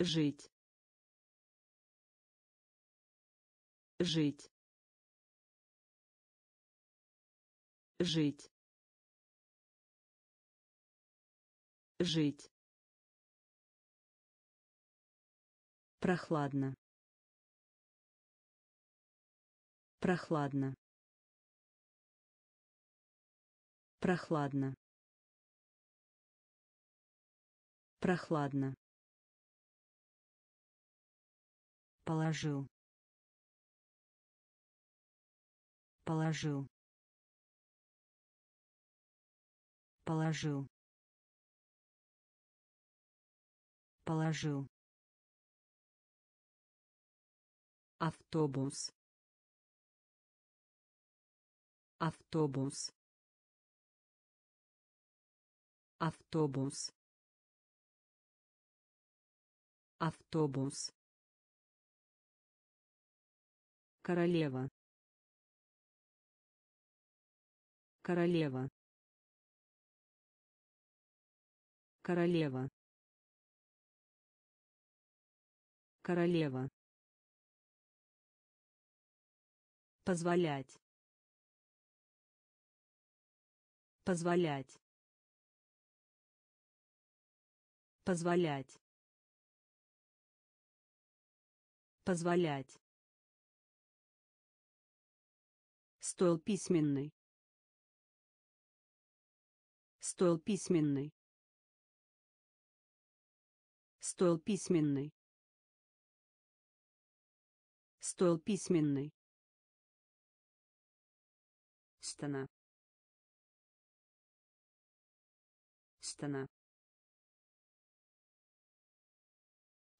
жить жить жить жить. Прохладно. Прохладно. Прохладно. Прохладно положил. Положил. Положил. Положил. Автобус. Автобус. Автобус. Автобус королева. Королева. Королева. Королева. Позволять. Позволять. Позволять. Позволять Стоил письменный. Стоил письменный. Стоил письменный. Стоил письменный. Стена. Стена.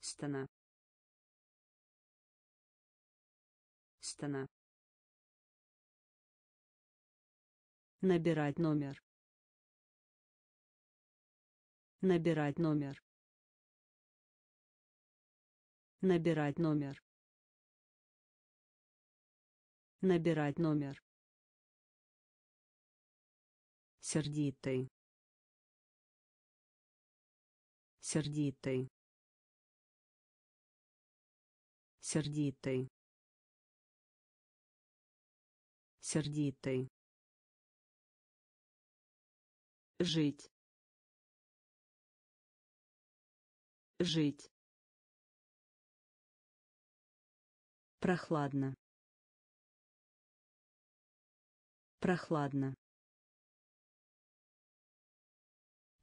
Стена. Стена. Набирать номер. Набирать номер. Набирать номер. Набирать номер. Сердитый. Сердитый. Сердитый. Сердитый. Жить. Жить. Прохладно. Прохладно.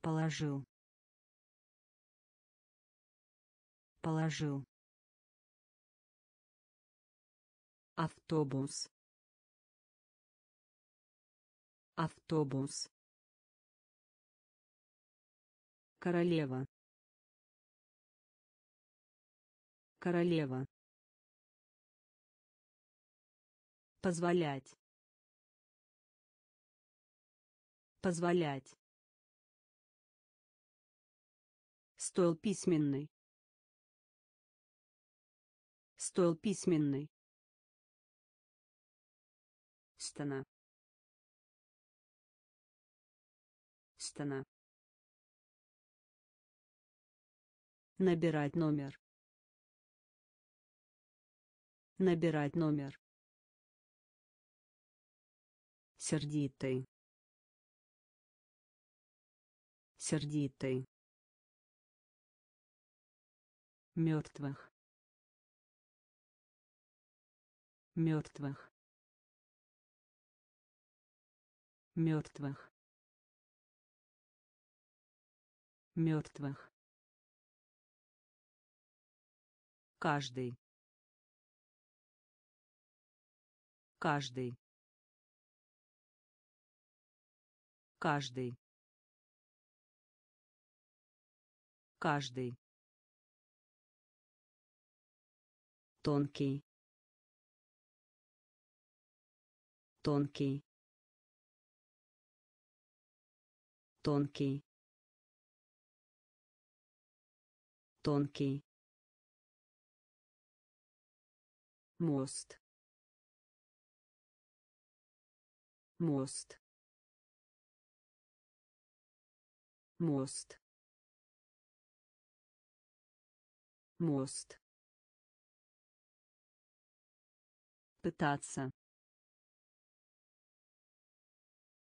Положил. Положил. Автобус. Автобус королева. Королева. Позволять. Позволять. Стоил письменный. Стоил письменный. Стена. Стена Набирать номер. Набирать номер. Сердитый. Сердитый. Мертвых. Мертвых. Мертвых. Мертвых. Каждый. Каждый. Каждый. Каждый. Тонкий. Тонкий. Тонкий. Тонкий. Мост. Мост. Мост. Мост. Пытаться.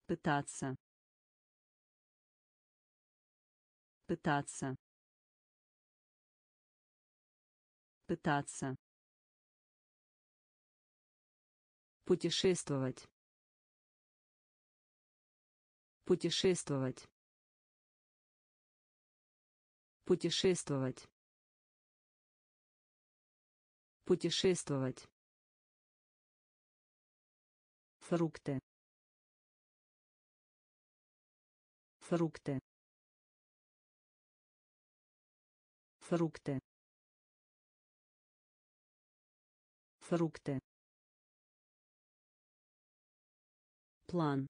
Пытаться. Пытаться. Пытаться путешествовать. Путешествовать. Путешествовать. Путешествовать. Фрукты. Фрукты. Фрукты. Фрукты план.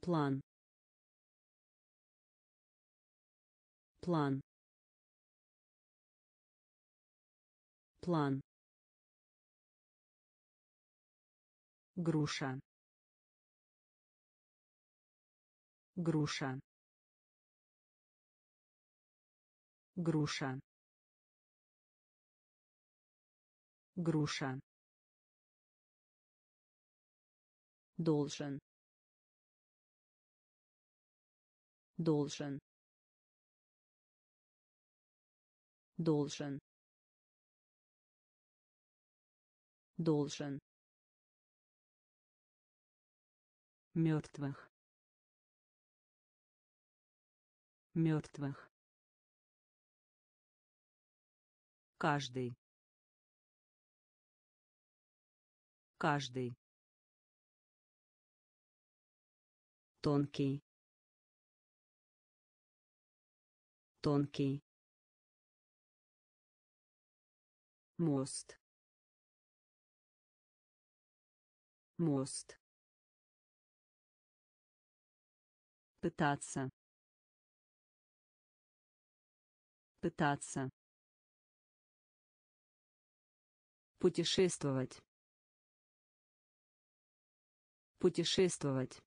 План. План. План. Груша. Груша. Груша. Груша должен. Должен. Должен. Должен. Мертвых мертвых каждый. Каждый тонкий. Тонкий. Мост. Мост. Пытаться. Пытаться. Путешествовать. Путешествовать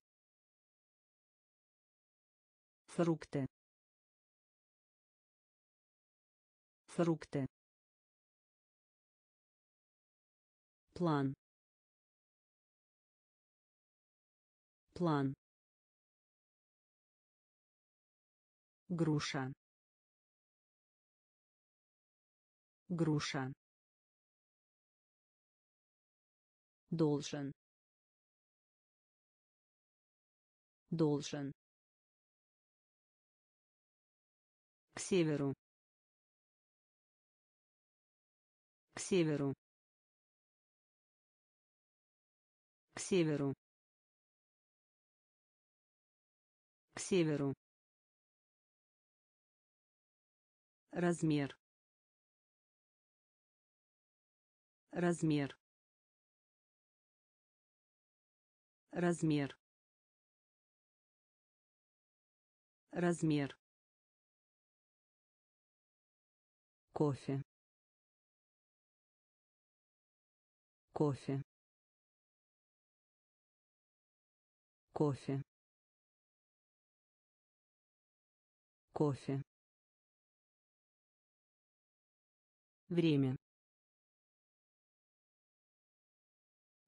фрукты. Фрукты. План. План. Груша. Груша. Должен. Должен к северу. К северу. К северу. К северу. Размер. Размер. Размер. Размер кофе. Кофе. Кофе. Кофе. Время.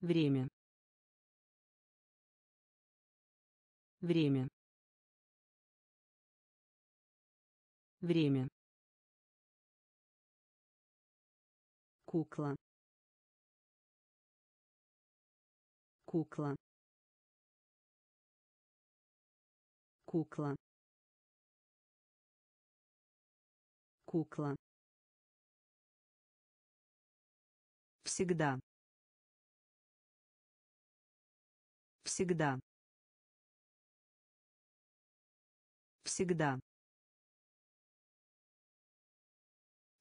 Время. Время. Время кукла. Кукла. Кукла. Кукла. Всегда. Всегда. Всегда.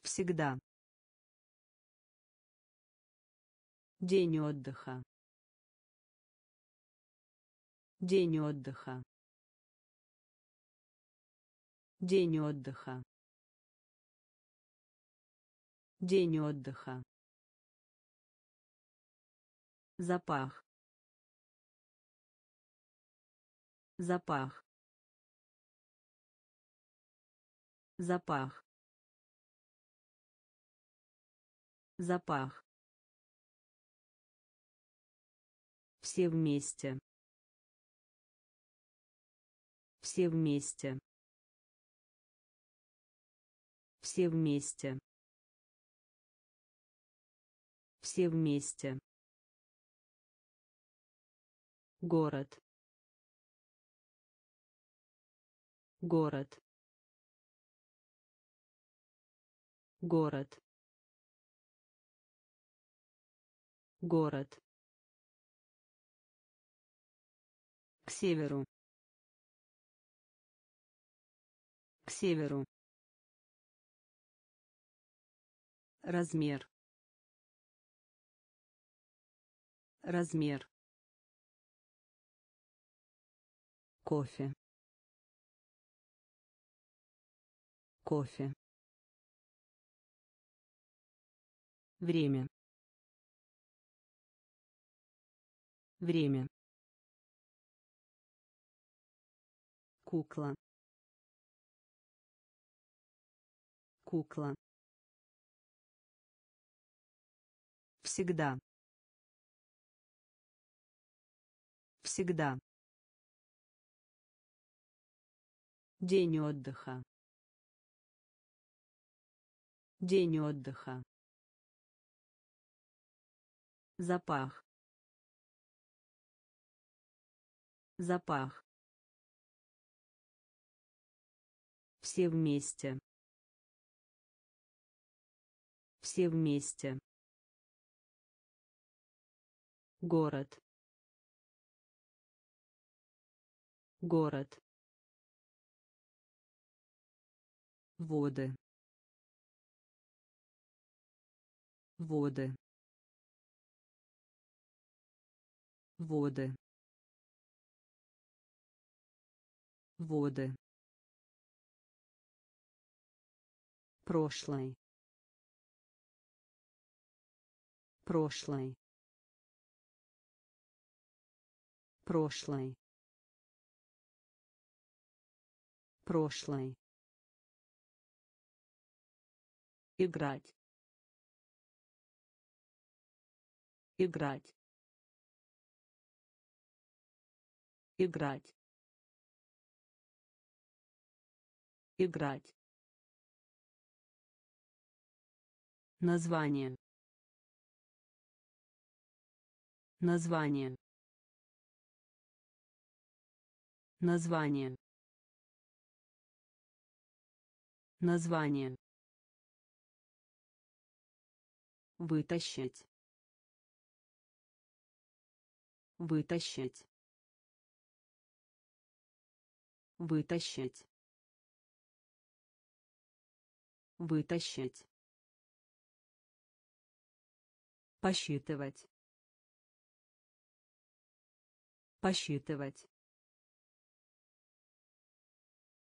Всегда День отдыха. День отдыха. День отдыха. День отдыха. Запах. Запах. запах запах все вместе. Все вместе. Все вместе. Все вместе. Город. Город. Город. Город северу. К северу. Размер. Размер. Кофе. Кофе. Время. Время кукла. Кукла. Всегда. Всегда. День отдыха. День отдыха. Запах. Запах все вместе. Все вместе. Город. Город. Воды. Воды. Воды. Воды прошлый прошлый прошлый прошлый играть. Играть. Играть. Играть название. Название. Название. Название. Вытащить. Вытащить. Вытащить. Вытащить посчитывать. Посчитывать.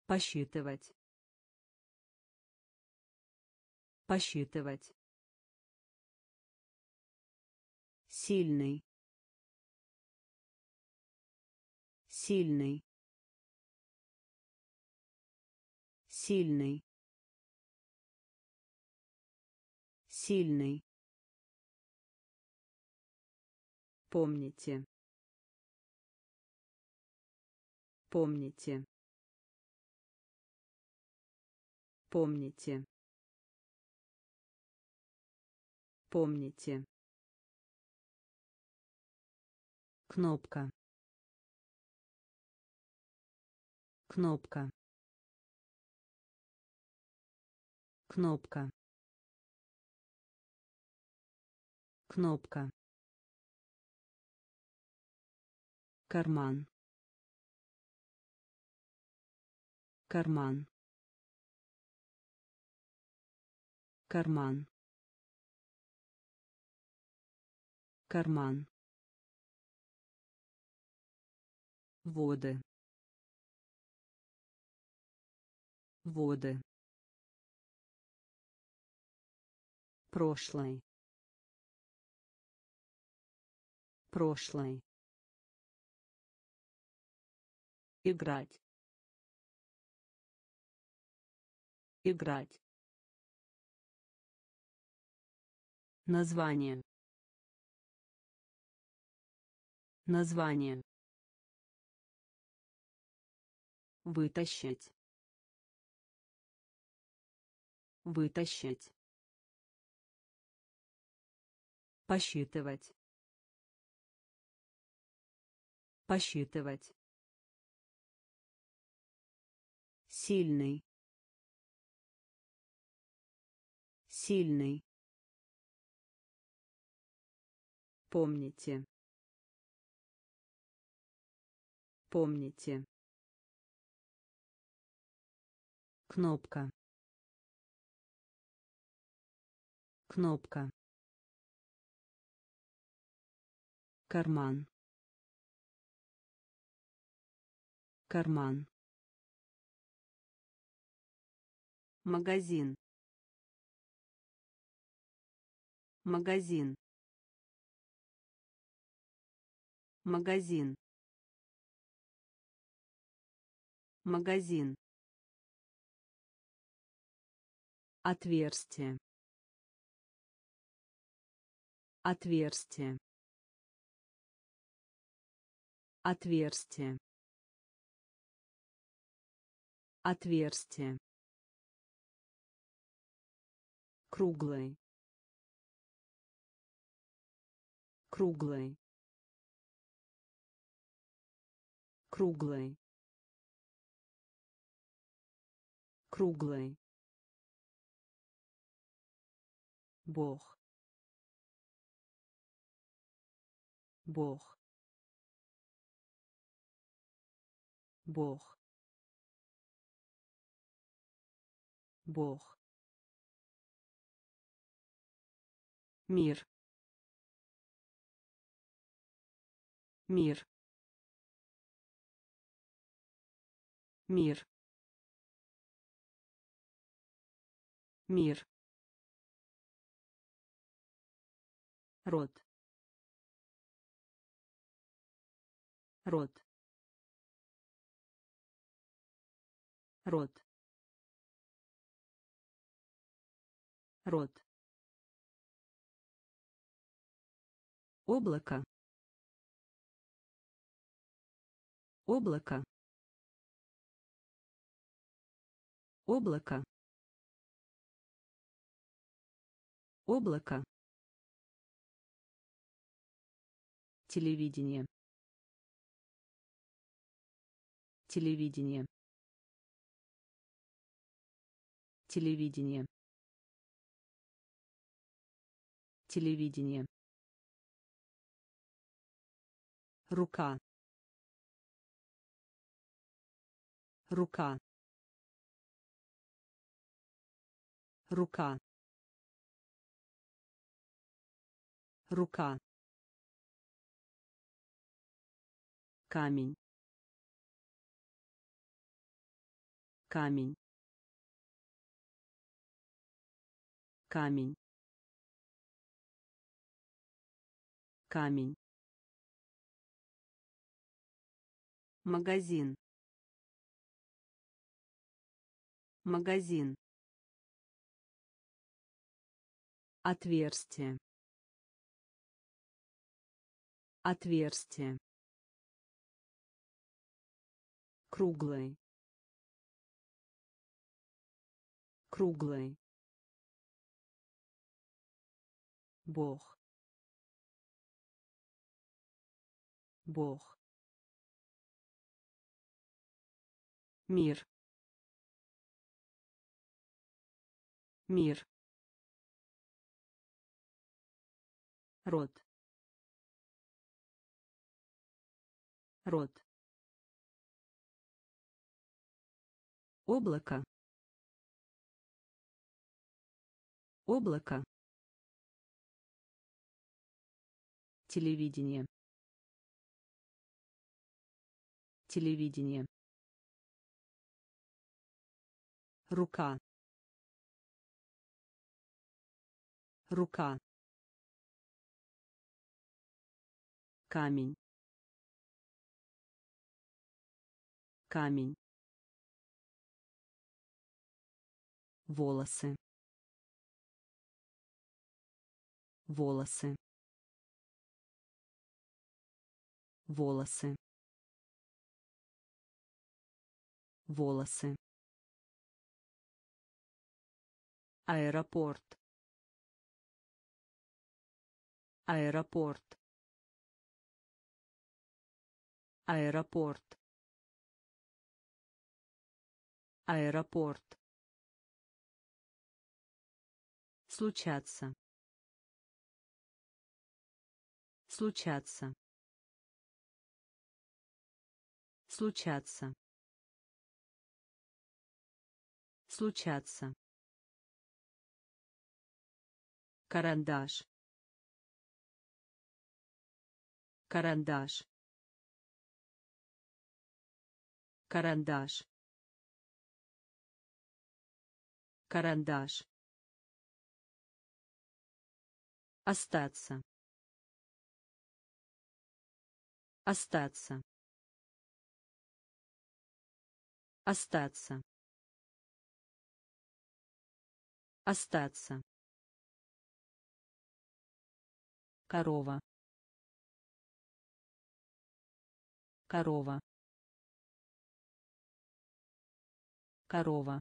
Посчитывать. Посчитывать. Сильный. Сильный. Сильный. Сильный помните. Помните. Помните. Помните. Кнопка. Кнопка. Кнопка. Кнопка карман. Карман. Карман. Карман. Воды. Воды. Прошлый прошлый играть. Играть. Название. Название. Вытащить. Вытащить. Посчитывать. Посчитывать сильный. Сильный. Помните. Помните. Кнопка. Кнопка. Карман. Карман магазин. Магазин. Магазин. Магазин. Отверстие. Отверстие. Отверстие. Отверстие круглый круглый круглый круглый Бог. Бог. Бог. Бог мир. Мир. Мир. Мир. Рот. Рот. Рот. Рот облако. Облако. Облако. Облако. Телевидение. Телевидение. Телевидение. Телевидение рука рука рука рука камень камень камень камень магазин. Магазин. Отверстие. Отверстие. Круглый. Круглый. Бог. Бог мир. Мир. Рот. Рот. Облако. Облако. Телевидение. Телевидение рука рука камень камень волосы волосы волосы волосы аэропорт. Аэропорт. Аэропорт. Аэропорт. Случаться. Случаться. Случаться. Случаться карандаш. Карандаш. Карандаш. Карандаш. Остаться. Остаться. Остаться. Остаться корова. Корова. Корова.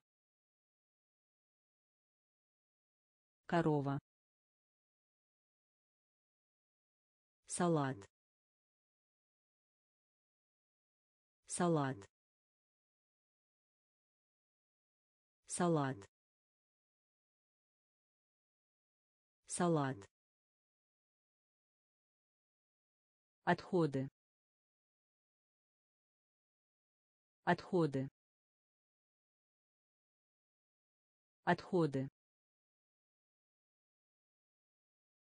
Корова. Салат. Салат. Салат. Салат отходы. Отходы. Отходы.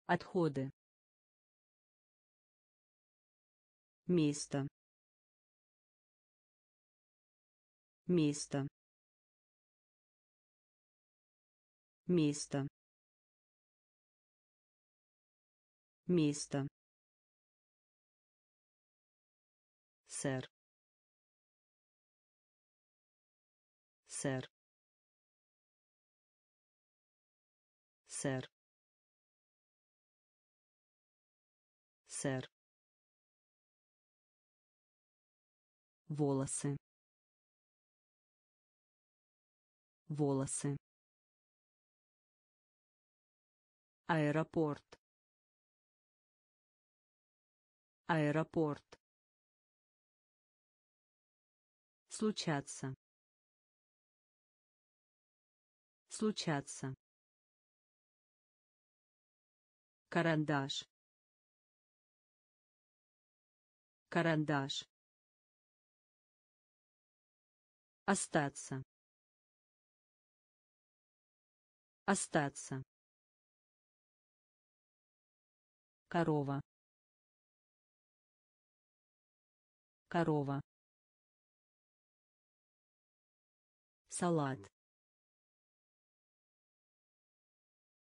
Отходы. Место. Место. Место. Место сэр. Сэр. Сэр. Сэр. Волосы. Волосы. Аэропорт. Аэропорт случаться. Случаться. Карандаш. Карандаш. Остаться. Остаться. Корова. Корова салат.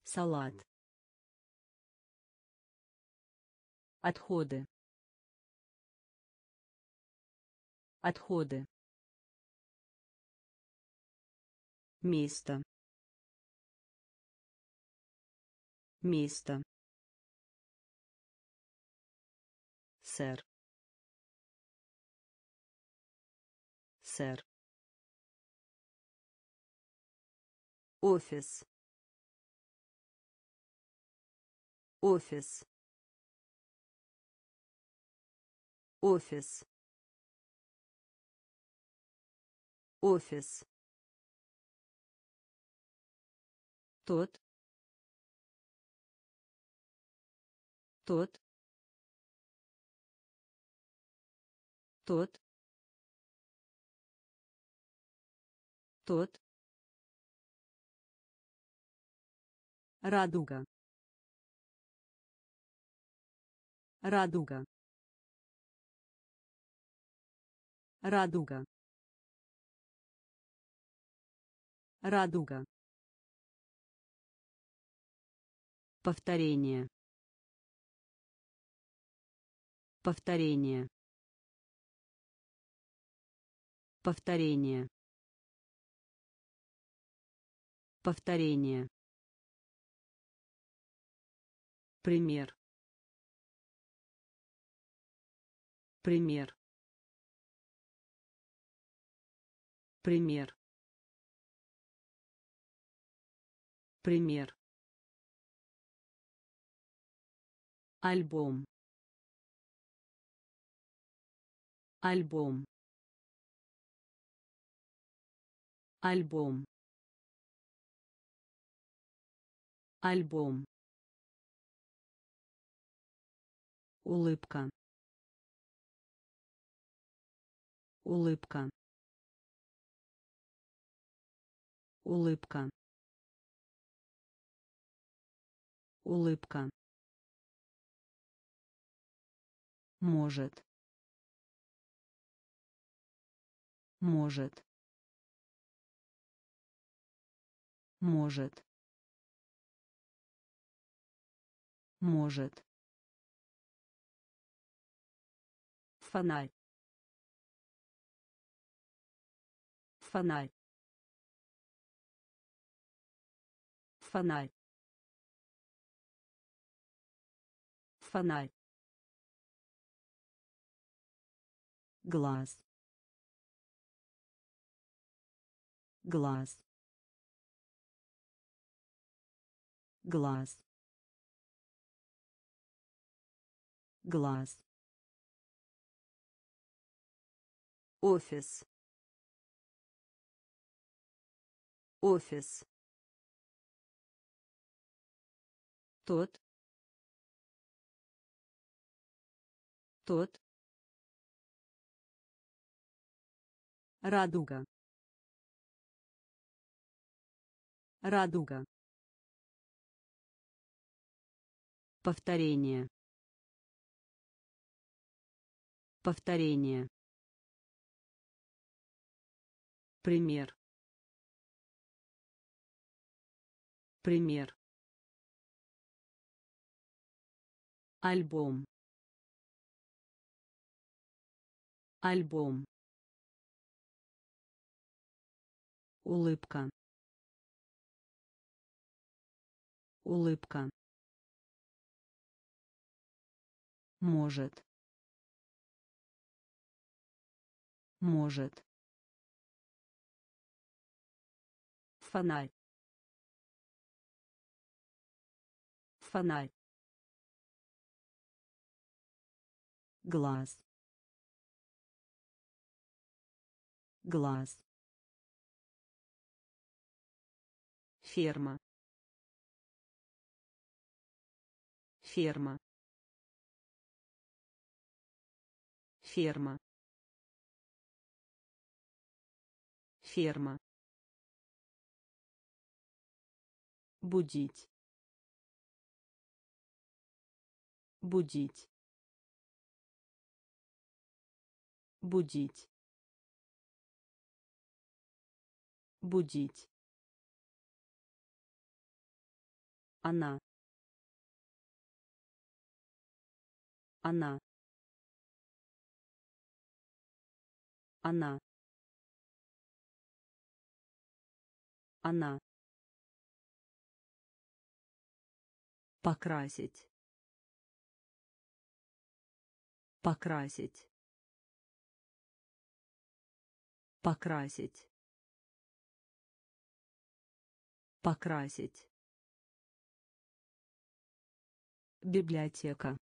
Салат. Отходы. Отходы. Место. Место. Сэр. Сэр офис. Офис. Офис. Офис. Тот. Тот. Тот. Тот радуга. Радуга. Радуга. Радуга. Повторение. Повторение. Повторение. Повторение. Пример. Пример. Пример. Пример. Альбом. Альбом. Альбом. Альбом. Улыбка. Улыбка. Улыбка. Улыбка. Может. Может. Может. Может. Фонарь. Фонарь. Фонарь. Фонарь. глаз глаз глаз глаз офис. Офис. Тот. Тот. Радуга. Радуга. Повторение. Повторение пример. Пример. Альбом. Альбом. Улыбка. Улыбка. Может. Может фонарь. Фонарь. Глаз. Глаз. Ферма. Ферма. Ферма. Ферма будить. Будить. Будить. Будить. Она. Она. Она. Она покрасить. Покрасить. Покрасить. Покрасить. Библиотека.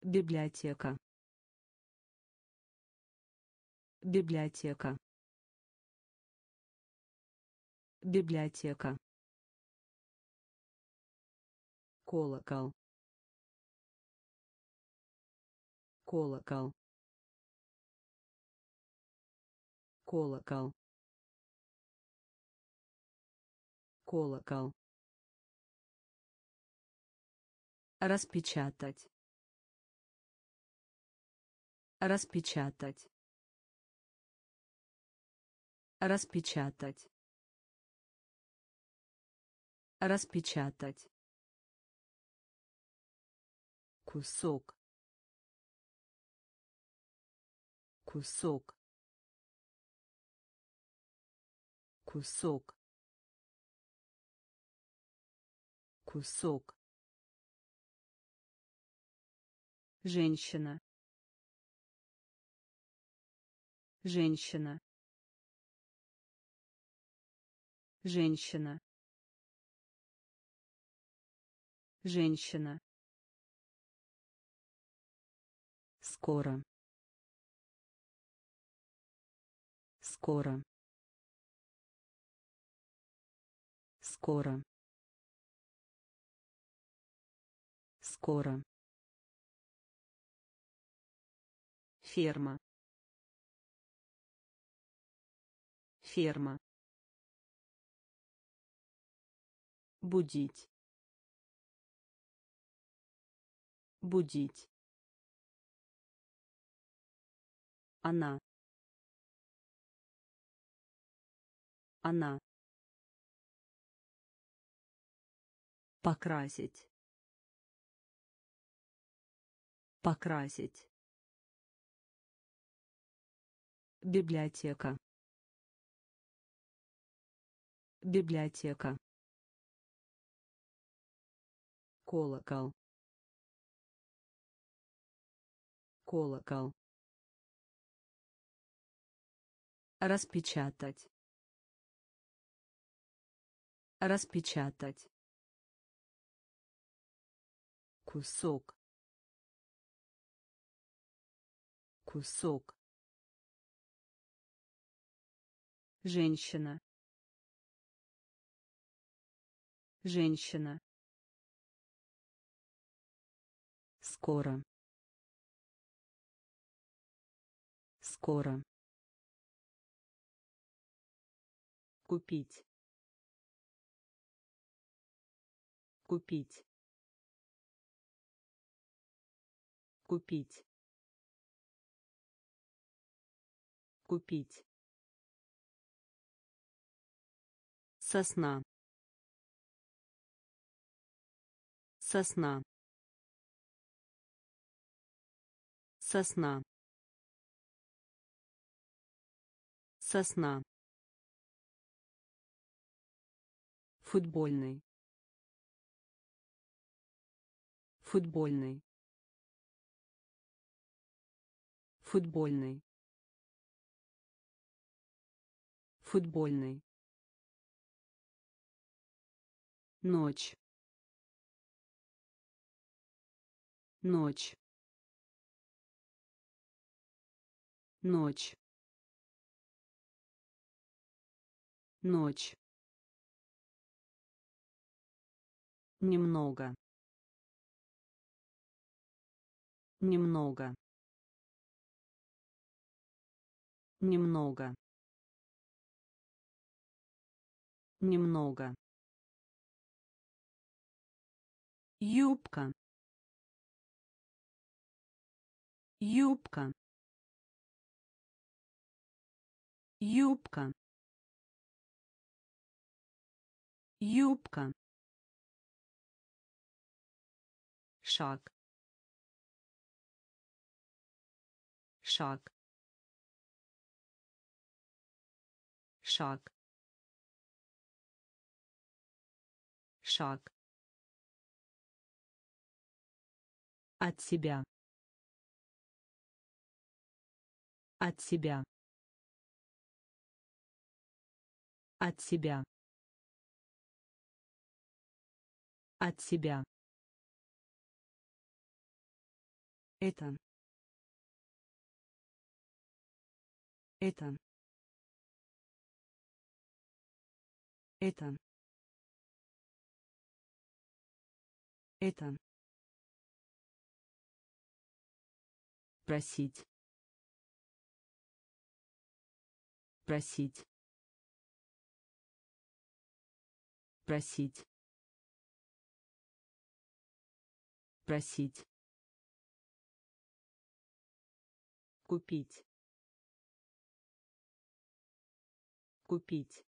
Библиотека. Библиотека. Библиотека колокол. Колокол. Колокол. Колокол. Распечатать. Распечатать. Распечатать. Распечатать кусок. Кусок. Кусок. Кусок. Женщина. Женщина. Женщина. Женщина скоро. Скоро. Скоро. Скоро. Ферма. Ферма. Будить. Будить она. Она. Покрасить. Покрасить. Библиотека. Библиотека. Колокол. Колокол распечатать. Распечатать. Кусок. Кусок. Женщина. Женщина. Скоро. Скоро купить. Купить. Купить. Купить. Сосна. Сосна. Сосна. Сосна футбольный. Футбольный. Футбольный. Футбольный. Ночь. Ночь. Ночь. Ночь немного. Немного. Немного. Немного. Юбка. Юбка. Юбка. Юбка шаг. Шаг. Шаг. Шаг. От себя. От себя. От себя. От себя это. Это. Это. Это. Просить. Просить. Просить. Просить купить. Купить.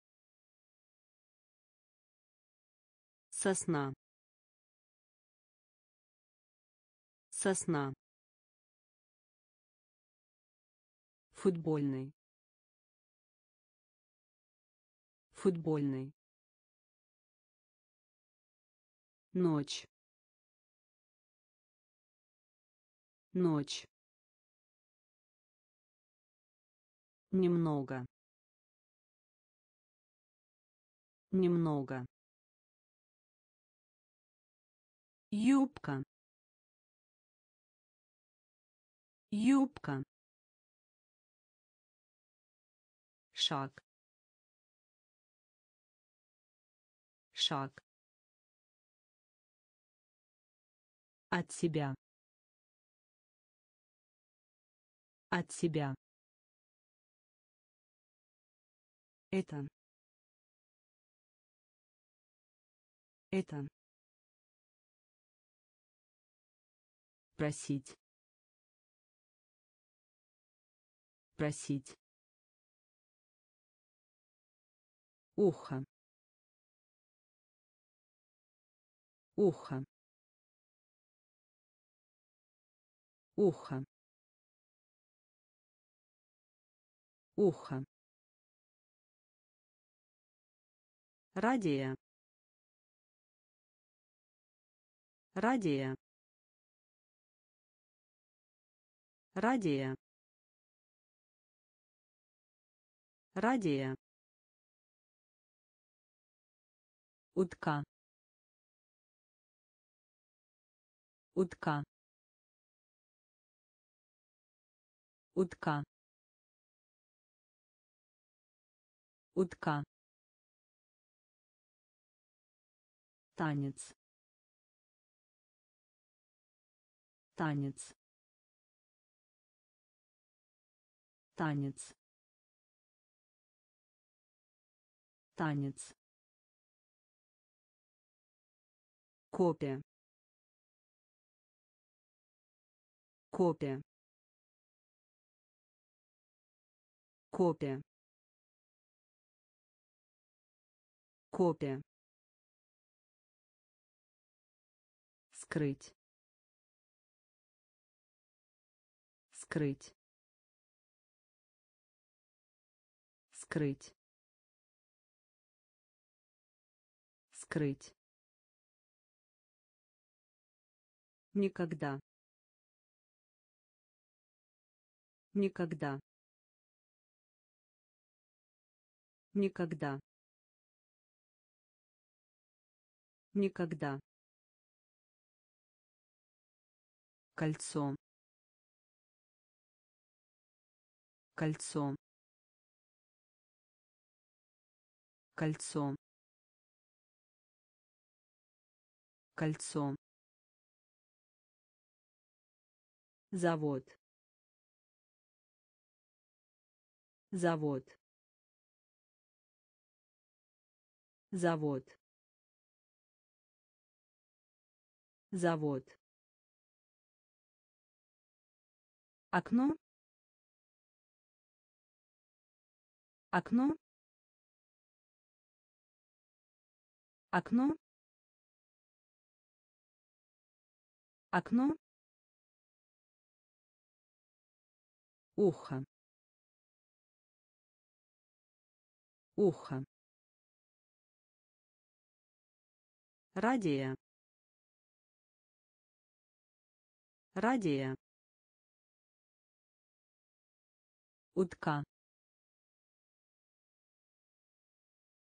Сосна. Сосна. Футбольный. Футбольный. Ночь. Ночь немного. Немного. Юбка. Юбка. Шаг. Шаг. От себя. От себя это. Это. Просить. Просить. Ухо. Ухо. Ухо. Ухо радия. Радия. Радия. Радия. Утка. Утка. Утка. Утка танец. Танец. Танец. Танец. Копия. Копия. Копия. Копия скрыть. Скрыть. Скрыть. Скрыть. Никогда. Никогда. Никогда. Никогда кольцо. Кольцо. Кольцо. Кольцо. Завод. Завод. Завод. Завод окно окно окно окно ухо ухо. Радия. Радия утка.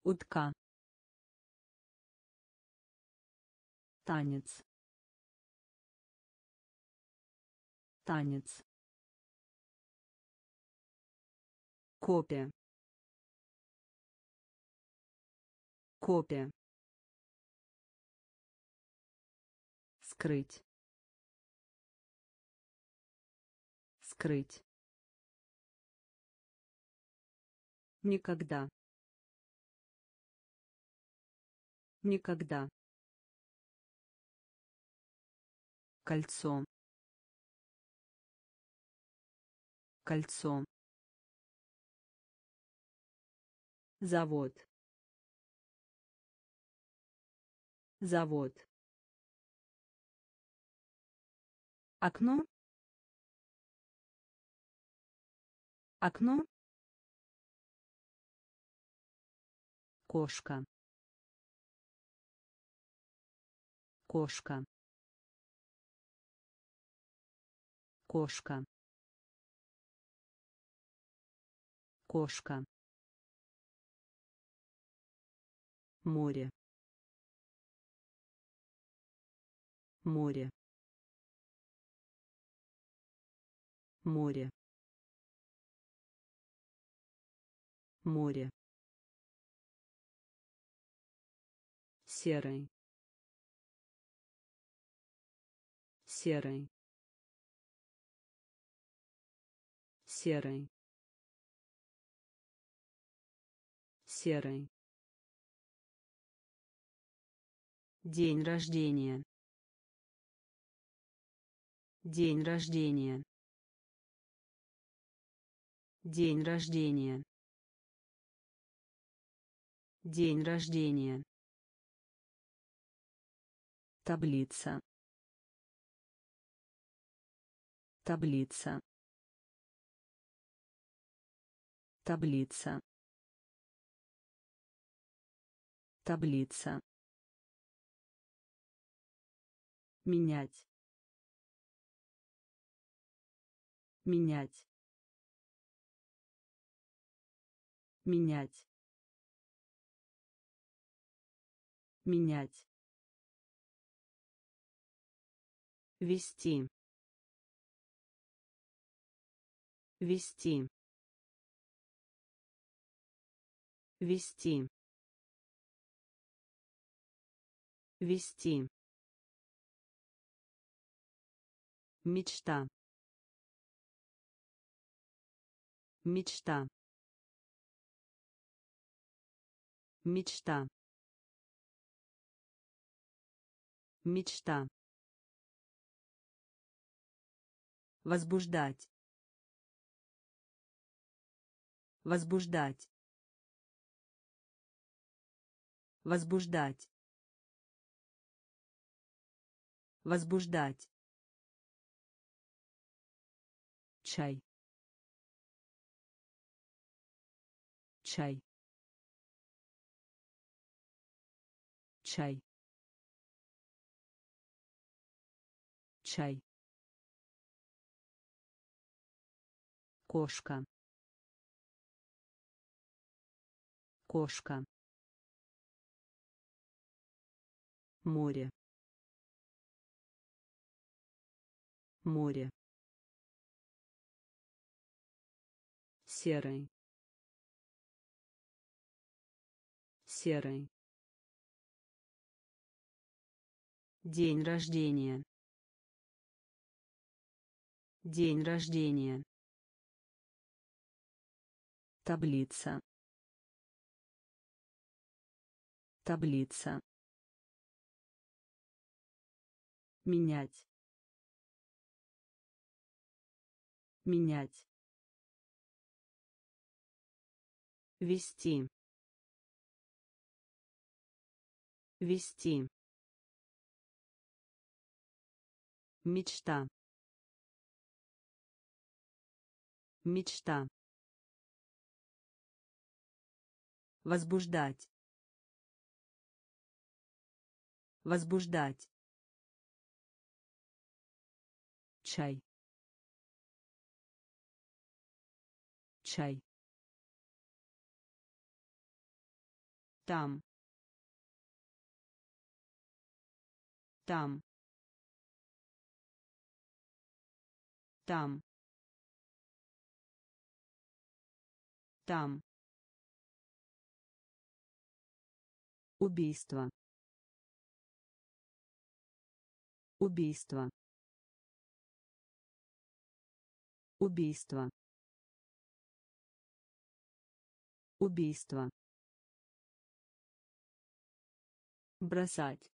Утка. Танец. Танец. Копия. Копия. Скрыть. Скрыть никогда. Никогда. Кольцо. Кольцо. Завод. Завод. Окно. Окно кошка. Кошка. Кошка. Кошка. Море. Море. Море. Море серый серый серый серый День рождения. День рождения. День рождения. День рождения. Таблица. Таблица. Таблица. Таблица. менять менять менять менять вести вести вести вести Мечта. Мечта. Мечта. Мечта. Возбуждать. Возбуждать. Возбуждать. Возбуждать. чай чай чай чай кошка. Кошка. Море. Море. Серый. Серый. День рождения. День рождения таблица. Таблица. Менять. Менять. Вести. Вести. Мечта. Мечта возбуждать. Возбуждать. Чай. Чай. Там. Там. Там. Там убийство. Убийство. Убийство. Убийство. Бросать.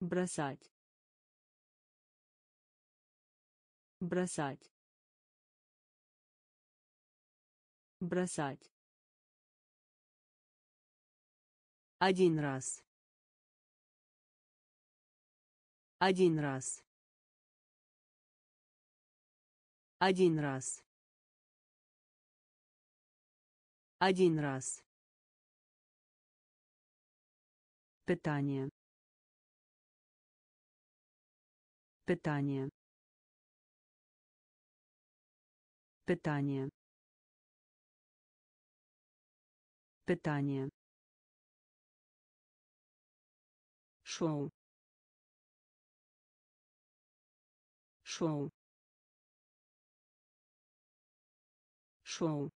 Бросать. Бросать. Бросать один раз один раз один раз Один раз. Питание. Питание. Питание. Питание. Шоу. Шоу. Шоу.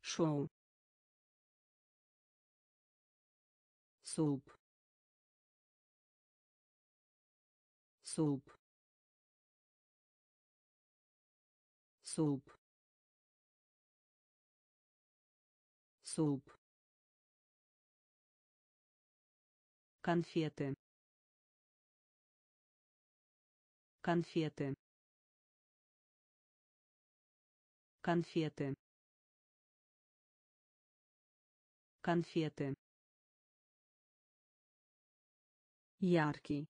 Шоу. суп суп суп суп конфеты. Конфеты. Конфеты. Конфеты. Яркий.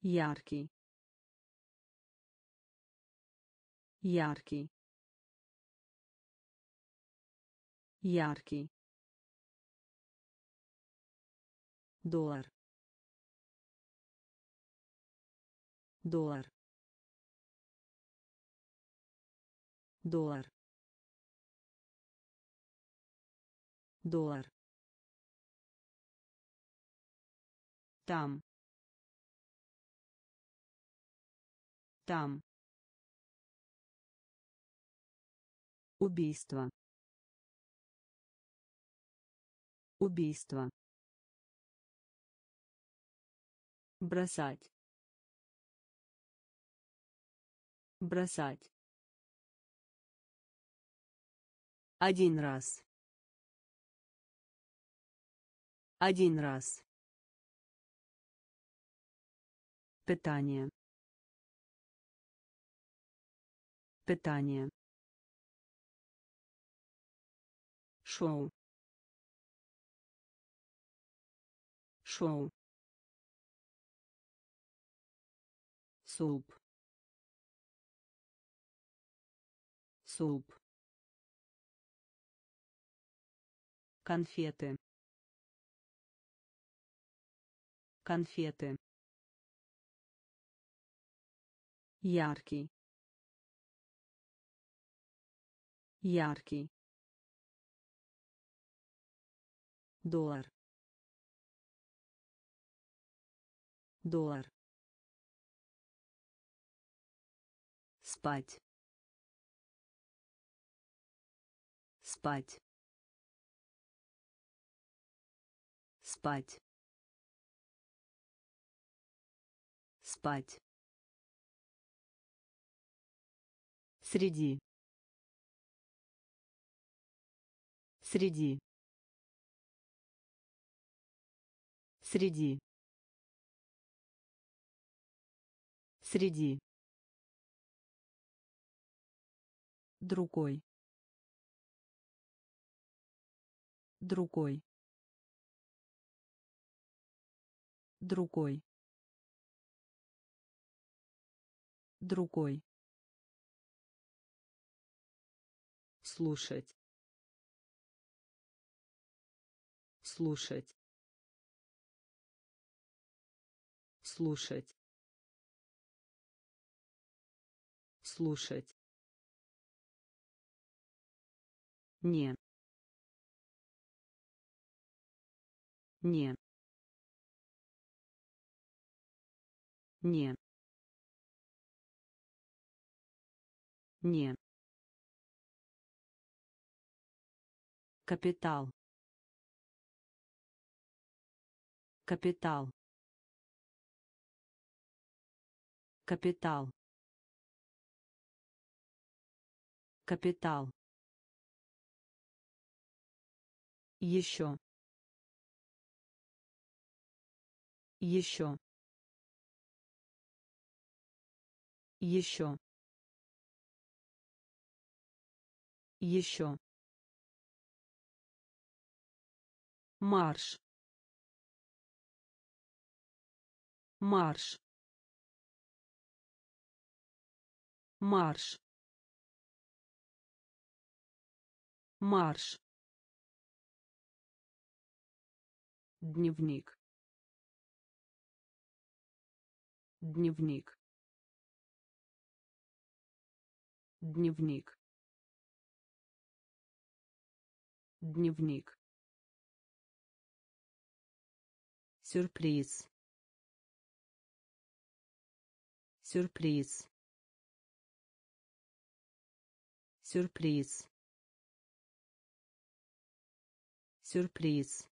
Яркий. Яркий. Яркий доллар. Доллар. Доллар. Доллар. Там. Там. Убийство. Убийство бросать бросать один раз один раз Питание. Питание. Шоу. Шоу. Суп. Суп. Конфеты. Конфеты. Яркий. Яркий. Доллар. Доллар спать спать спать спать Среди. Среди. Среди. Среди. Другой. Другой. Другой. Другой. слушать слушать слушать слушать не не не не Капитал. Капитал. Капитал. Капитал. Еще. Еще. Еще. Еще. марш марш марш марш дневник. Дневник. Дневник. Дневник. Сюрприз. Сюрприз. Сюрприз. Сюрприз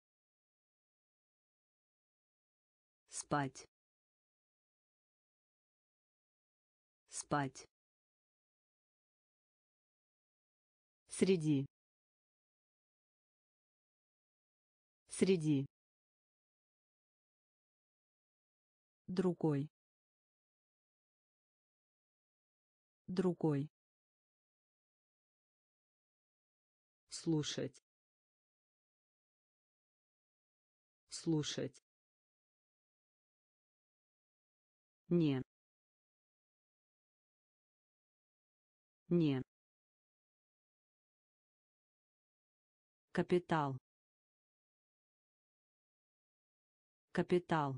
спать. Спать. Среди. Среди. Другой. Другой. Слушать. Слушать не. Не. Капитал. Капитал.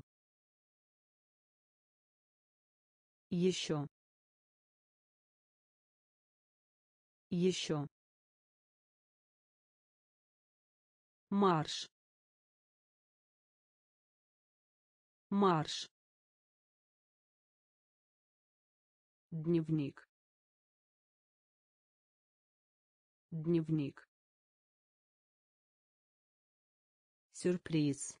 Еще. Еще. Марш. Марш дневник. Дневник. Сюрприз.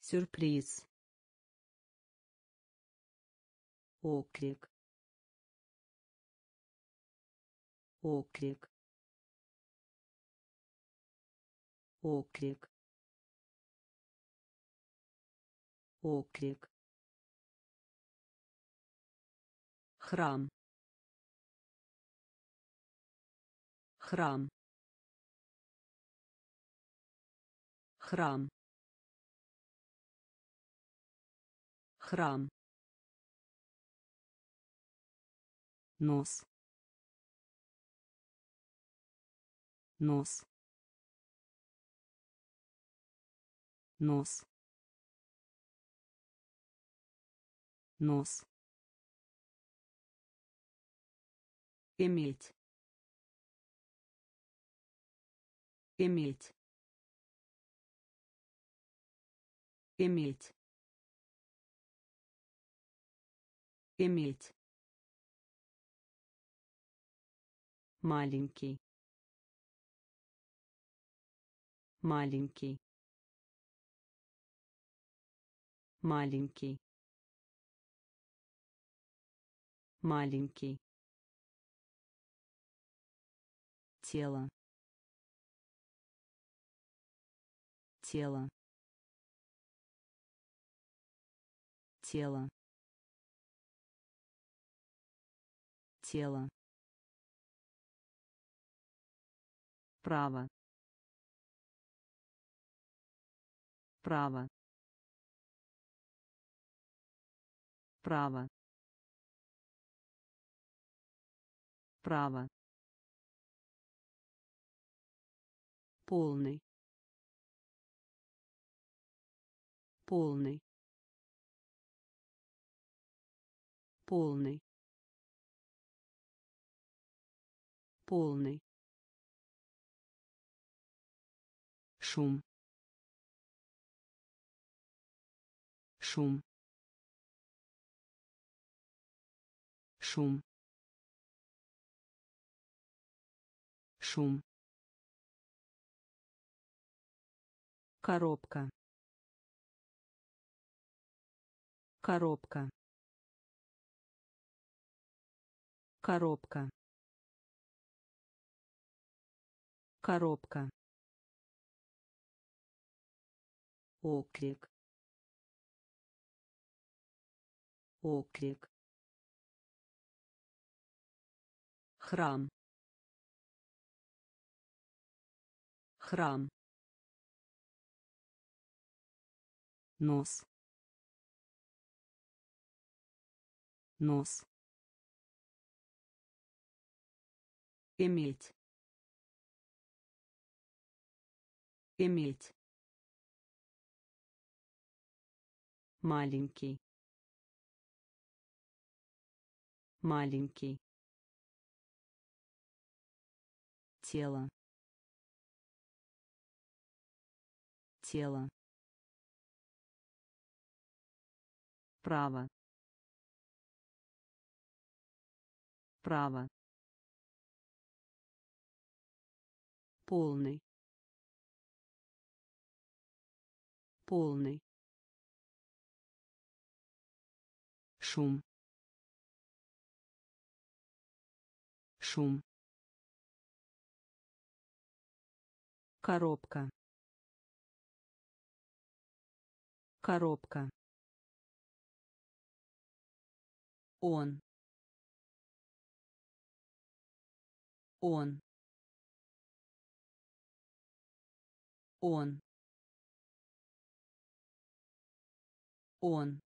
Сюрприз. Оклик оклик оклик оклик храм. Храм. Храм. Храм. Нос. Нос. Нос. Нос иметь. Иметь. Иметь. Иметь. Маленький. Маленький. Маленький. Маленький тело. Тело. Тело. Тело. Право. Право. Право. Право полный. Полный. Полный. Полный. Шум. Шум. Шум. Шум коробка. Коробка. Коробка. Коробка. Оклик оклик храм. Храм нос. Нос. Иметь. Иметь. Маленький. Маленький. Тело. Тело право. Право. Полный. Полный. Шум. Шум. Коробка. Коробка он. Он. Он. Он.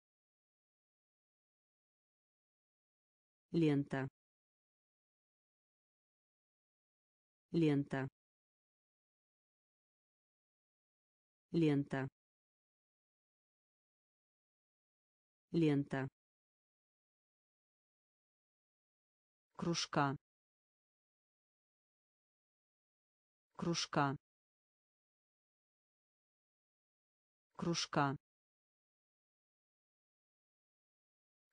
Лента. Лента. Лента. Лента кружка. Кружка. Кружка.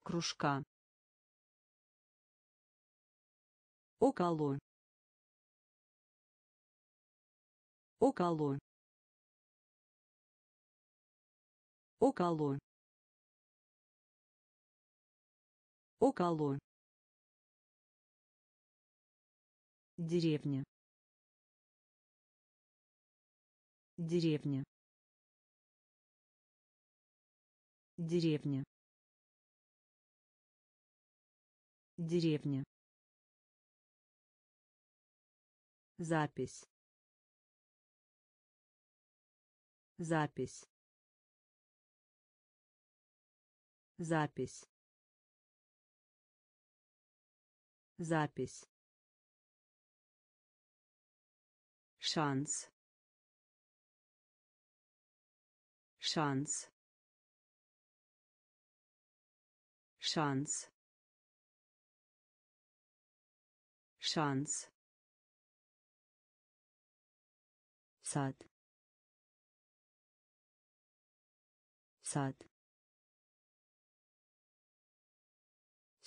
Кружка. Около. Около. Около. Около деревня. Деревня. Деревня. Деревня. Запись. Запись. Запись. Запись шанс шанс шанс шанс сад сад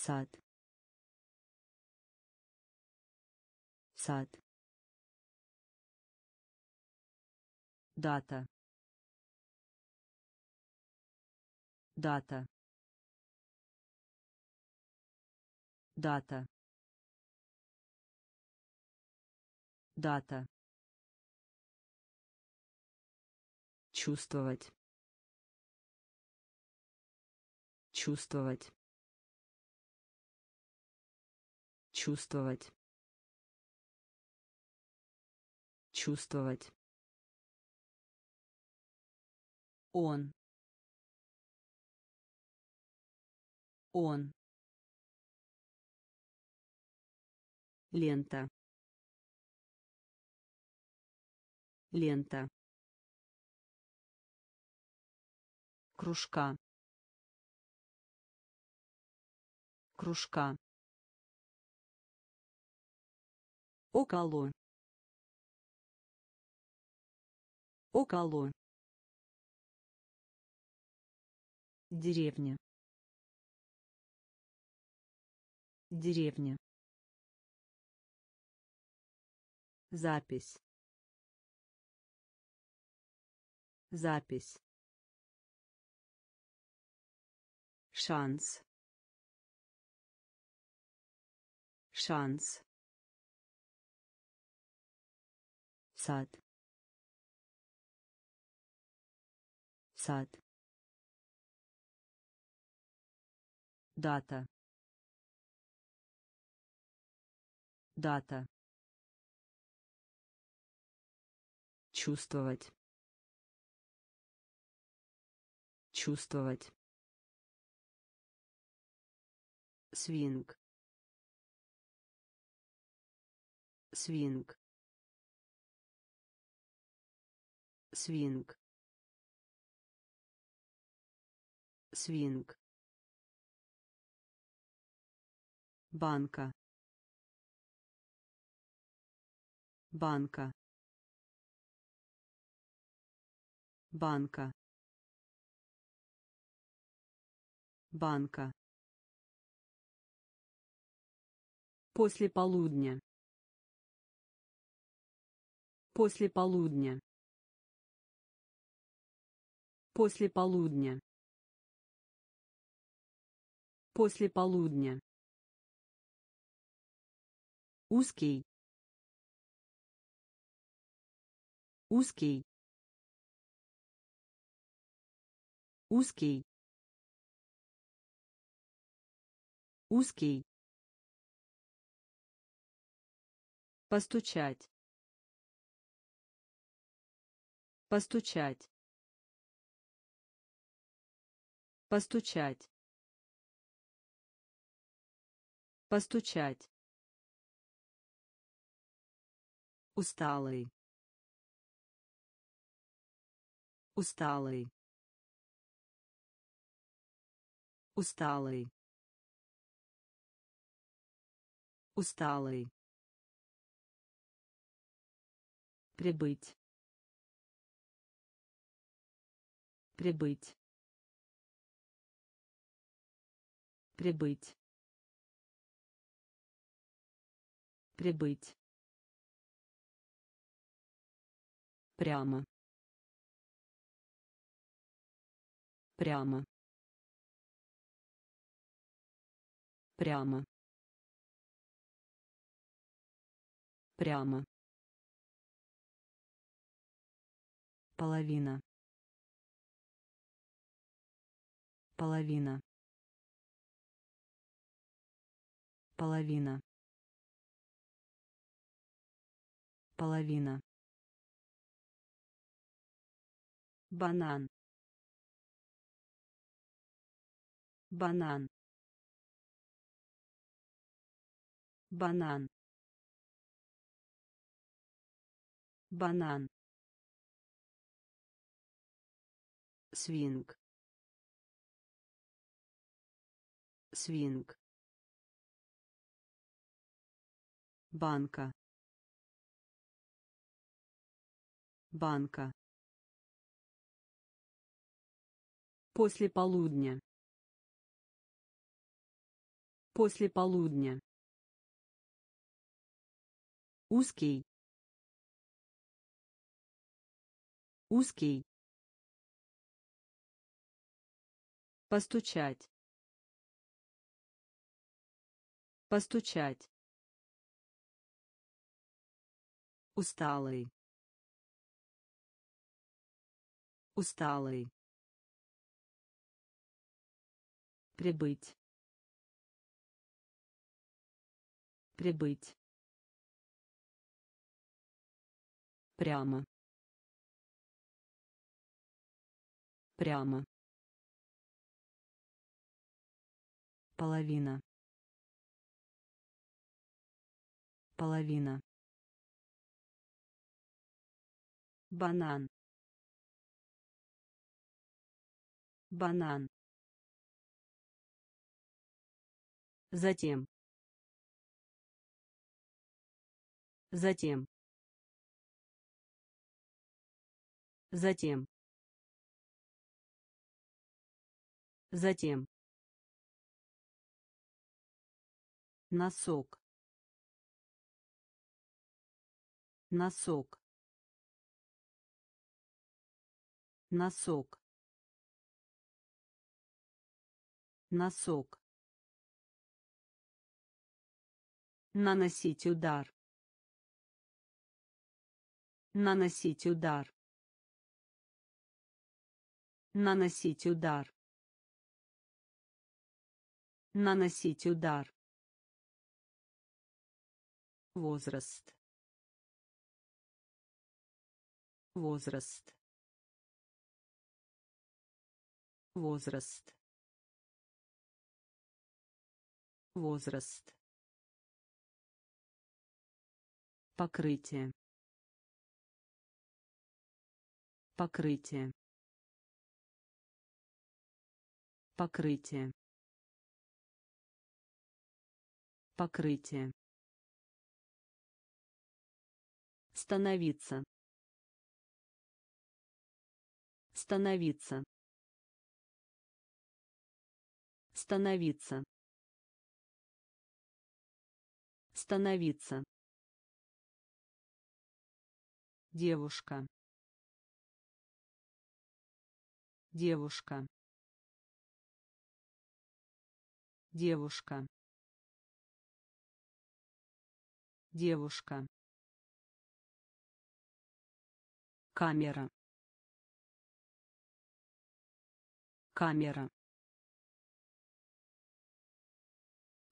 сад сад дата. Дата. Дата. Дата. Чувствовать. Чувствовать. Чувствовать. Чувствовать он. Он. Лента. Лента. Кружка. Кружка. Около. Около деревня. Деревня. Запись. Запись. Шанс. Шанс. Сад. Сад дата. Дата. Чувствовать. Чувствовать. Свинг. Свинг. Свинг. Свинг банка. Банка. Банка. Банка. После полудня. После полудня. После полудня. После полудня узкий узкий узкий узкий. Постучать постучать постучать постучать усталый усталый усталый усталый прибыть. Прибыть. Прибыть. Прибыть прямо. Прямо. Прямо. Прямо. Половина. Половина. Половина. Половина банан. Банан. Банан. Банан. Свинг. Свинг. Банка. Банка после полудня. После полудня. Узкий. Узкий. Постучать. Постучать. Усталый. Усталый прибыть. Прибыть. Прямо. Прямо. Половина. Половина. Банан. Банан затем. Затем. Затем. Затем. Носок. Носок. Носок. Носок наносить удар. Наносить удар. Наносить удар. Наносить удар. Возраст. Возраст. Возраст. Возраст покрытие. Покрытие. Покрытие. Покрытие. Становиться. Становиться. Становиться. Становиться девушка. Девушка. Девушка. Девушка. Камера. Камера.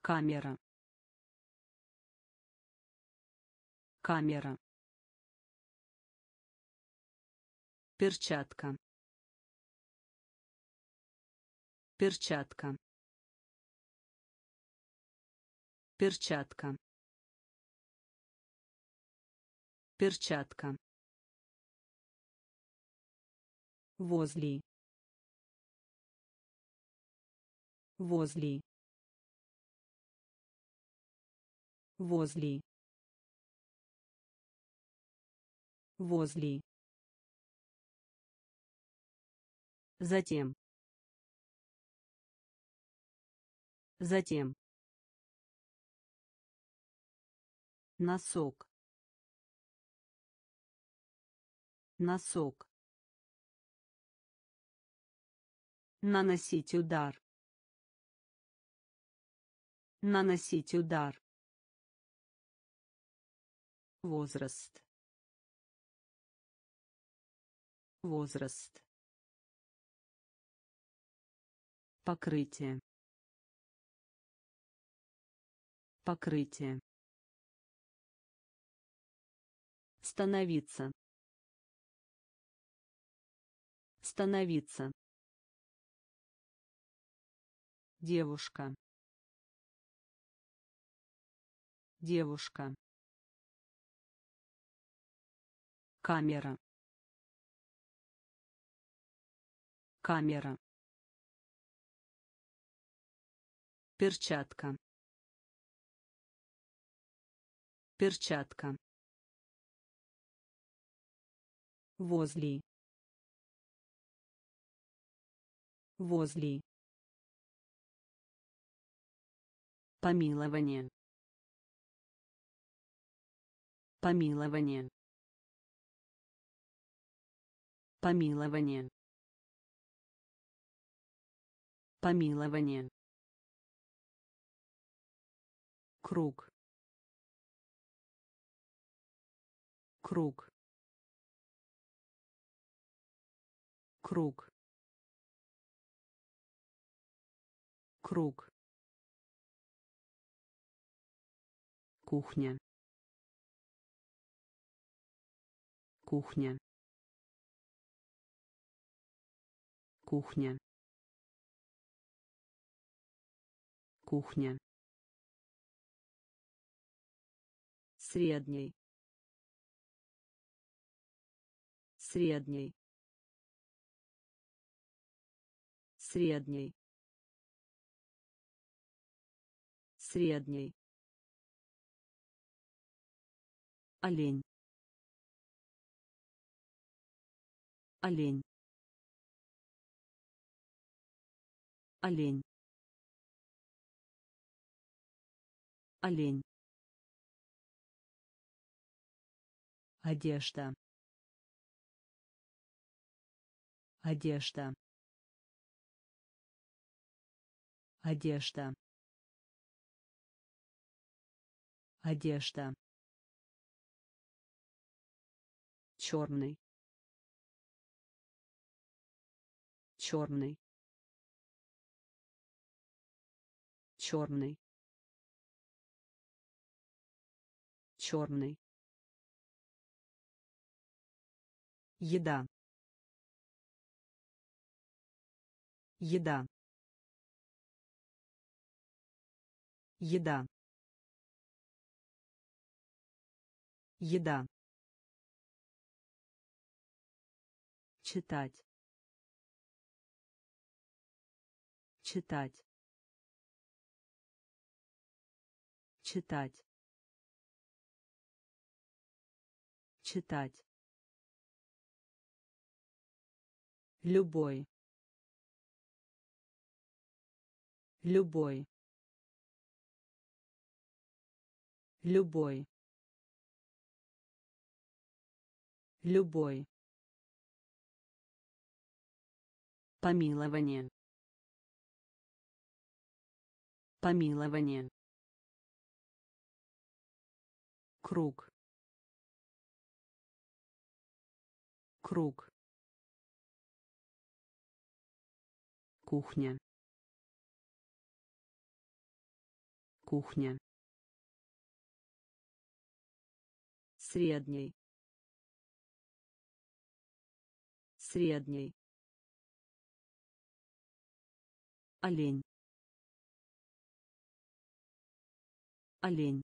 Камера. Камера перчатка. Перчатка. Перчатка. Перчатка. Возле. Возле. Возле. Возле затем. Затем. Носок. Носок. Наносить удар. Наносить удар. Возраст. Возраст покрытие. Покрытие. Становиться. Становиться. Девушка. Девушка. Камера. Камера перчатка. Перчатка. Возле. Возле. Помилование. Помилование. Помилование. Помилование круг. Круг. Круг. Круг. Кухня. Кухня. Кухня. Кухня средний средний средний средний олень. Олень. Олень. Олень одежда. Одежда. Одежда. Одежда. Черный. Черный. Черный. Черный еда. Еда. Еда. Еда. Читать. Читать. Читать. Читать любой. Любой. Любой. Любой. Помилование. Помилование. Круг. Круг кухня. Кухня. Средний средний олень. Олень.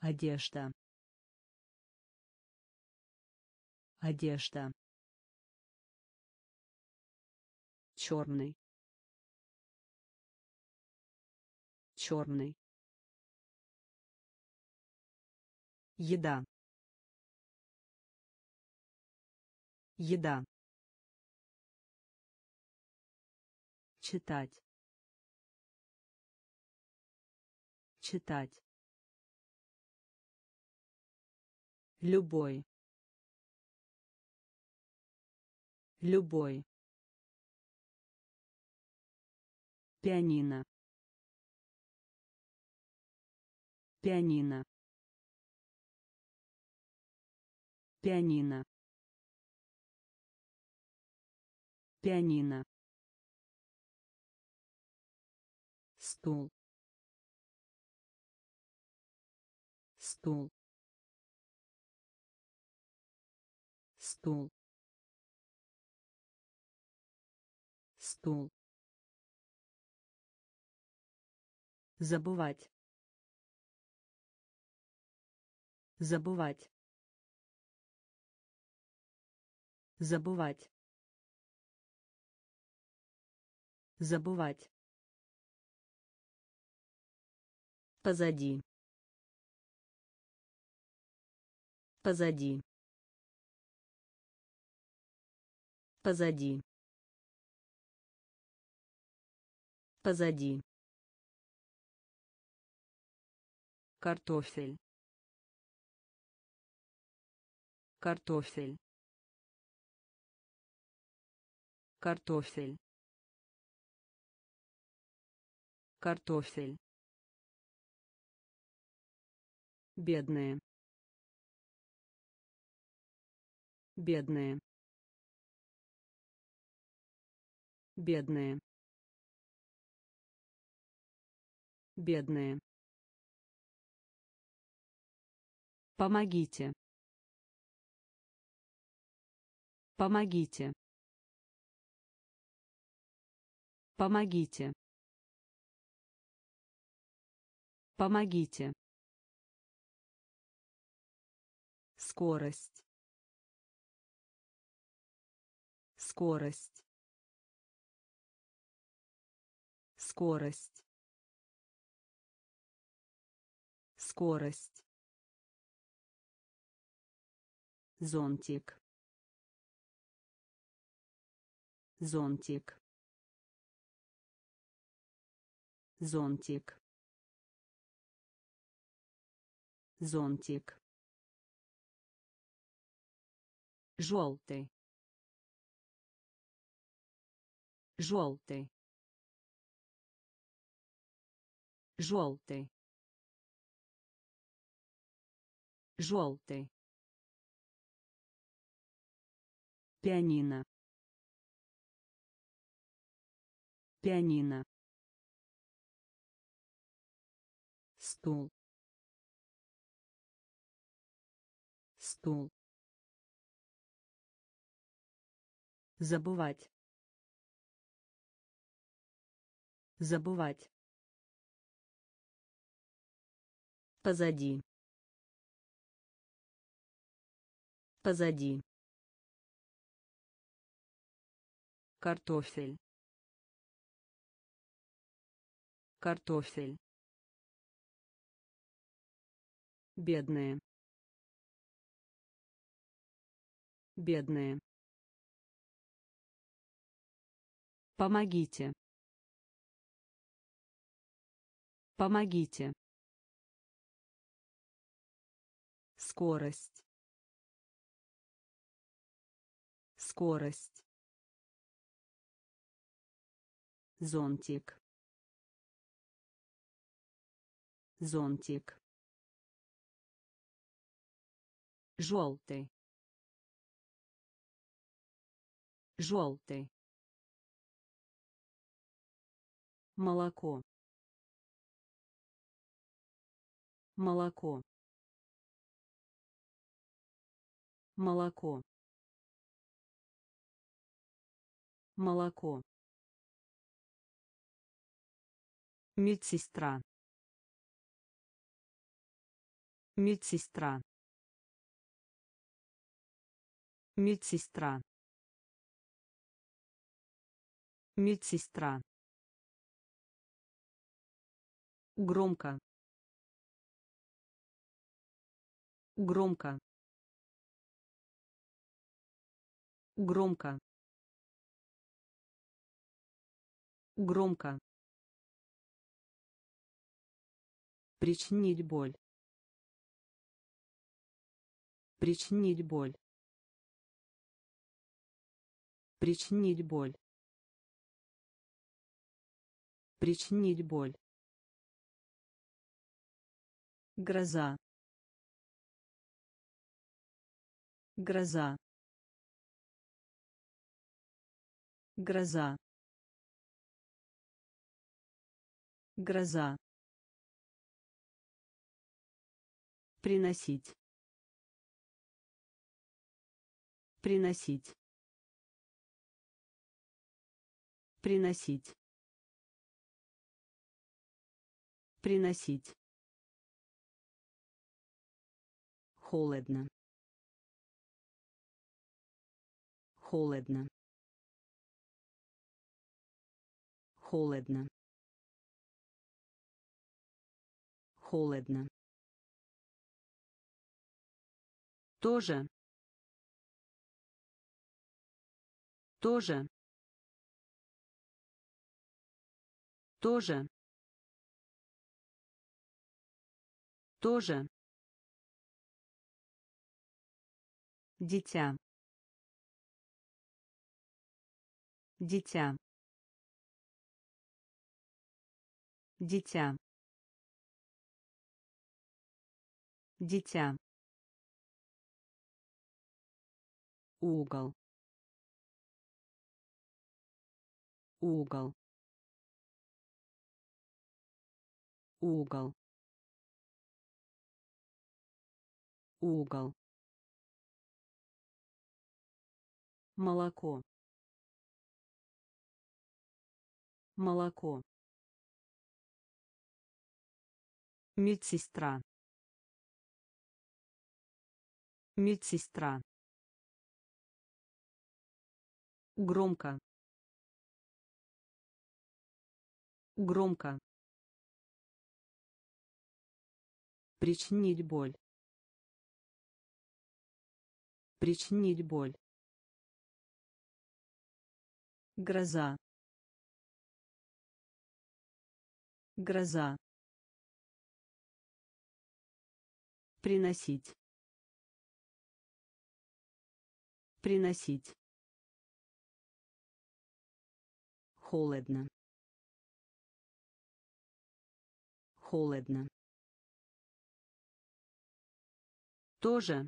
Одежда. Одежда черный черный еда. Еда. Читать. Читать. Любой. Любой пианино. Пианино. Пианино. Пианино. Стул. Стул. Стул. Стул забывать. Забывать. Забывать. Забывать. Позади. Позади. Позади. Позади картофель. Картофель. Картофель. Картофель. Бедные. Бедные. Бедные. Бедные помогите. Помогите. Помогите. Помогите. Скорость. Скорость. Скорость. Скорость зонтик. Зонтик. Зонтик. Зонтик. Желтый. Желтый. Желтый. Желтый пианино пианино стул стул забывать Забывать. Позади. Позади. Картофель. Картофель. Бедные. Бедные. Помогите. Помогите. Скорость. Скорость. Зонтик. Зонтик. Желтый. Желтый. Молоко. Молоко. Молоко. Молоко. Медсестра. Медсестра. Медсестра. Медсестра. Громко. Громко. Громко. Громко. Причинить боль. Причинить боль. Причинить боль. Причинить боль. Гроза. Гроза. Гроза. Гроза. Приносить. Приносить. Приносить. Приносить. Холодно. Холодно. Холодно. Холодно. Тоже. Тоже. Тоже. Тоже. Дитя. Дитя. Дитя. Дитя. Угол. Угол. Угол. Угол. Молоко. Молоко. Медсестра. Медсестра громко. Громко. Причинить боль. Причинить боль. Гроза. Гроза. Приносить. Приносить холодно. Холодно. Тоже.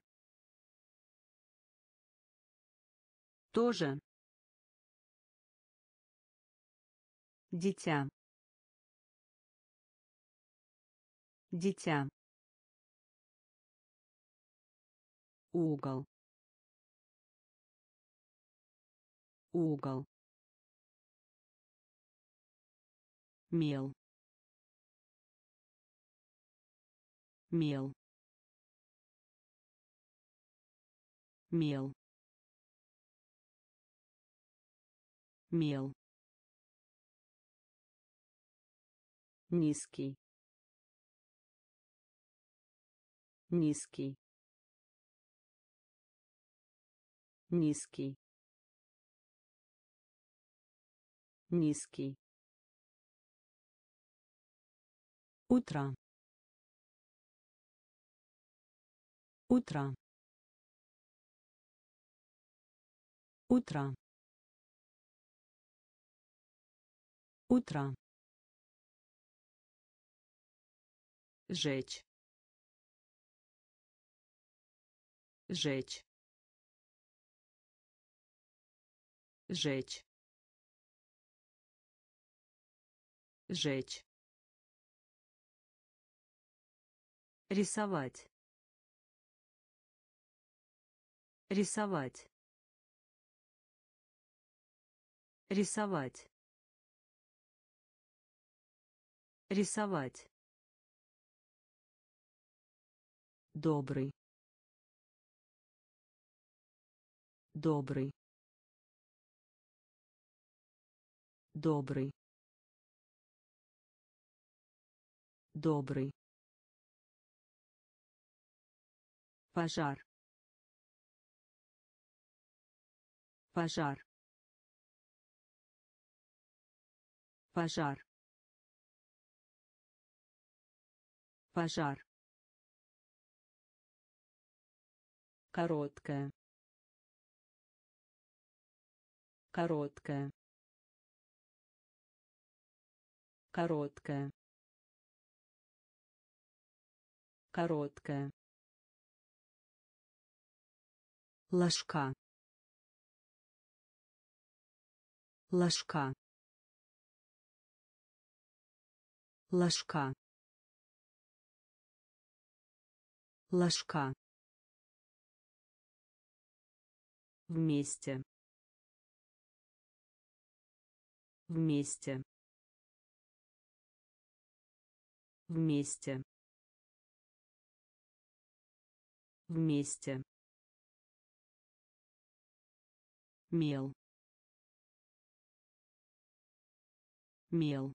Тоже. Дитя. Дитя. Угол. Угол мел. Мел. Мел. Мел. Низкий. Низкий. Низкий. Низкий утро. Утро. Утро. Утро. Жечь. Жечь. Жечь. Жечь рисовать. Рисовать. Рисовать. Рисовать. Добрый. Добрый. Добрый. Добрый пожар. Пожар. Пожар. Пожар. Короткая короткая короткая короткая ложка. Ложка. Ложка. Ложка. Вместе. Вместе. Вместе. Вместе мел. Мел.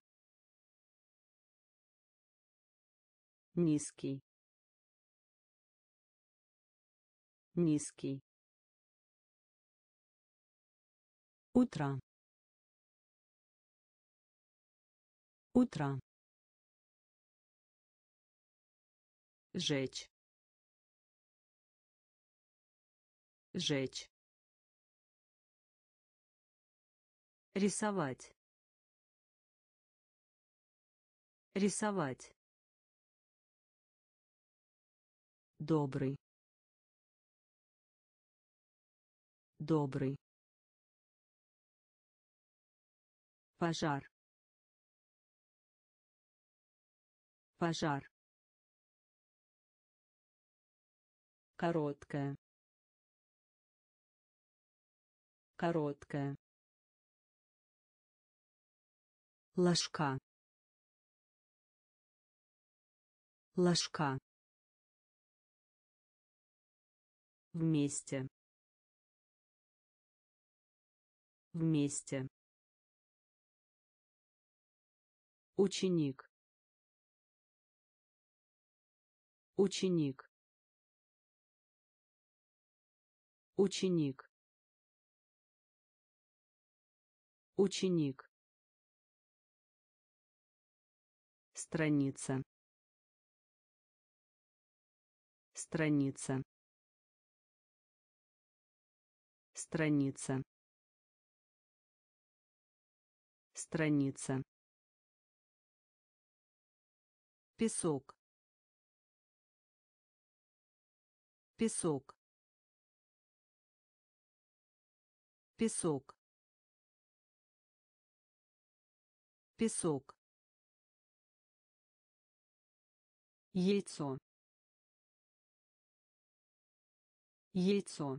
Низкий. Низкий. Утро. Утро. Жечь. Жечь рисовать. Рисовать. Добрый. Добрый. Пожар. Пожар. Короткая короткая ложка. Ложка. Вместе. Вместе. Ученик. Ученик. Ученик. Ученик страница. Страница. Страница. Страница. Песок. Песок. Песок. Песок яйцо яйцо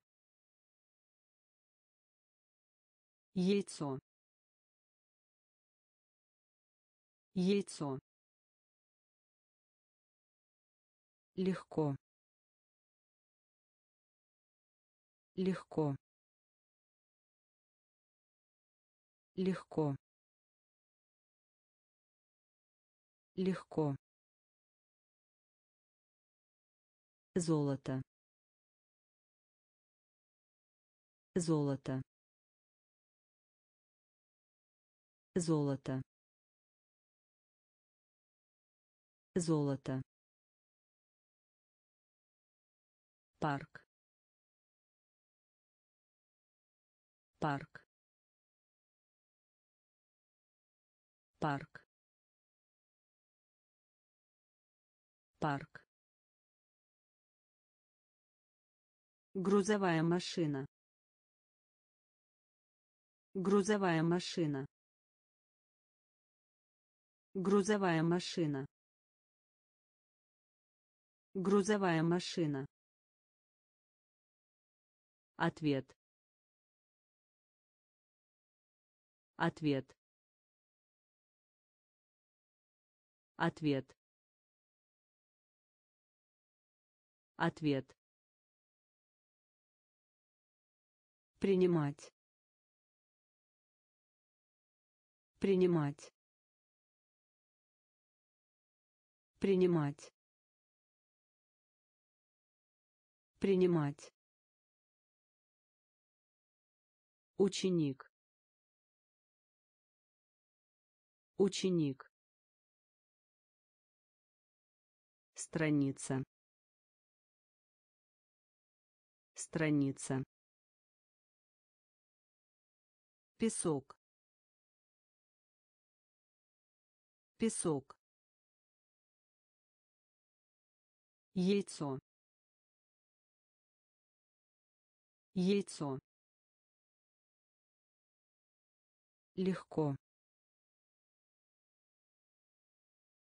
яйцо Яйцо. Легко. Легко. Легко. Легко. Золото. Золото. Золото. Золото. парк парк парк парк грузовая машина грузовая машина грузовая машина грузовая машина Ответ. Ответ. Ответ. Ответ. Принимать. Принимать. Принимать. Принимать. Ученик. Ученик. Страница. Страница. Песок. Песок. Яйцо. Яйцо. Легко.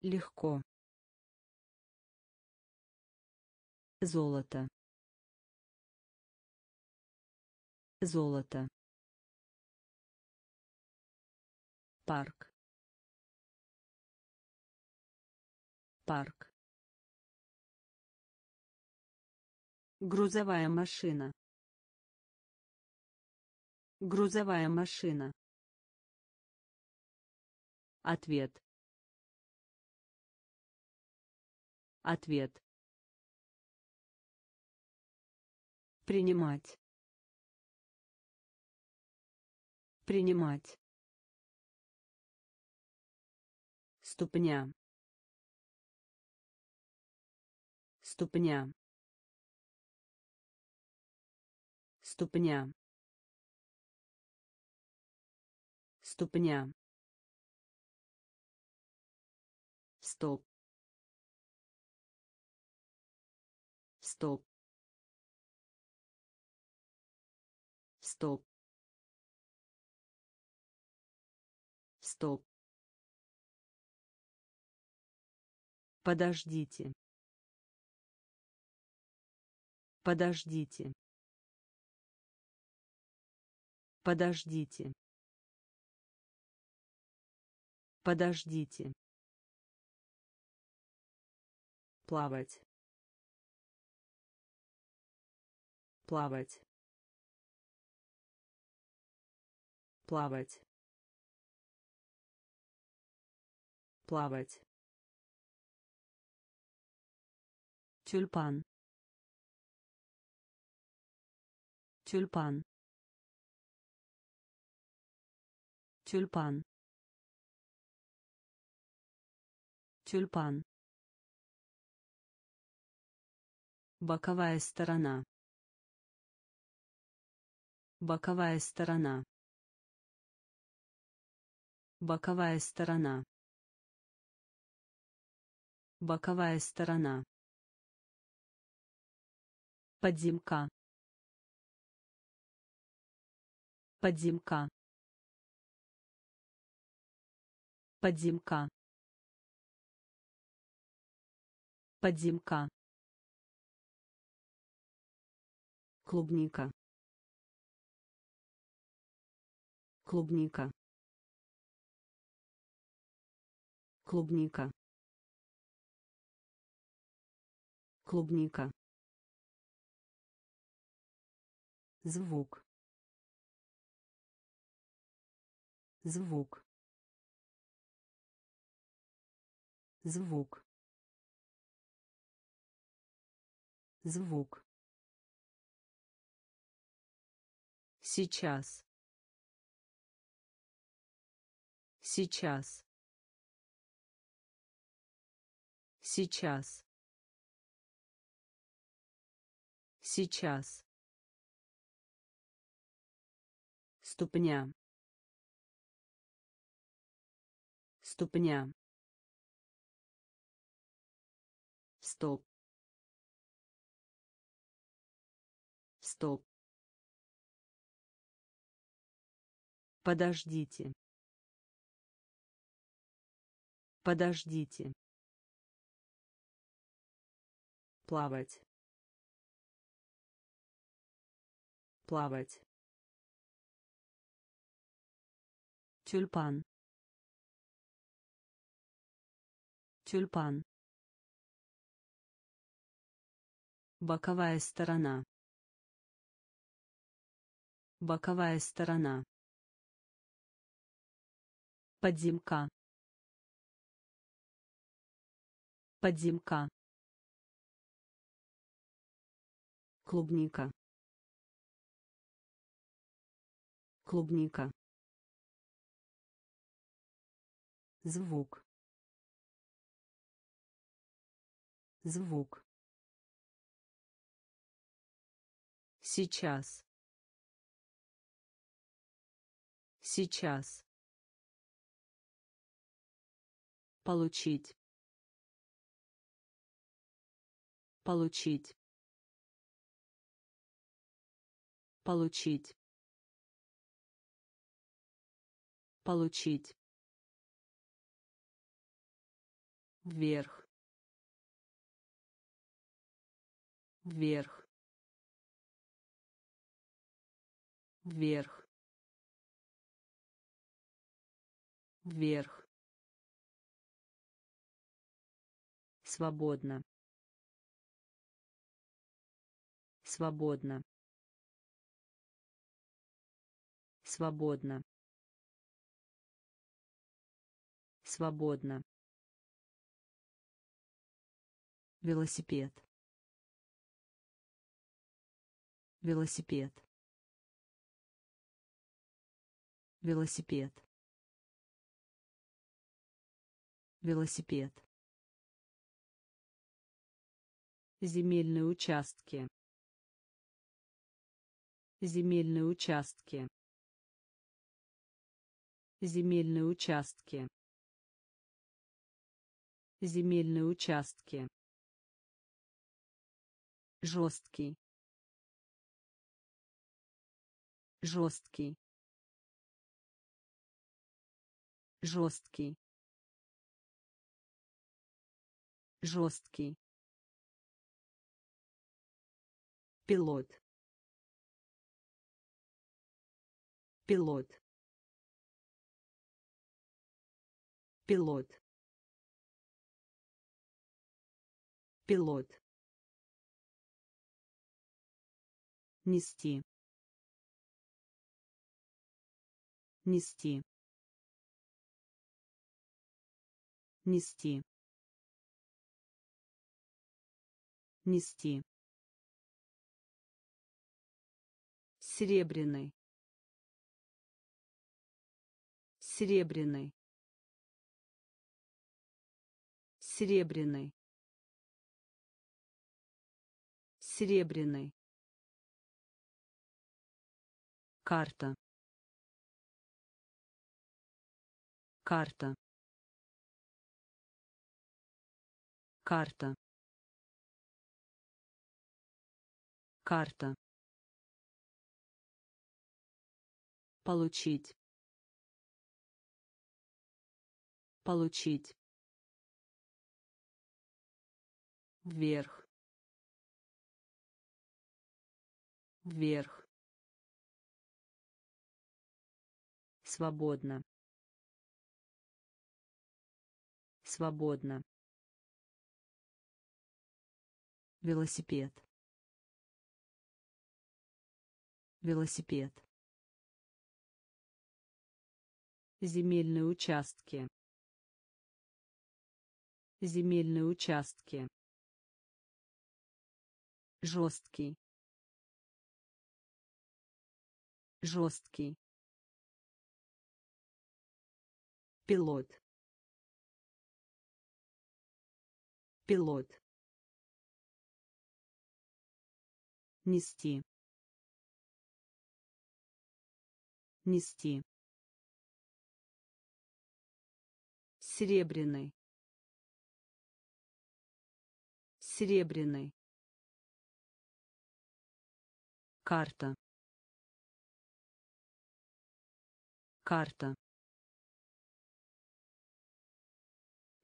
Легко. Золото. Золото. Парк. Парк. Грузовая машина. Грузовая машина. Ответ. Ответ. Принимать. Принимать. Ступня. Ступня. Ступня. Ступня. стоп стоп стоп стоп Подождите. Подождите. Подождите. Подождите. плавать плавать плавать плавать тюльпан тюльпан тюльпан тюльпан Боковая сторона. Боковая сторона. Боковая сторона. Боковая сторона. Подземка. Подземка. Подземка. Подземка. клубника клубника клубника клубника звук. Звук. Звук. Звук. Сейчас. Сейчас. Сейчас. Сейчас ступня. Ступня. Стоп. Стоп. Подождите. Подождите. Плавать. Плавать тюльпан. Тюльпан. Боковая сторона. Боковая сторона. Подземка. Подземка. Клубника. Клубника звук. Звук. Сейчас. Сейчас. Получить. Получить. Получить. Получить вверх вверх вверх вверх. Свободно свободно свободно свободно велосипед. Велосипед. Велосипед. Велосипед. Земельные участки. Земельные участки. Земельные участки. Земельные участки жесткий. Жесткий. Жесткий. Жесткий. Пилот. Пилот. Пилот. Пилот нести. Нести. Нести. Нести. Серебряный. Серебряный. Серебряный. Серебряный карта. Карта. Карта. Карта. Получить. Получить. Вверх. Вверх свободно Свободно. Велосипед. Велосипед. Земельные участки. Земельные участки. Жесткий. Жесткий. Пилот. Пилот. Нести. Нести. Серебряный. Серебряный. Карта. Карта.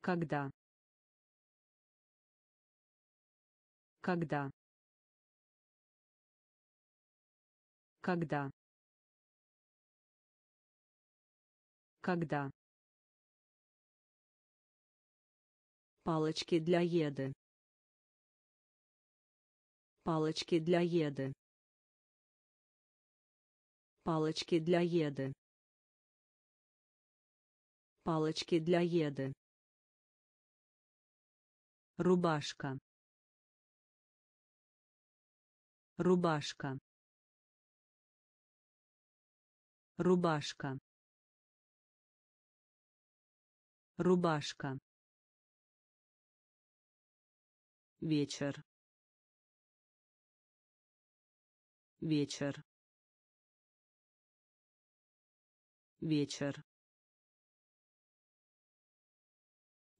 Когда. Когда. Когда. Когда. Палочки для еды. Палочки для еды. Палочки для еды. Палочки для еды. Рубашка. Рубашка. Рубашка. Рубашка. Вечер. Вечер. Вечер.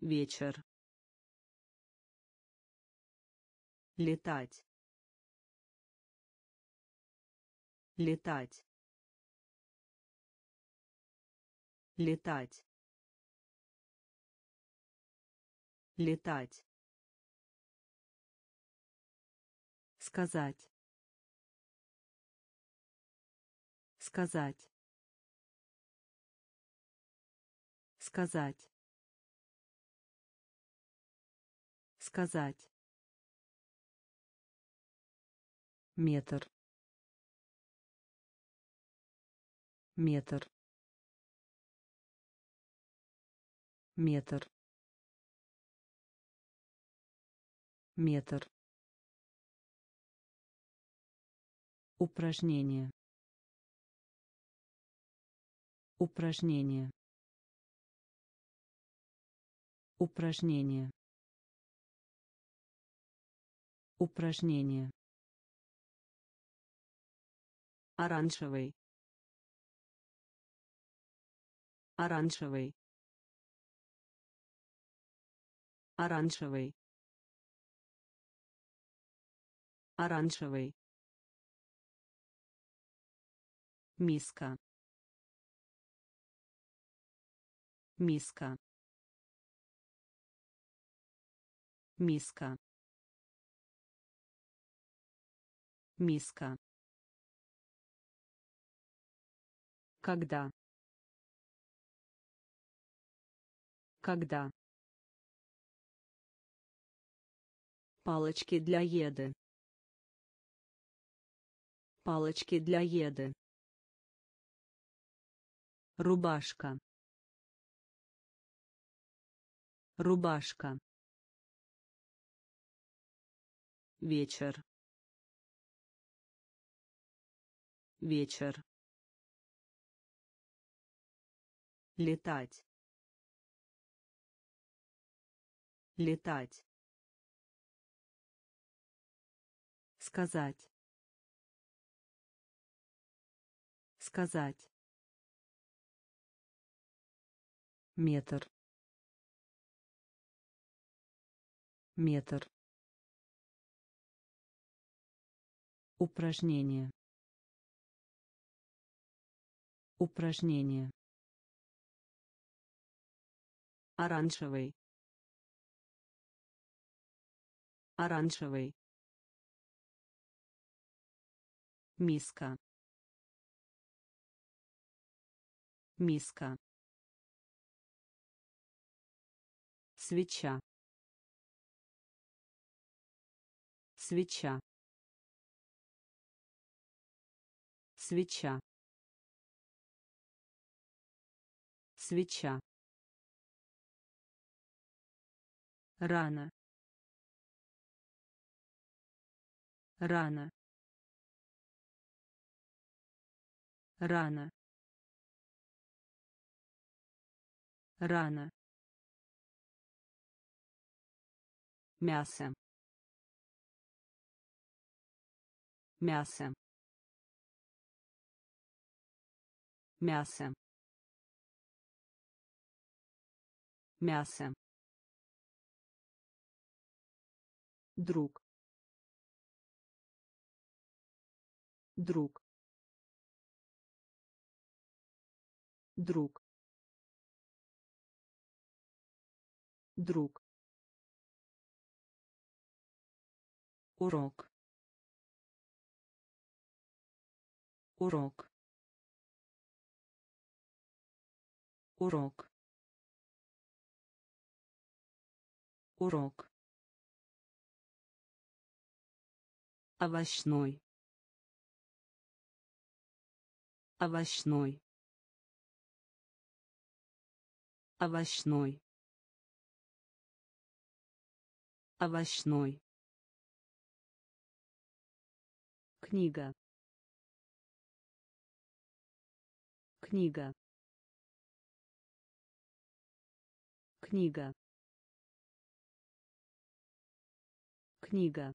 Вечер. Летать. Летать. Летать. Летать. Сказать. Сказать. Сказать. Сказать метр метр метр метр. Упражнение. Упражнение. Упражнение. Упражнение оранжевый оранжевый оранжевый оранжевый. Миска. Миска. Миска. Миска Когда. Когда. Палочки для еды. Палочки для еды. Рубашка. Рубашка. Вечер. Вечер. Летать. Летать. Сказать. Сказать. Метр. Метр. Упражнение. Упражнение оранжевый оранжевый миска миска свеча свеча свеча свеча рано. Рано. Рано. Рано. Мясо. Мясо. Мясо. Мясо друг. Друг. Друг. Друг. Урок. Урок. Урок. Урок овощной. Овощной. Овощной. Овощной. Книга. Книга. Книга. Книга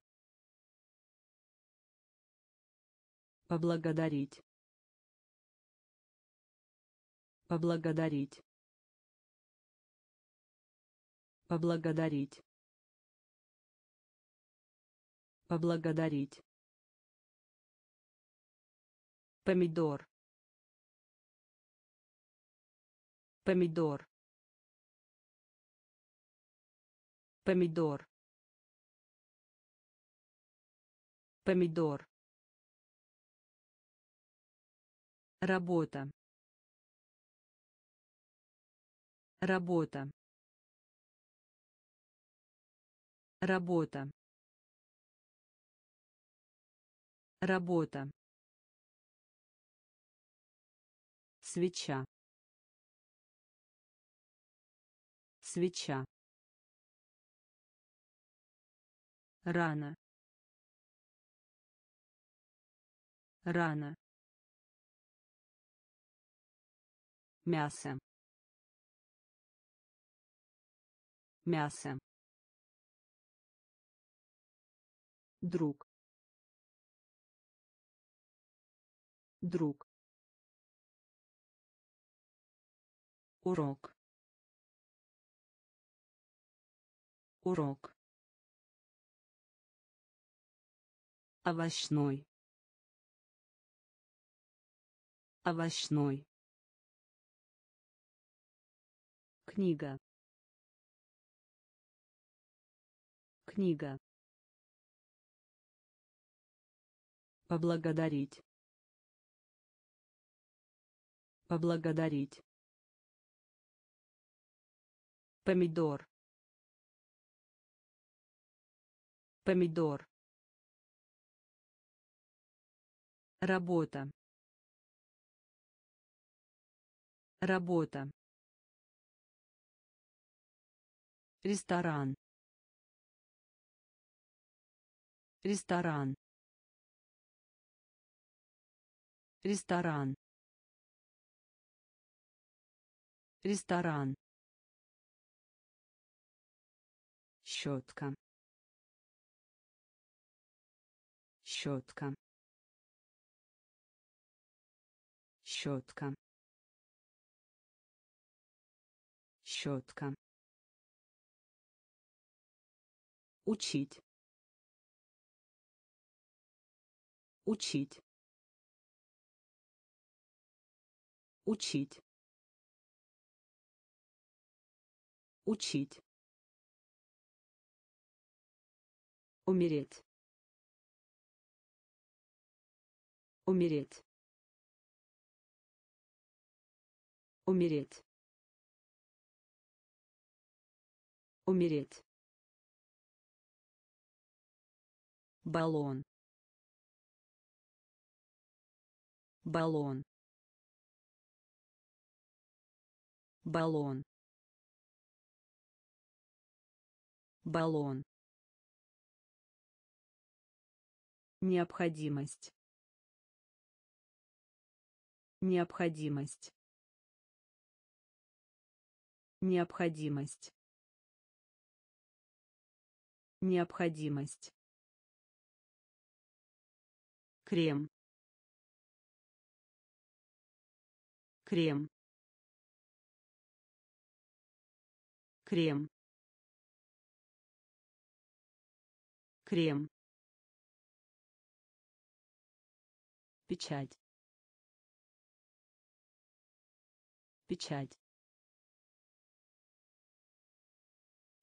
поблагодарить. Поблагодарить. Поблагодарить. Поблагодарить. Помидор. Помидор. Помидор. Помидор работа. Работа. Работа. Работа. Свеча. Свеча. Рано рано мясо. Мясо. Друг. Друг. Урок. Урок. Овощной. Овощной книга. Книга. Поблагодарить. Поблагодарить. Помидор. Помидор. Работа. Работа ресторан. Ресторан. Ресторан. Ресторан. Щетка. Щетка. Щетка. Щетка учить. Учить. Учить. Учить. Умереть. Умереть. Умереть. Умереть. Баллон. Баллон. Баллон. Баллон. Необходимость. Необходимость. Необходимость. Необходимость крем. Крем. Крем. Крем. Печать. Печать.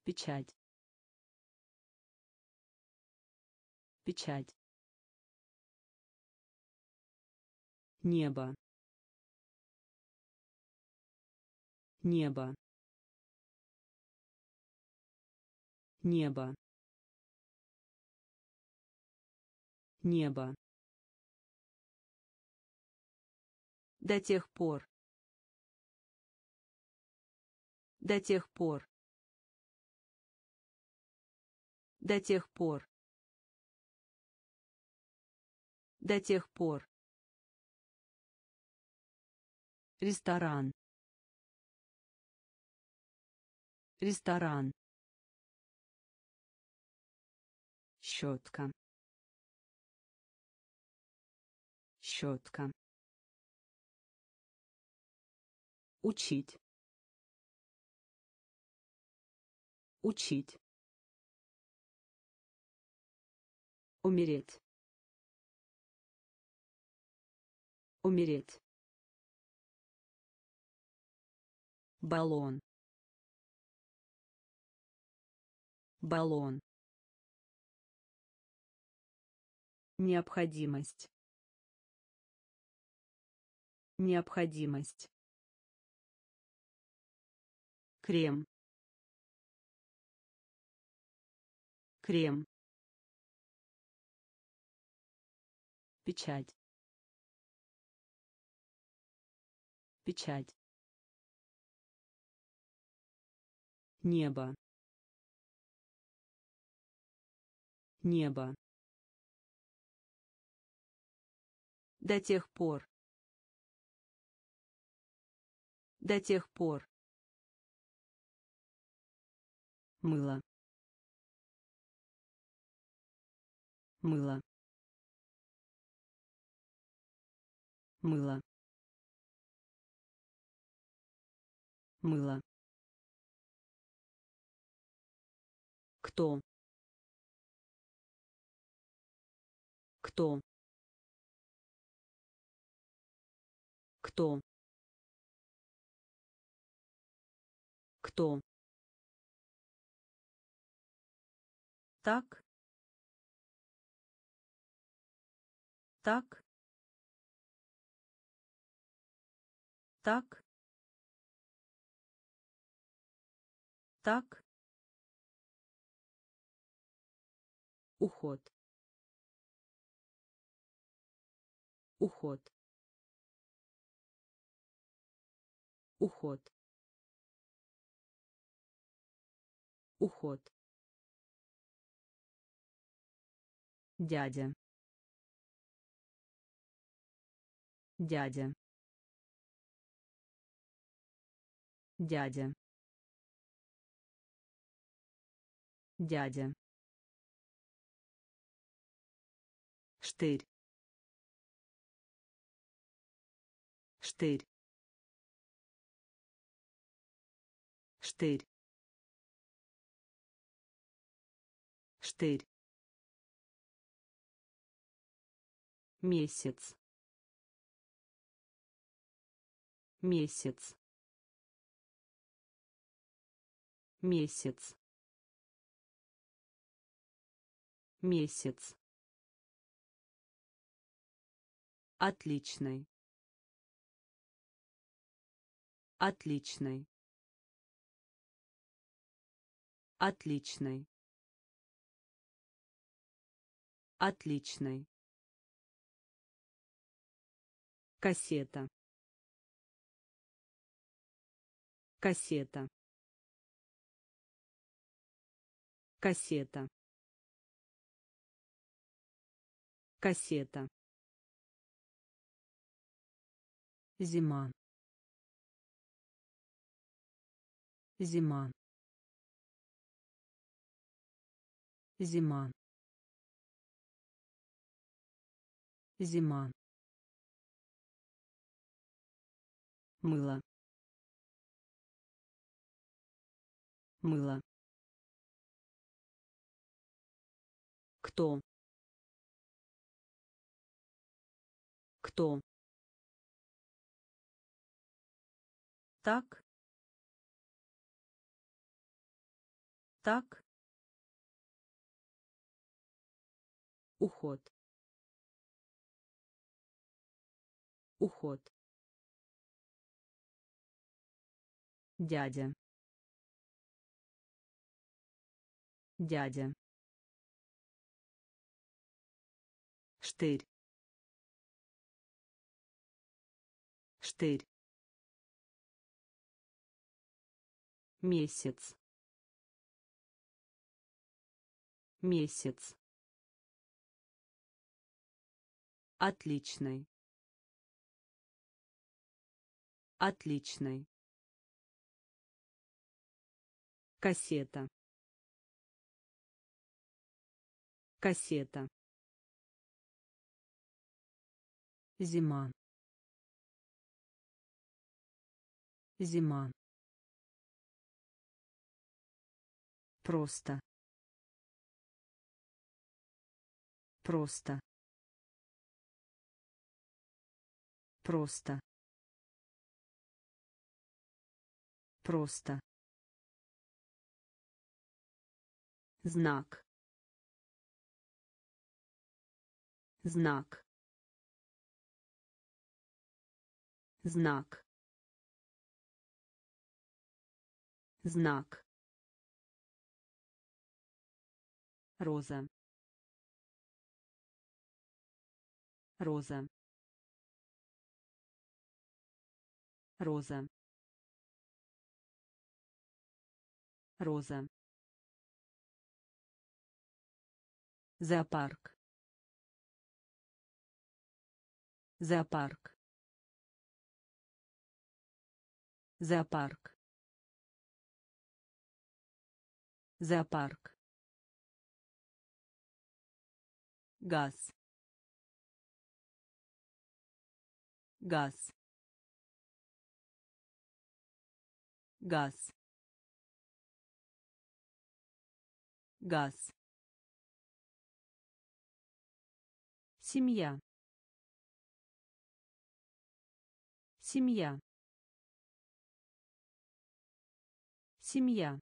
Печать. Печать небо. Небо. Небо. Небо. До тех пор. До тех пор. До тех пор. До тех пор ресторан. Ресторан. Щетка. Щетка. Учить. Учить. Умереть. Умереть баллон. Баллон. Необходимость. Необходимость. Крем. Крем. Печать. Печать небо. Небо. До тех пор. До тех пор. Мыло. Мыло. Мыло. Мыло кто? Кто? Кто? Кто? Так? Так? Так? Так уход. Уход. Уход. Уход. Дядя. Дядя. Дядя. Дядя штырь. Штырь. Штырь. Штырь. Месяц. Месяц. Месяц. Месяц отличный отличный Отличный. Отличный. Кассета. Кассета. Кассета. Кассета. Зима. Зима. Зима. Зима. мыло мыло кто кто так. Так. Уход. Уход. Дядя. Дядя. Штырь. Штырь месяц. Месяц. Отличный. Отличный. Кассета. Кассета. Зима. Зима просто. Просто. Просто. Просто. Знак. Знак. Знак. Знак роза. Роза. Роза. Роза. Зоопарк. Зоопарк. Зоопарк. Зоопарк газ газ газ газ Семья. Семья. Семья.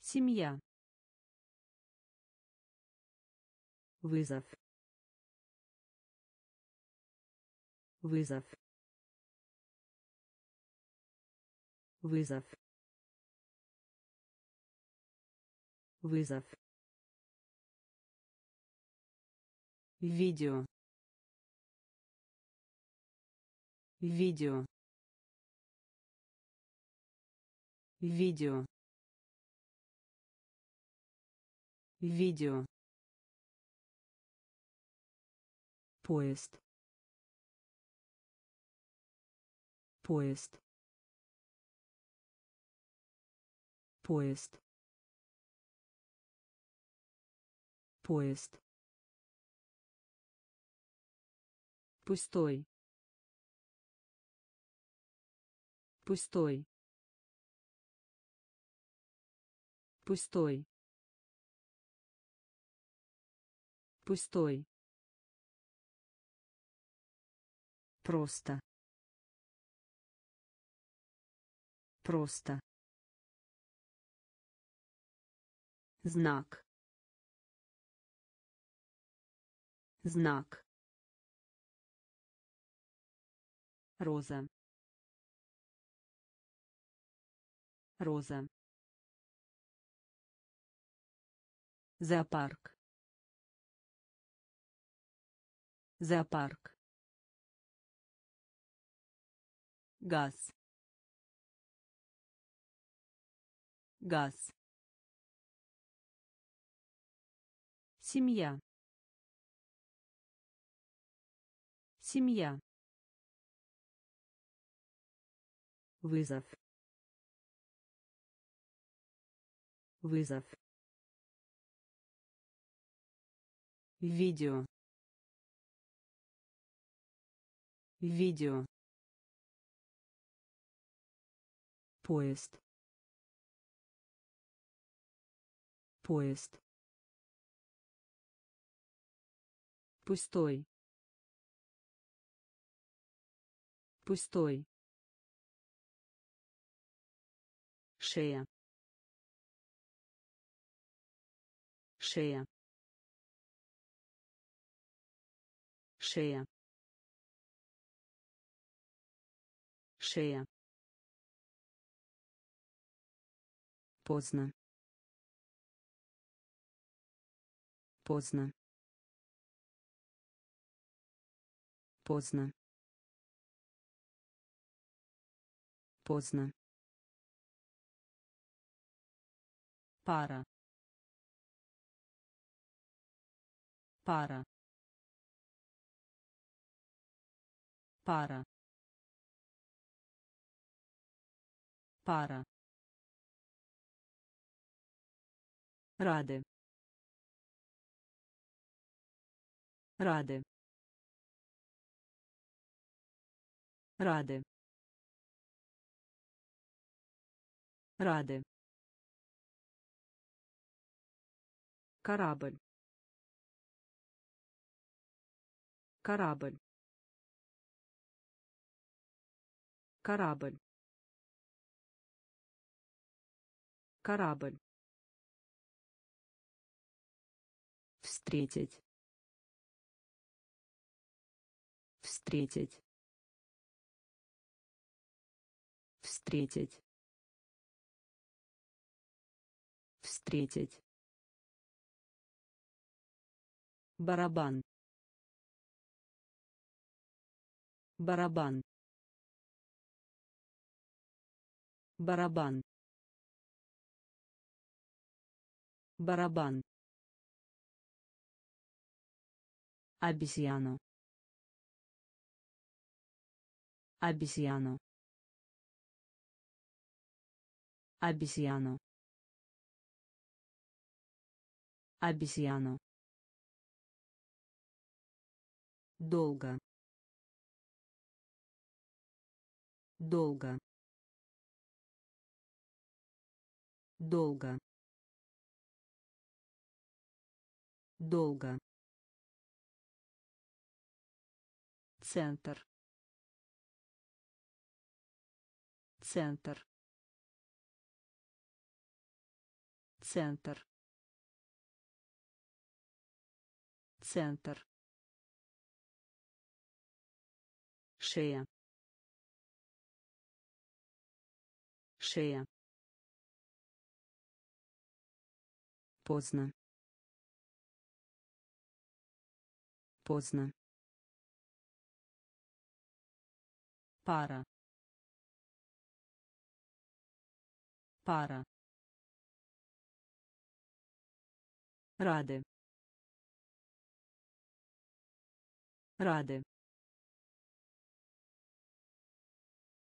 Семья. Вызов. Вызов. Вызов. Вызов. Видео. Видео. Видео. Видео. Поезд. Поезд. Поезд. Поезд. Пустой. Пустой. Пустой. Пустой. Просто. Просто. Знак. Знак. роза роза зоопарк зоопарк газ. Газ. Семья. Семья. Вызов. Вызов. Видео. Видео поезд. Поезд. Пустой. Пустой. Шея. Шея. Шея. Шея поздно. Поздно. Поздно. Поздно. Пара. Пара. Пара. Пара рады. Рады. Рады. Рады. Корабль. Корабль. Корабль. Корабль встретить. Встретить. Встретить. Встретить. Барабан. Барабан. Барабан. Барабан обезьяну. Обезьяну. Обезьяну. Обезьяну. Долго. Долго. Долго. Долго центр. Центр. Центр. Центр. Шея. Шея. Поздно. Поздно пара. Пара. Рады. Рады.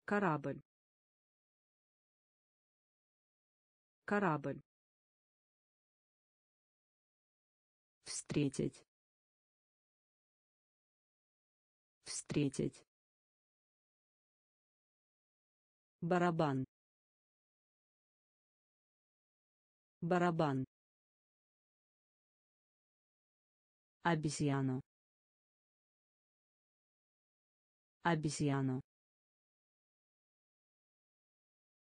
Корабль. Корабль. Встретить. Встретить барабан барабан обезьяну обезьяну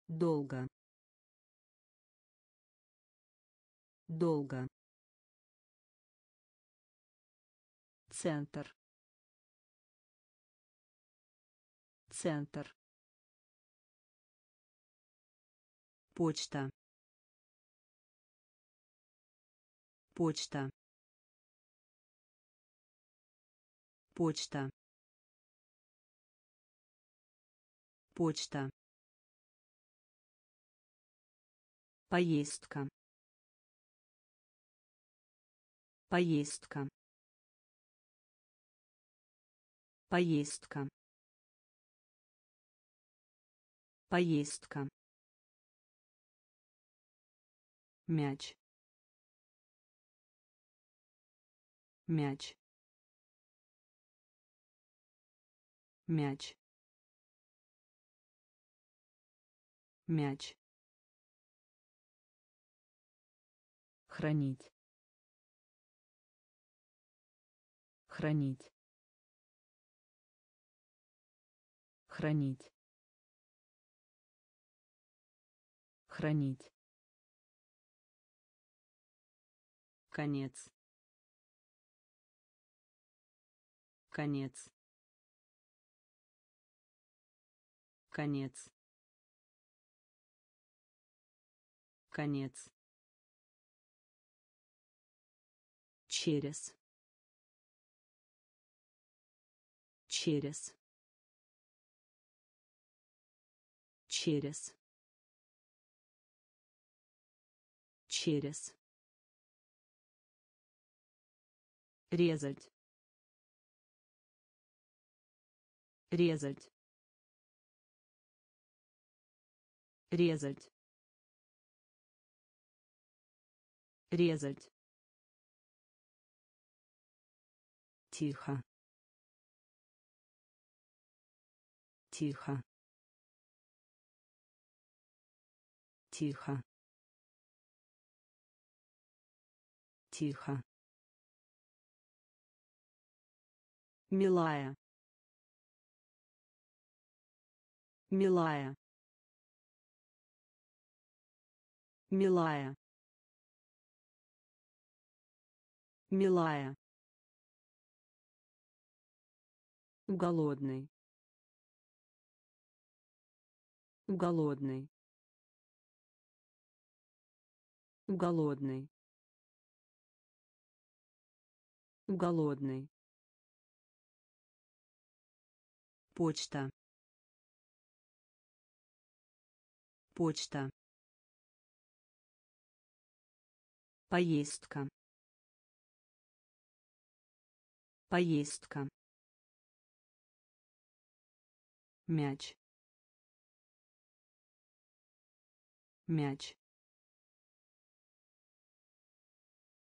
долго долго центр центр почта. Почта. Почта. Почта. Поездка. Поездка. Поездка. Поездка мяч. Мяч. Мяч. Мяч. Хранить. Хранить. Хранить. Хранить конец. Конец. Конец. Конец. Через. Через. Через. Через резать. Резать. Резать. Резать. Тихо. Тихо. Тихо. Тихо милая. Милая. Милая. Милая. Голодный. Голодный. Голодный. Голодный почта. Почта. Поездка. Поездка. Мяч. Мяч.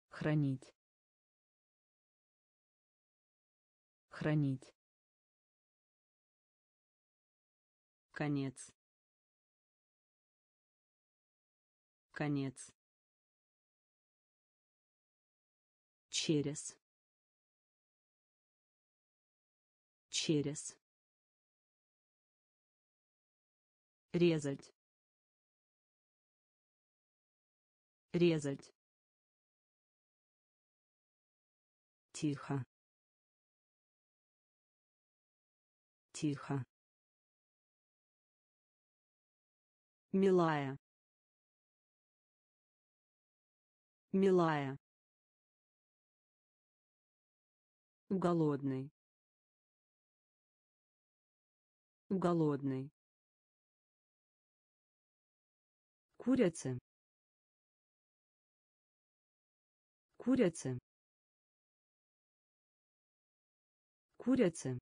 Хранить. Хранить конец. Конец. Через. Через. Резать. Резать. Тихо. Тихо милая. Милая. Голодный. Голодный. Курица. Курица. Курица.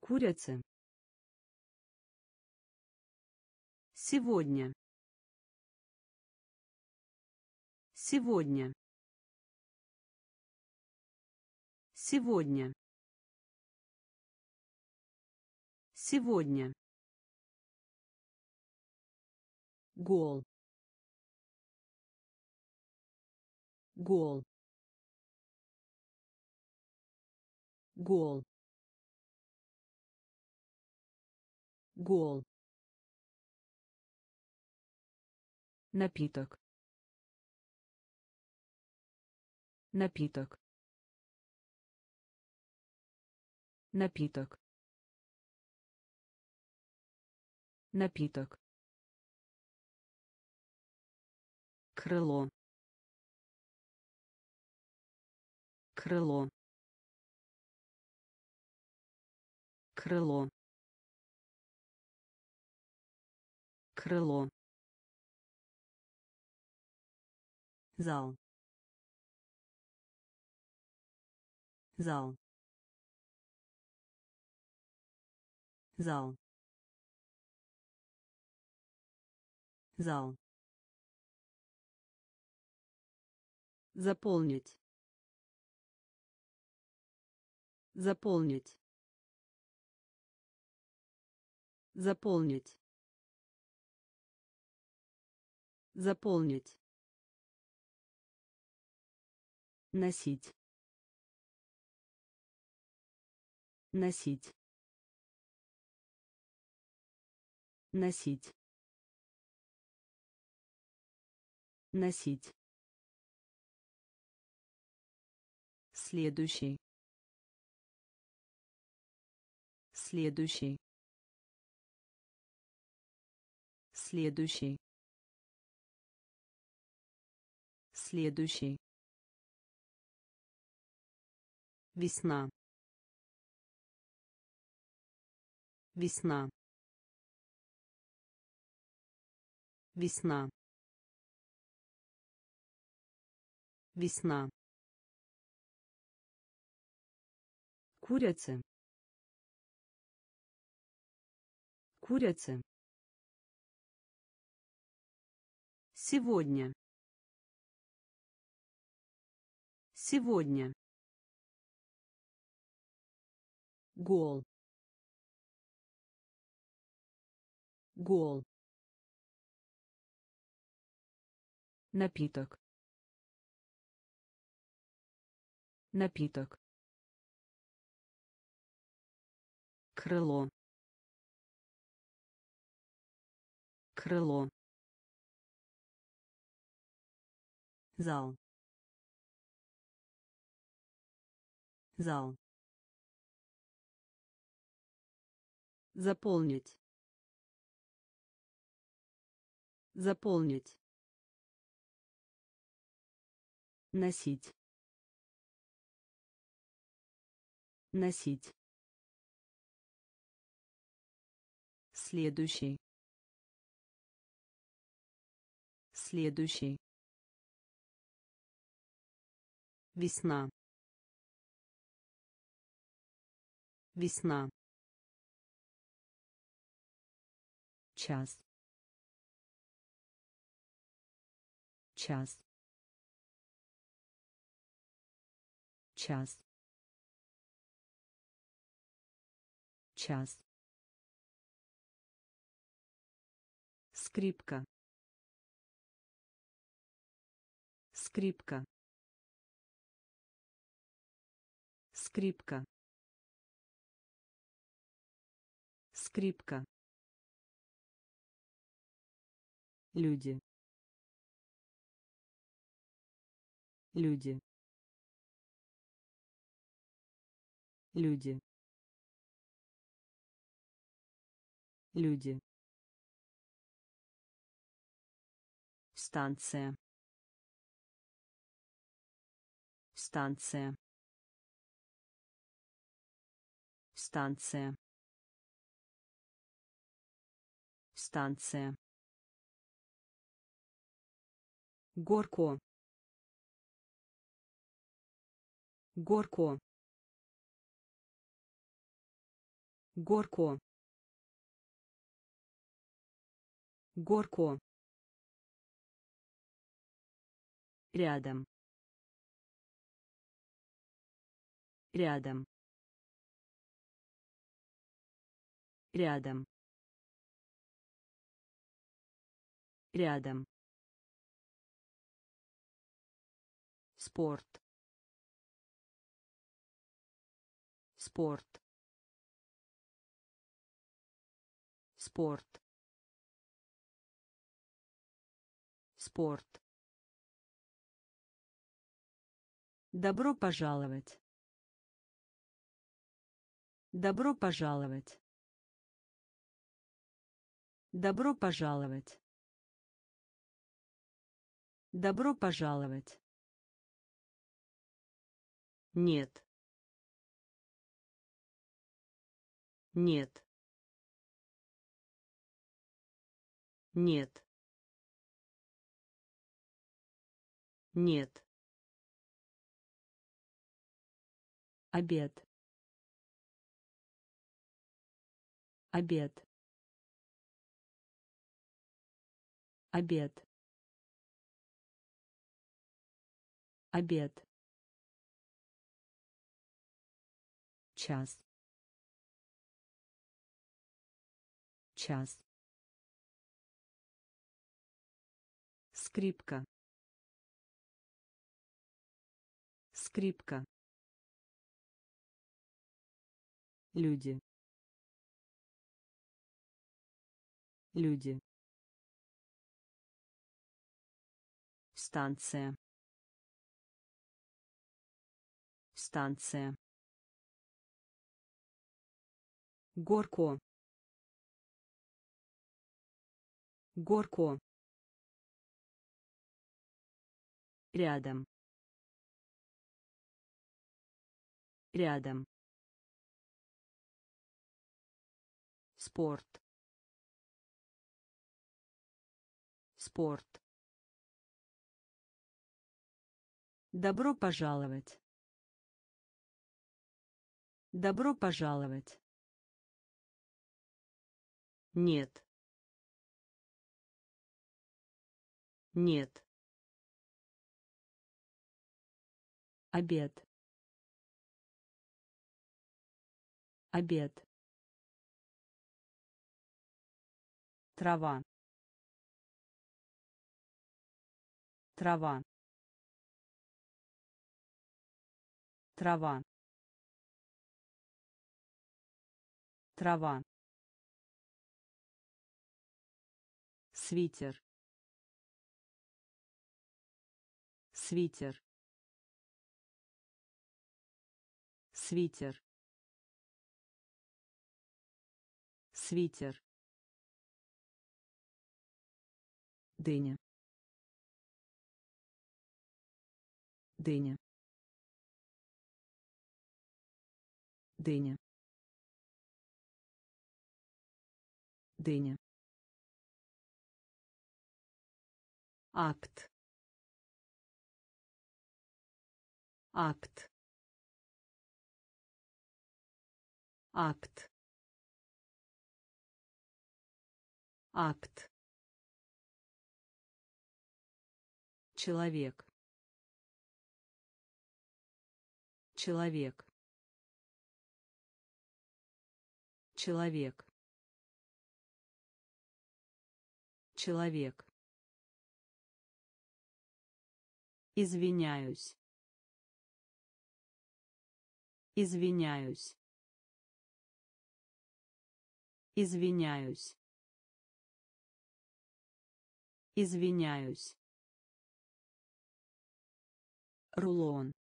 Курица сегодня. Сегодня. Сегодня. Сегодня. Гол. Гол. Гол. Гол напиток. Напиток. Напиток. Напиток. Крыло. Крыло. Крыло. Крыло зал. Зал. Зал. Зал. Заполнить. Заполнить. Заполнить. Заполнить носить носить носить носить. Следующий. Следующий. Следующий. Следующий весна. Весна. Весна. Весна. Курица. Курица. Сегодня. Сегодня гол. Гол. Напиток. Напиток. Крыло. Крыло. Зал. Зал заполнить. Заполнить. Носить. Носить. Следующий. Следующий. Весна. Весна час. Час. Час. Час. Скрипка. Скрипка. Скрипка. Скрипка люди. Люди. Люди. Люди. Станция. Станция. Станция. Станция горко горко горко горко рядом. Рядом. Рядом. Рядом спорт. Спорт. Спорт. Спорт. Добро пожаловать. Добро пожаловать. Добро пожаловать. Добро пожаловать. Нет. Нет. Нет. Нет. Обед. Обед. Обед. Обед. Час. Час. Скрипка. Скрипка. Люди. Люди. Станция. Станция горко горко рядом. Рядом. Спорт. Спорт. Добро пожаловать. Добро пожаловать нет. Нет. Обед. Обед. Трава. Трава. Трава. Трава свитер. Свитер. Свитер. Свитер. Дыня дыня дыня дыня акт. Акт. Акт. Акт. Человек. Человек. Человек. Человек Извиняюсь. Извиняюсь. Извиняюсь. Извиняюсь. Рулон.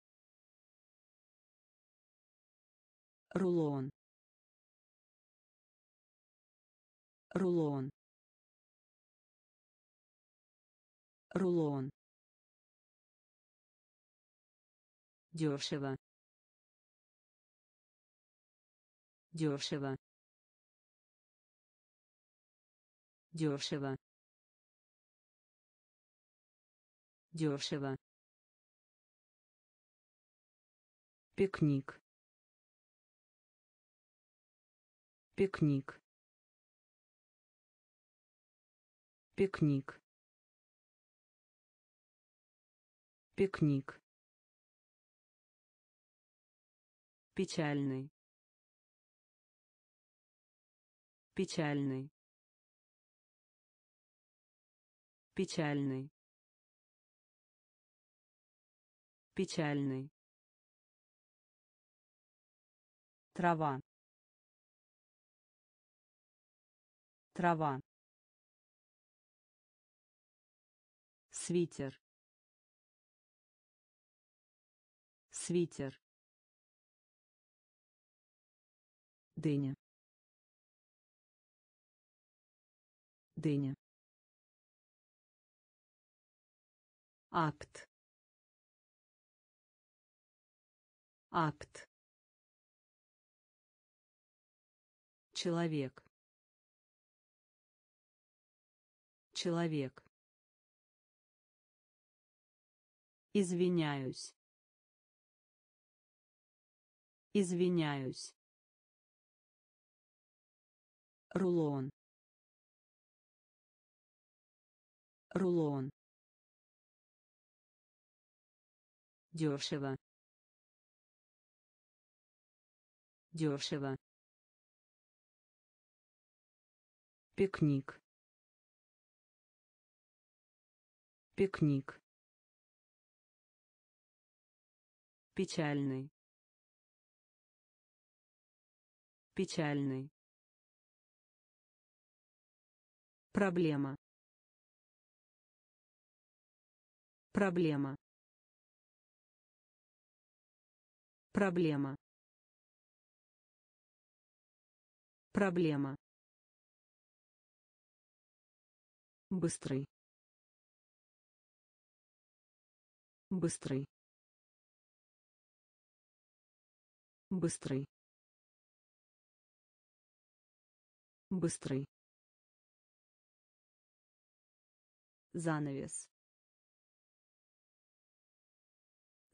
Рулон. Рулон. Рулон. Дешево. Дешево. Дешево. Дешево. Пикник. Пикник. Пикник. Пикник печальный. Печальный. Печальный. Печальный. Трава. Трава. Свитер. Свитер дыня дыня акт. Акт. Человек. Человек. Извиняюсь. Извиняюсь рулон. Рулон. Дешево дешево пикник. Пикник. Печальный. Печальный проблема. Проблема. Проблема. Проблема. Быстрый. Быстрый. Быстрый. Быстрый занавес.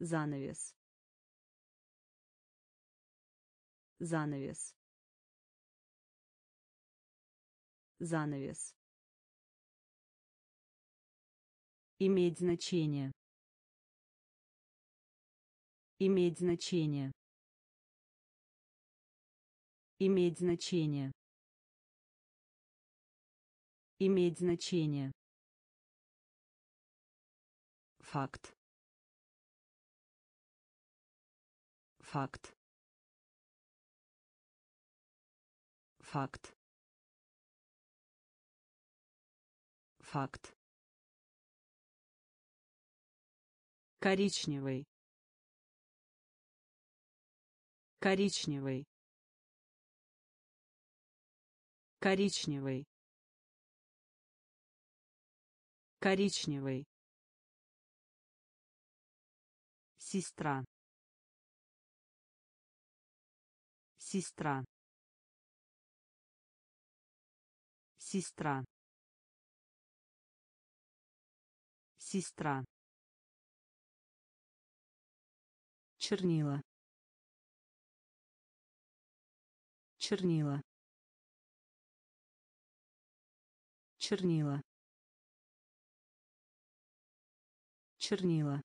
Занавес. Занавес. Занавес. Иметь значение. Иметь значение. Иметь значение. Иметь значение факт. Факт. Факт. Факт. Коричневый. Коричневый. Коричневый. Коричневый сестра. Сестра. Сестра. Сестра. Чернила. Чернила. Чернила. Чернила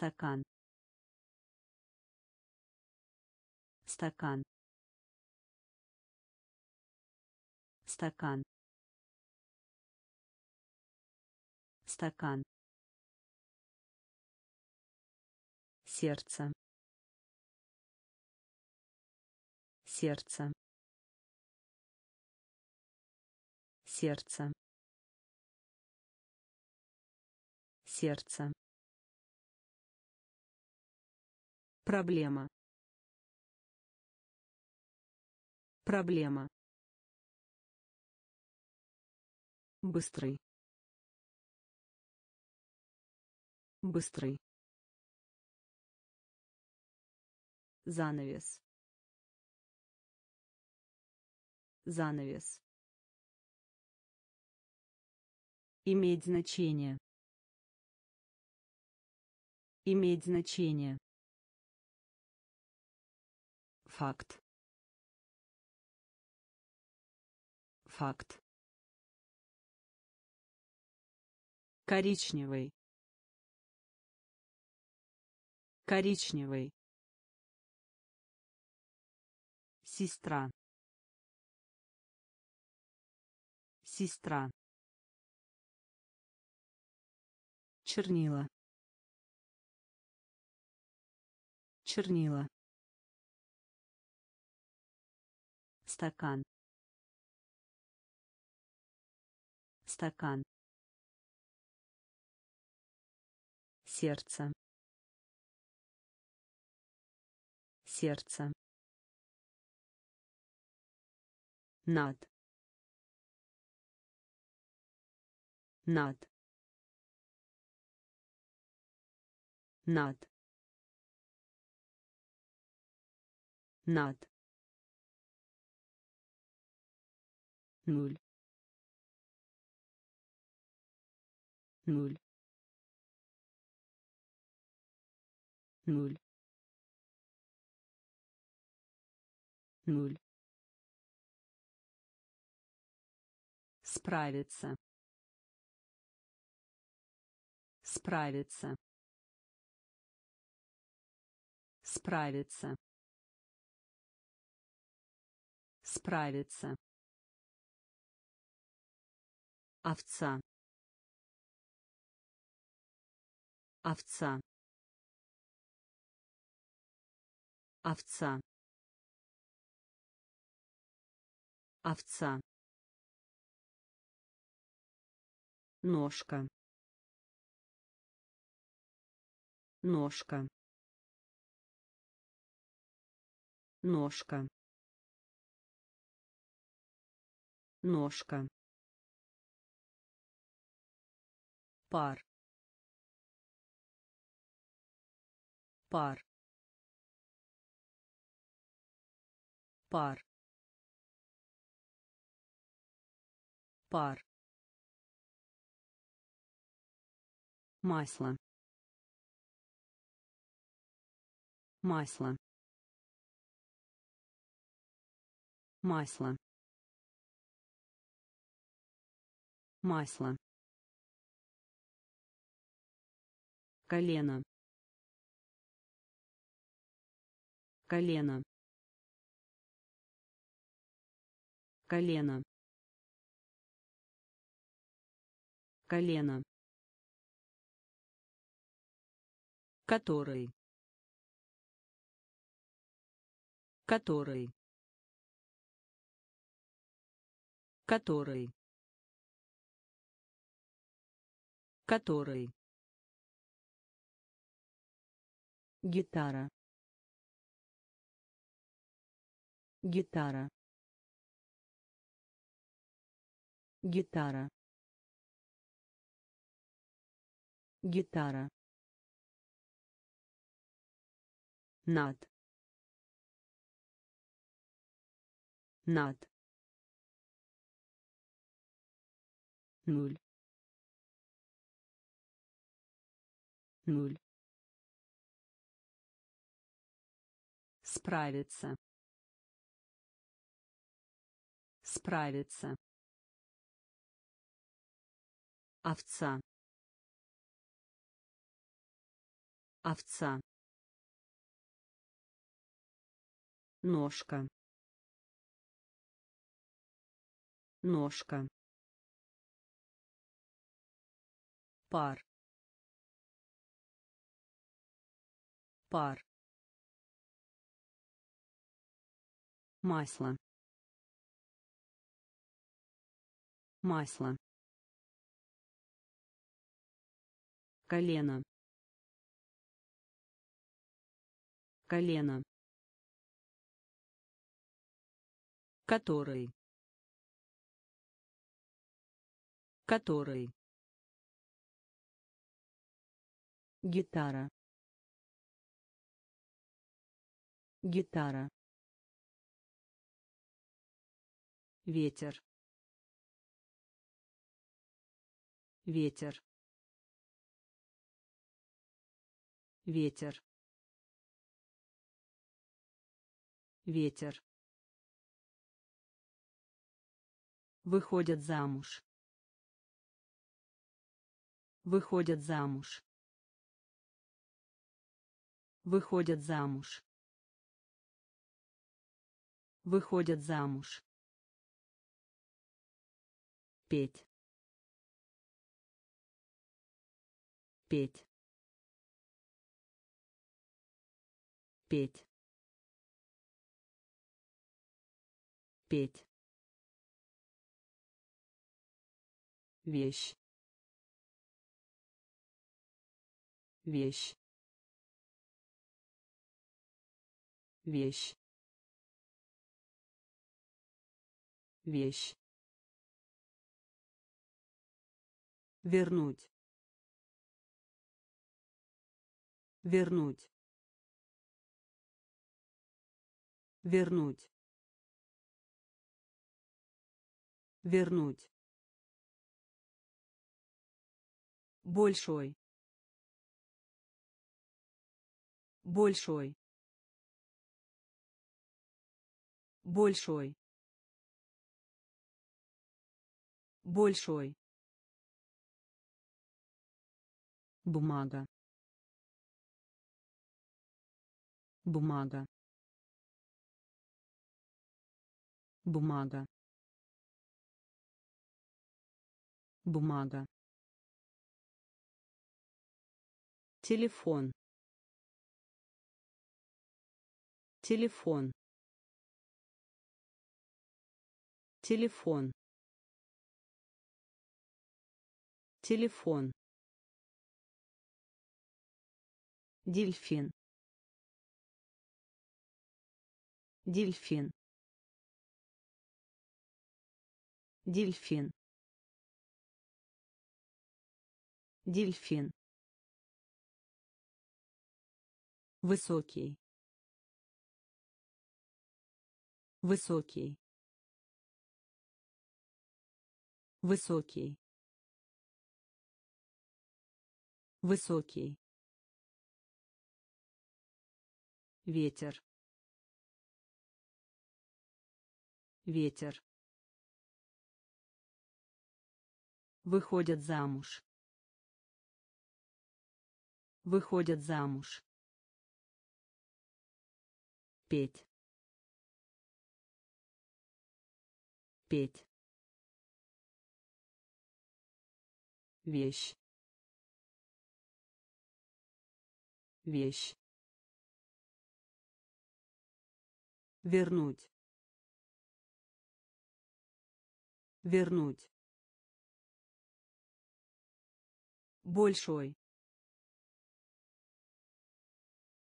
стакан. Стакан. Стакан. Стакан. Сердце. Сердце. Сердце. Сердце проблема. Проблема. Быстрый. Быстрый. Занавес. Занавес. Иметь значение. Иметь значение факт. Факт. Коричневый. Коричневый. Сестра. Сестра. Чернила. Чернила стакан. Стакан. Сердце. Сердце. Над. Над. Над. Над нуль нуль нуль нуль справиться. Справиться. Справиться. Справиться овца. Овца. Овца. Овца. Ножка. Ножка. Ножка. Ножка пар. Пар. Пар. Пар. Масло. Масло. Масло. Масло колено. Колено. Колено. Колено. Который. Который. Который. Который гитара. Гитара. Гитара. Гитара. Над. Над. Нуль. Нуль справиться. Справиться. Овца. Овца. Ножка. Ножка. Пар. Пар масло. Масло. Колено. Колено. Который. Который. Гитара. Гитара ветер. Ветер. Ветер. Ветер. Выходят замуж. Выходят замуж. Выходят замуж. Выходят замуж петь. Петь. Петь. Петь. Вещь. Вещь. Вещь. Вещь вернуть. Вернуть. Вернуть. Вернуть. Большой. Большой. Большой. Большой бумага. Бумага. Бумага. Бумага. Телефон. Телефон. Телефон. Телефон дельфин. Дельфин. Дельфин. Дельфин. Высокий. Высокий. Высокий. Высокий ветер. Ветер. Выходят замуж. Выходят замуж. Петь. Петь. Вещь. Вещь вернуть. Вернуть. Большой.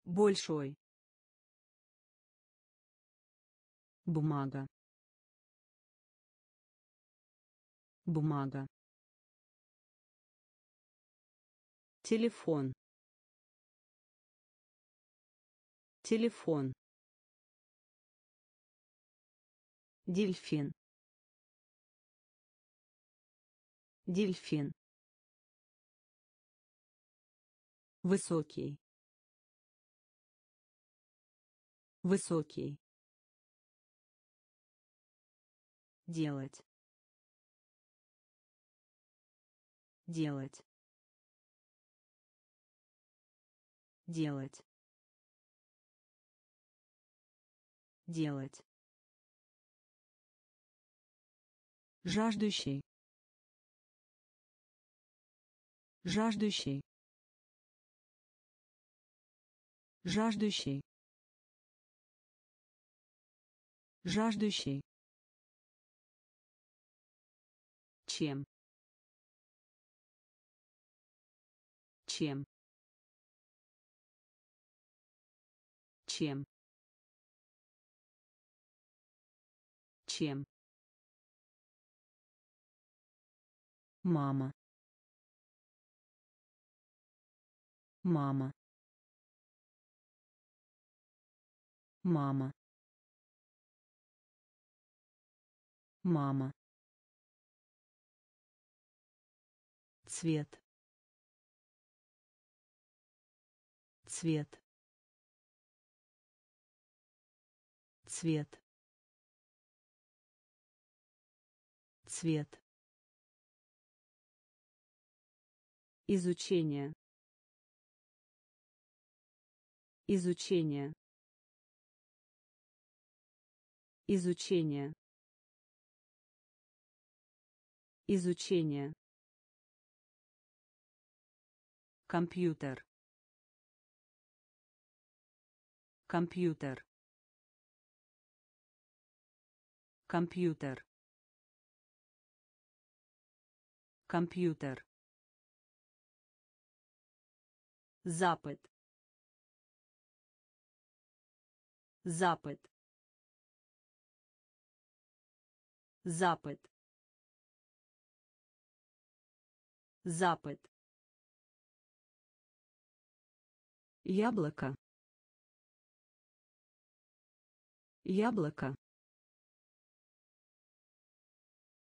Большой. Бумага. Бумага. Телефон. Телефон дельфин. Дельфин. Высокий. Высокий. Делать. Делать. Делать. Делать жаждущий. Жаждущий. Жаждущий. Жаждущий. Чем? Чем? Чем? Чем мама. Мама. Мама. Мама. Цвет. Цвет. Цвет. Цвет изучение. Изучение. Изучение. Изучение. Компьютер. Компьютер. Компьютер. Компьютер запад запад Запад. Запад. Яблоко. Яблоко.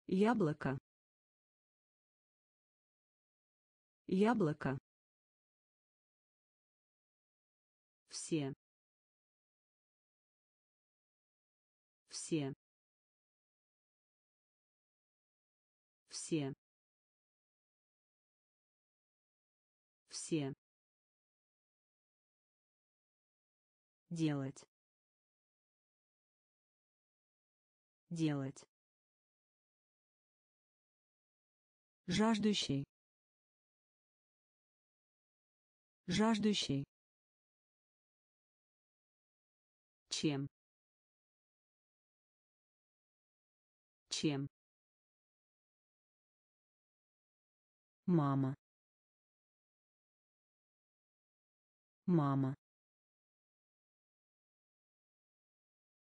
Яблоко. Яблоко. Все. Все. Все. Все. делать делать жаждущий жаждущий чем? Чем? Мама. Мама.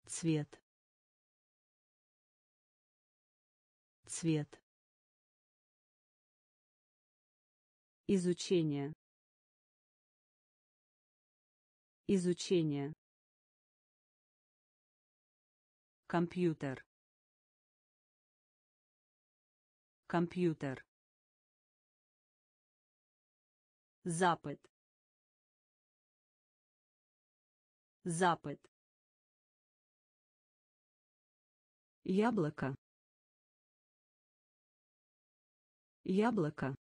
Цвет. Цвет. Изучение. Изучение компьютер. Компьютер. Запад. Запад. Яблоко. Яблоко.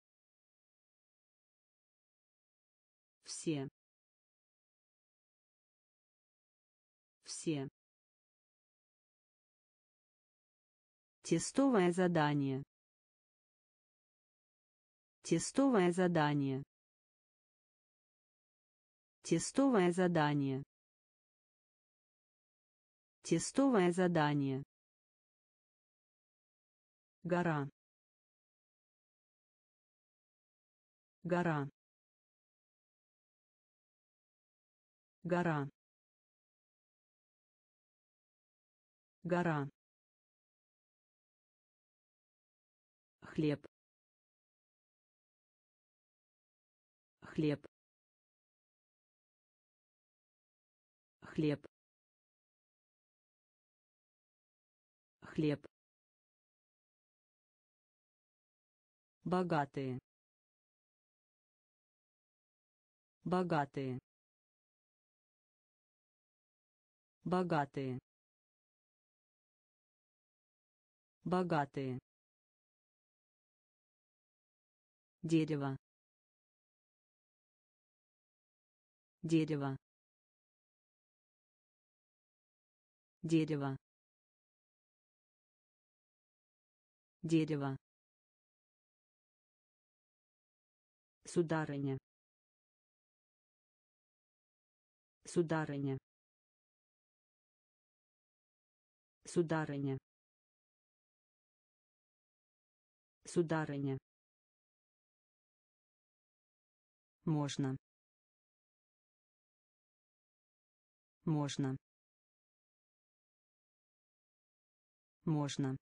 Все. Все тестовое задание. Тестовое задание. Тестовое задание. Тестовое задание. Гора. Гора. Гора. Гора хлеб. Хлеб. Хлеб. Хлеб. Богатые. Богатые. Богатые. Богатые дерево дерево дерево дерево Сударыня. Сударыня. Сударыня. Сударыня. Можно. Можно. Можно.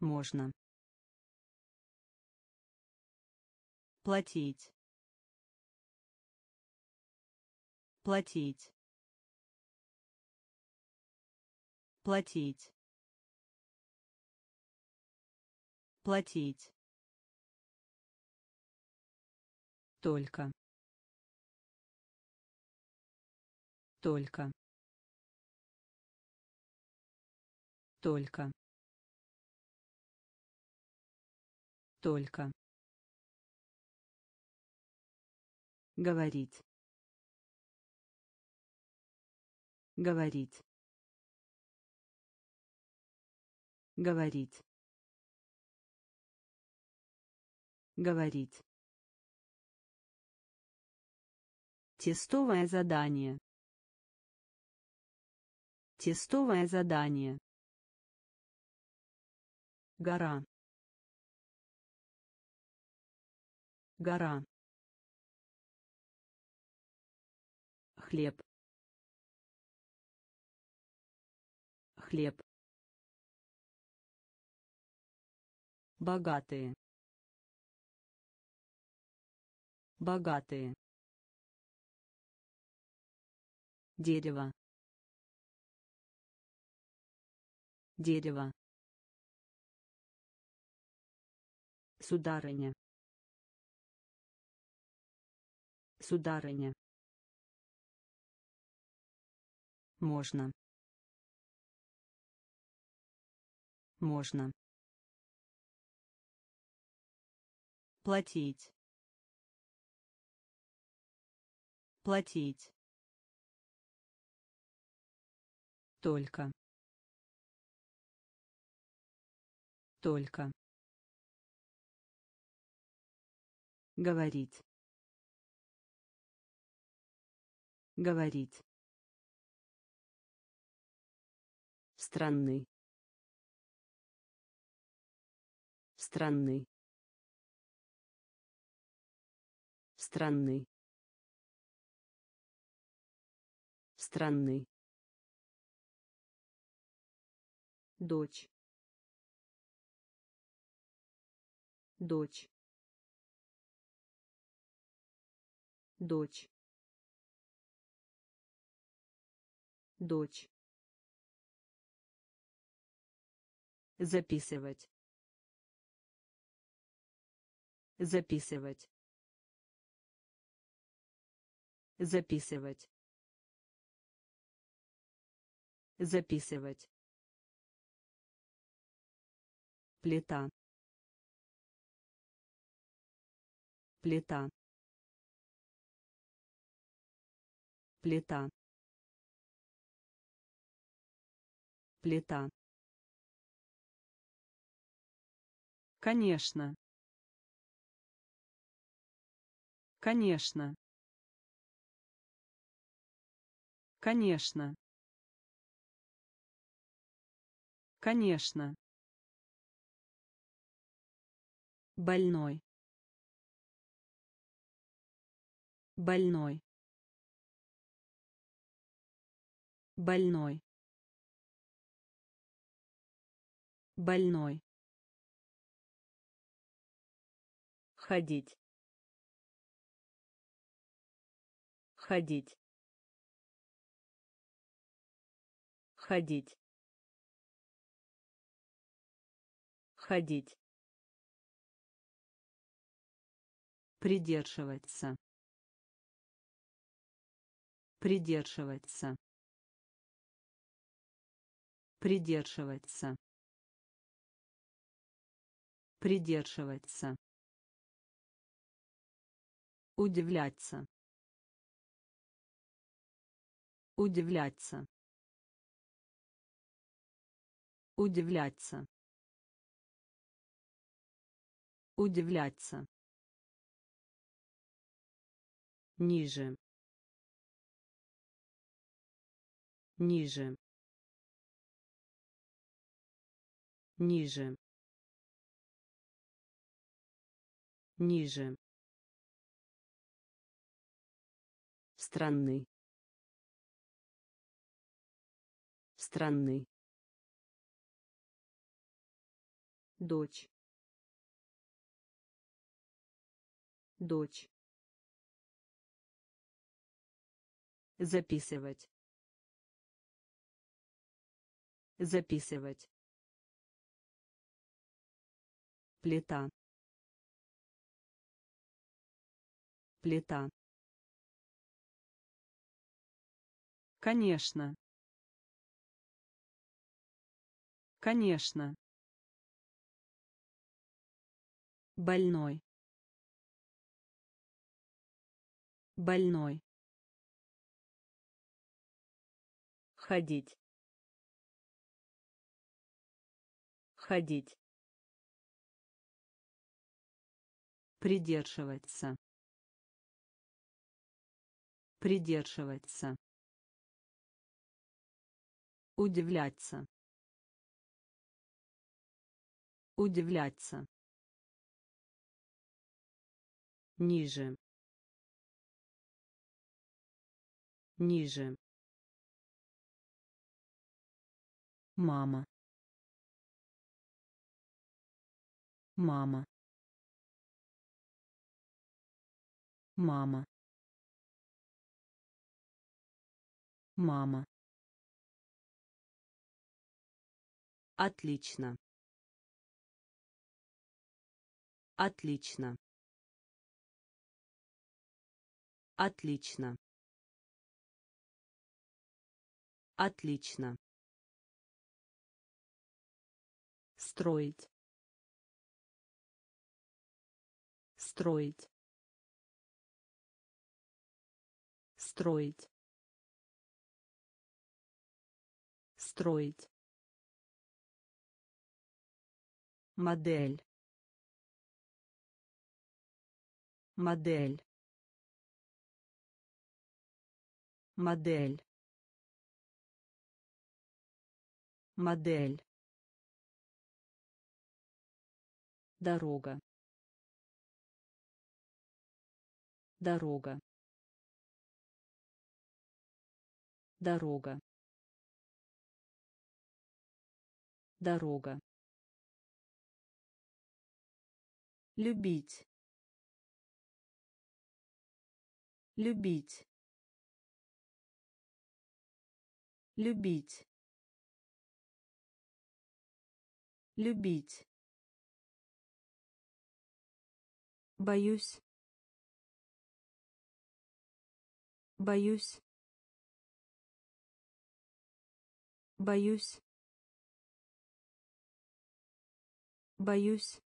Можно. платить платить платить платить только только только только Говорить. Говорить. Говорить. Говорить. Тестовое задание. Тестовое задание. Гора. Гора. хлеб хлеб богатые богатые дерево. Дерево. Сударыня. Сударыня. Можно. Можно. Платить. Платить только. Только. Говорить. Говорить. Странный. Странный. Странный. Странный дочь. Дочь. Дочь. Дочь. Записывать. Записывать. Записывать. Записывать плита. Плита. Плита. Плита. Конечно. Конечно. Конечно. Конечно больной. Больной. Больной. Больной. Ходить. Ходить. Ходить. Ходить придерживаться придерживаться придерживаться придерживаться удивляться. Удивляться. Удивляться. Удивляться ниже. Ниже. Ниже. Ниже. Странный. Странный. Дочь. Дочь записывать. Записывать. Плита. Плита. Конечно. Конечно. Больной. Больной ходить. Ходить. Придерживаться. Придерживаться. Удивляться. Удивляться. Ниже. Ниже мама мама мама мама Отлично. Отлично. Отлично. Отлично. Строить. Строить. Строить. Строить. Модель. Модель. Модель. Модель. Дорога. Дорога. Дорога. Дорога. Любить. Любить. Любить. Любить. Боюсь. Боюсь. Боюсь. Боюсь.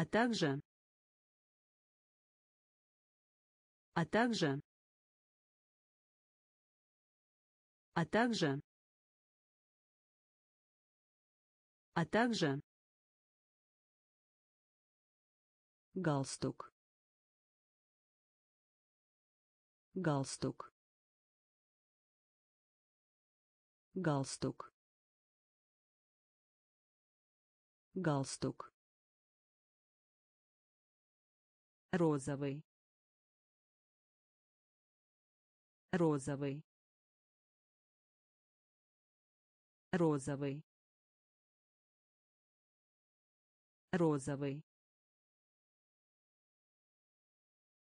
а также а также а также а также галстук. Галстук. Галстук. Галстук. Розовый. Розовый. Розовый. Розовый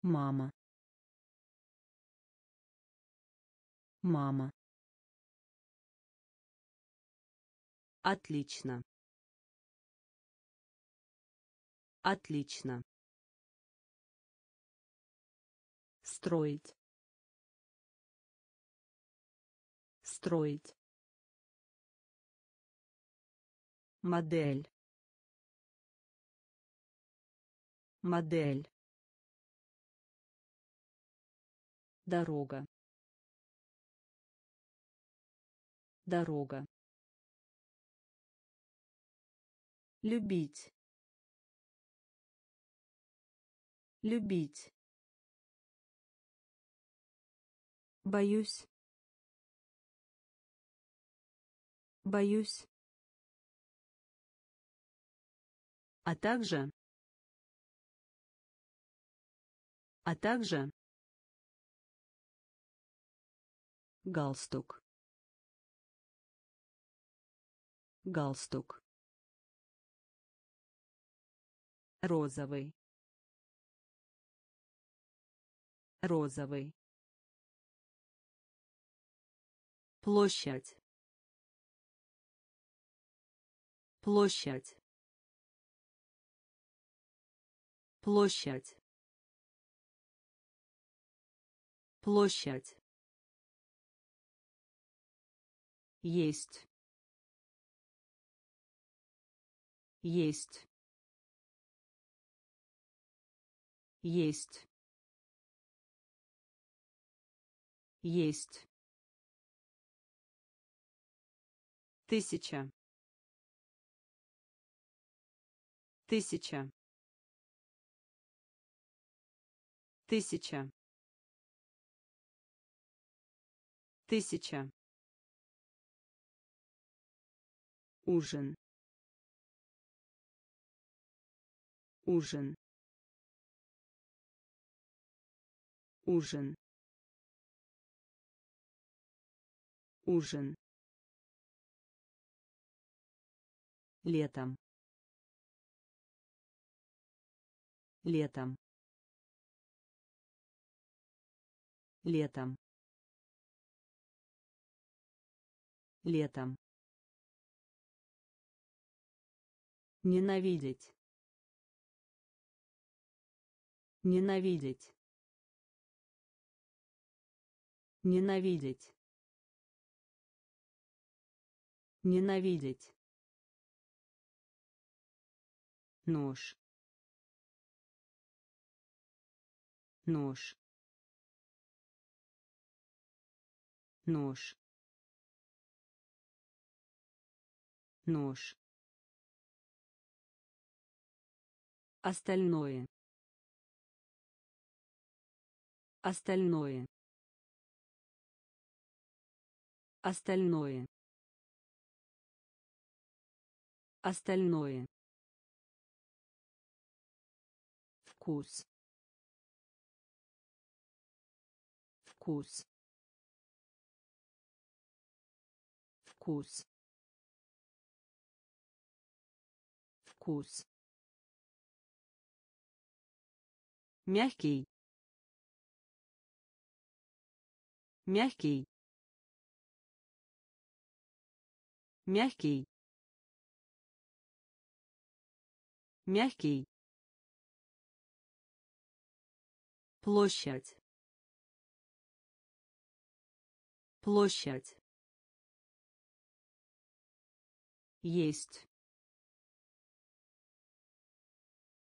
мама. Мама. Отлично. Отлично. Строить. Строить. Модель. Модель дорога дорога любить любить Боюсь. Боюсь. А также. А также. Галстук. Галстук. Розовый. Розовый. Площадь. Площадь. Площадь. Площадь. Есть. Есть. Есть. Есть. Тысяча. Тысяча. Тысяча. Тысяча. Ужин. Ужин. Ужин. ужин летом летом летом летом ненавидеть. Ненавидеть. Ненавидеть. Ненавидеть. Нож. Нож. Нож. Нож остальное. Остальное. Остальное. Остальное. Вкус. Вкус. Вкус. Вкус мягкий. Мягкий. Мягкий. Мягкий. Площадь. Площадь. Есть.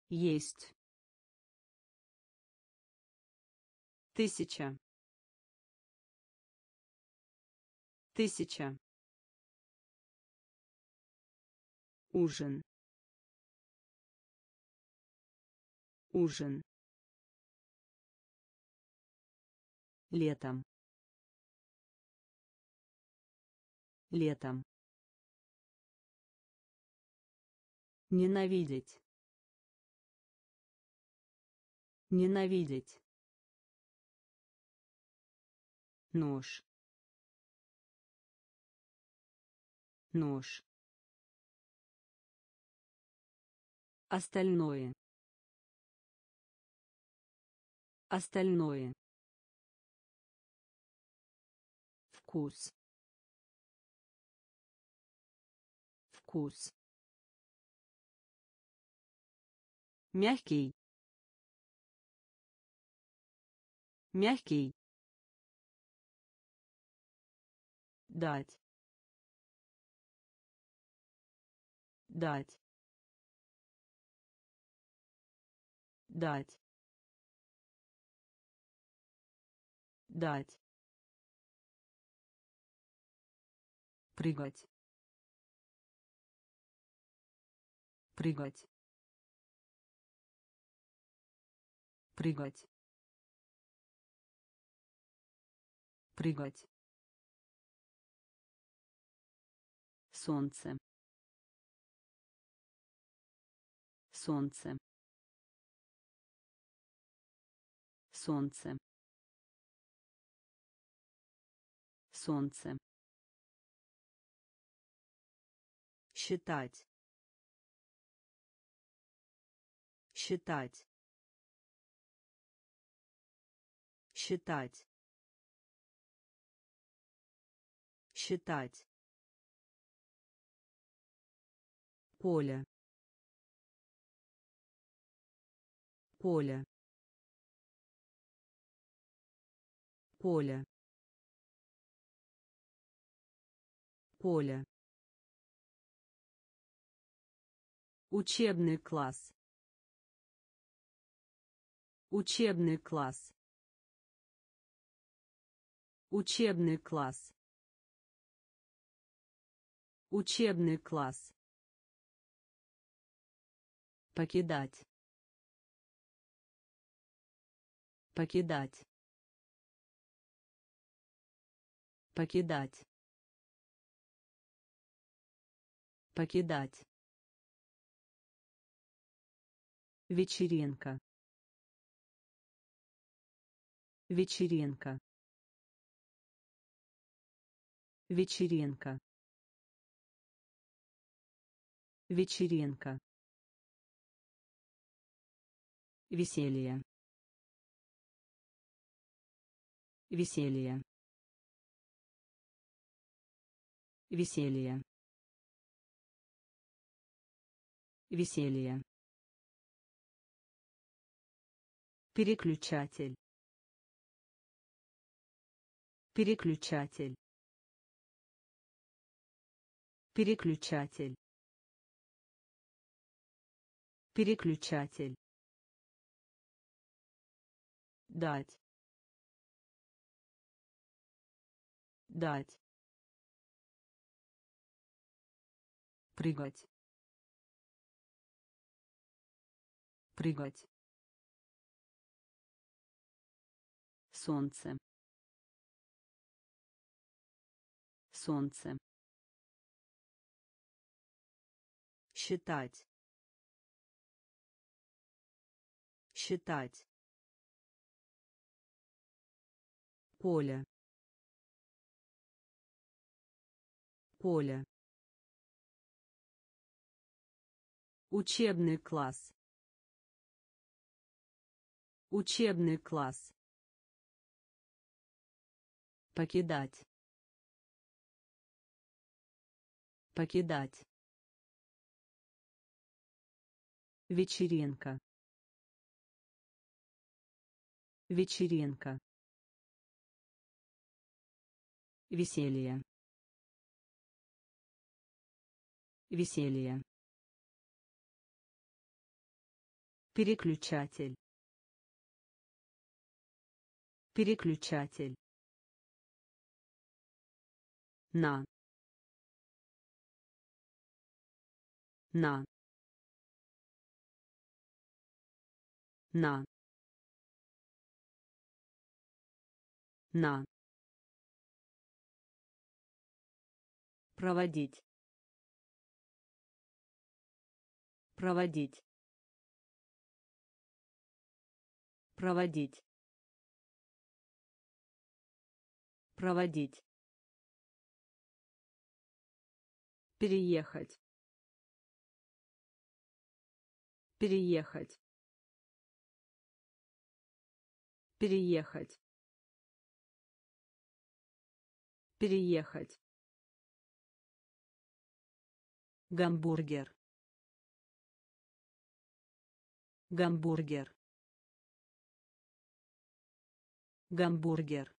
Есть тысяча. Тысяча. Ужин. Ужин. Летом. Летом. Ненавидеть. Ненавидеть нож. Нож. Остальное. Остальное. Вкус. Вкус. Мягкий. Мягкий дать. Дать. Дать. Дать. Прыгать. Прыгать. Прыгать. Прыгать солнце. Солнце. Солнце. Солнце. Считать. Считать. Считать. Считать поле поле поле поле. Учебный класс. Учебный класс. Учебный класс. Учебный класс покидать. Покидать. Покидать. Покидать. Вечеринка. Вечеринка. Вечеринка. Вечеринка веселье. Веселье. Веселье. Веселье. Переключатель. Переключатель. Переключатель. Переключатель дать. Дать. Прыгать. Прыгать. Солнце. Солнце. Считать. Считать поле поле учебный класс учебный класс покидать покидать вечеринка вечеринка веселье. Веселье. Переключатель. Переключатель. На. На. На. На проводить. Проводить. Проводить. Проводить. Переехать. Переехать. Переехать. Переехать гамбургер. Гамбургер. Гамбургер.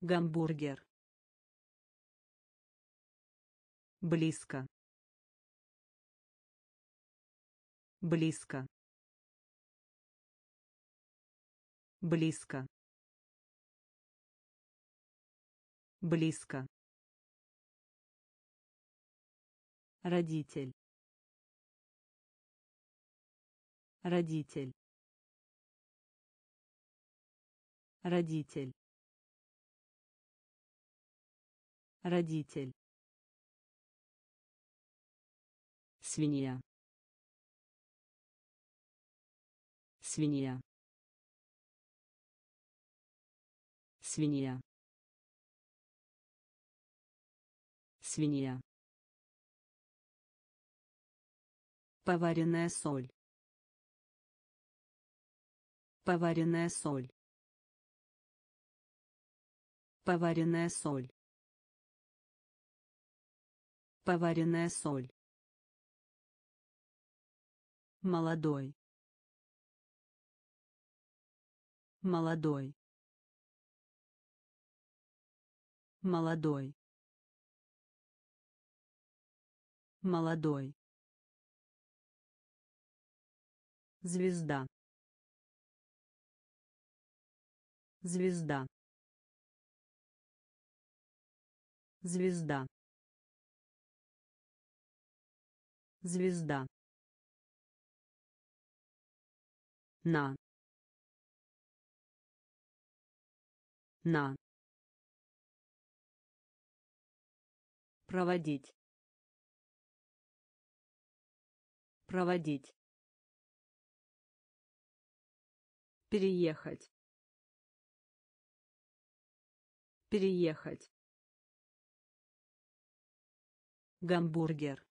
Гамбургер. Близко. Близко. Близко. Близко родитель. Родитель. Родитель. Родитель. Свинья. Свинья. Свинья. Свинья поваренная соль. Поваренная соль. Поваренная соль. Поваренная соль. Молодой. Молодой. Молодой. Молодой звезда. Звезда. Звезда. Звезда. На. На. Проводить. Проводить переехать Переехать. Гамбургер.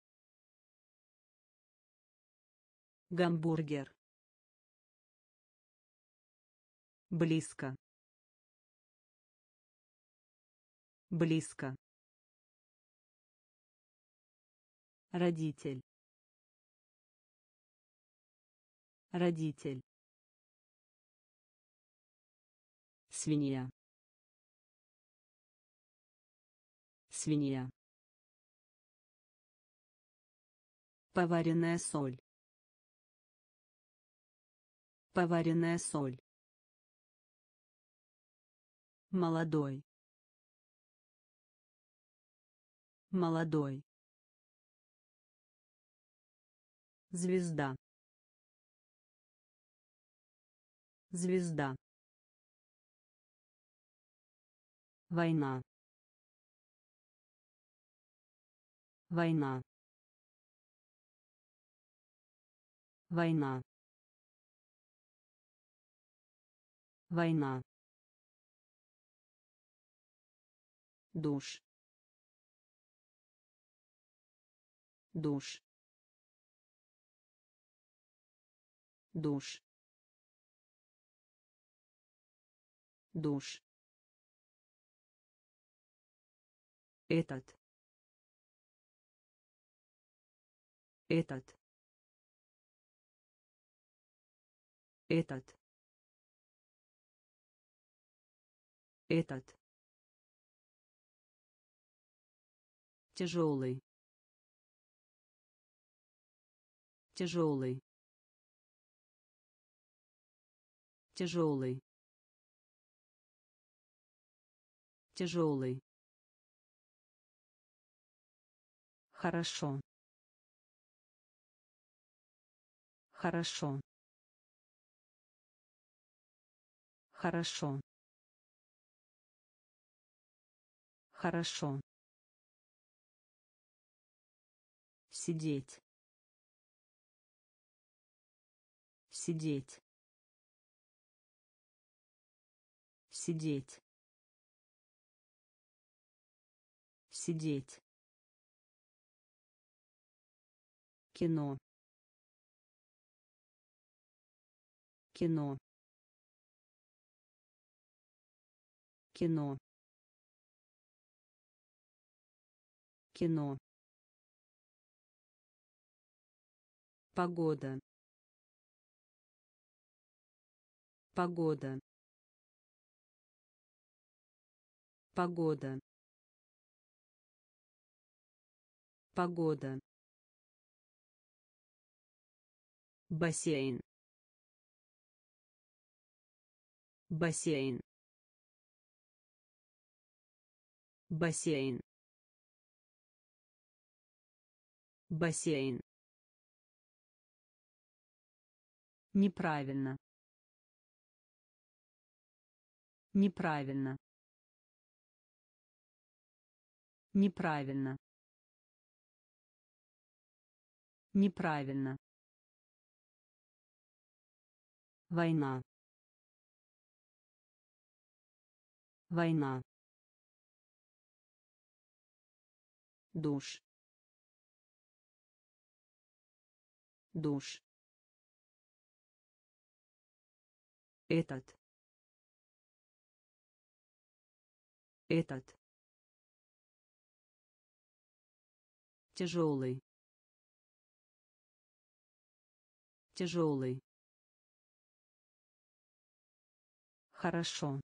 Гамбургер. Близко. Близко. Родитель. Родитель. Свинья. Свинья. Поваренная соль. Поваренная соль. Молодой. Молодой. Звезда. Звезда. Война. Война. Война. Война. душ душ душ душ этот этот этот этот. Тяжелый. Тяжелый. Тяжелый. Тяжелый хорошо. Хорошо. Хорошо. Хорошо. Сидеть. Сидеть. Сидеть. Сидеть кино кино кино кино Погода. Погода. Погода. Погода. Бассейн. Бассейн. Бассейн. Бассейн. Неправильно. Неправильно. Неправильно. Неправильно. Война. Война. душ. Душ. Этот. Этот. Тяжелый. Тяжелый хорошо.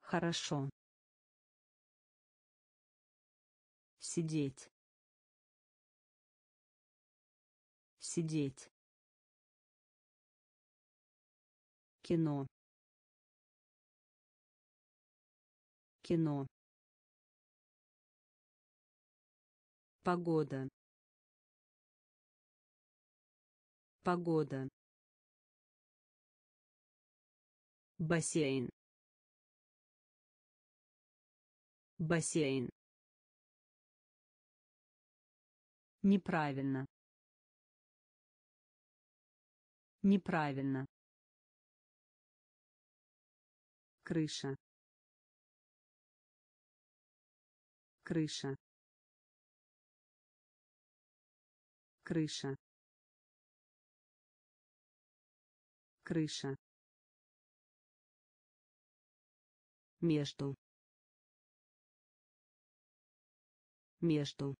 Хорошо. Сидеть. Сидеть. Кино. Кино. Погода. Погода бассейн. Бассейн. Неправильно. Неправильно. Крыша. Крыша. Крыша. Крыша между. Между.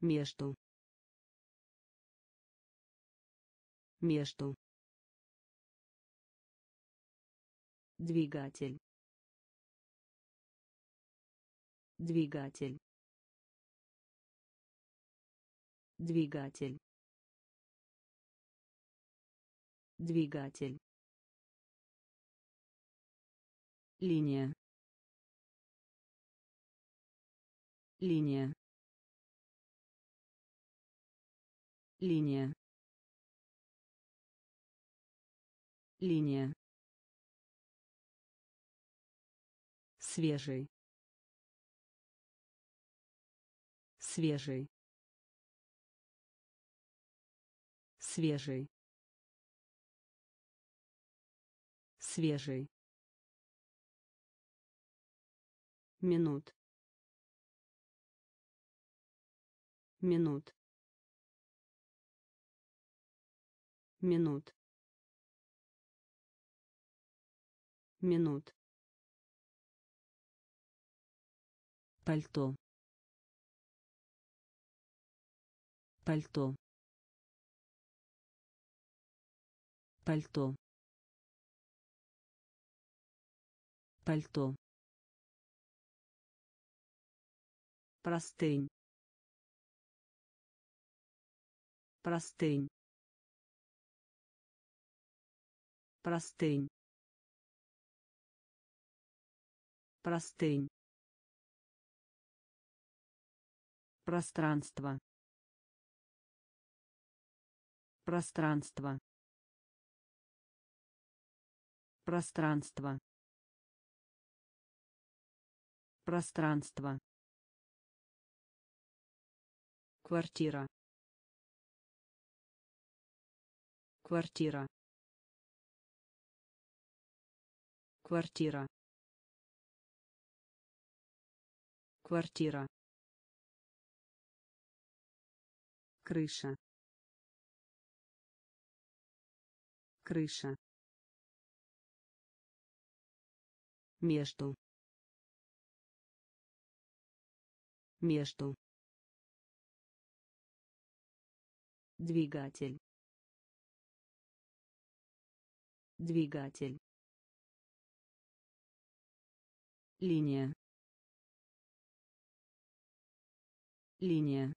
Между. Между. Двигатель. Двигатель. Двигатель. Двигатель линия. Линия. Линия. Линия. Свежий. Свежий. Свежий. Свежий минут. Минут. Минут. Минут. Пальто. Пальто. Пальто. Пальто простынь. Простынь. Простынь. Простынь. Пространство. Пространство. Пространство. Пространство квартира. Квартира. Квартира. Квартира. Крыша. Крыша. Между. Между двигатель. Двигатель. Линия. Линия.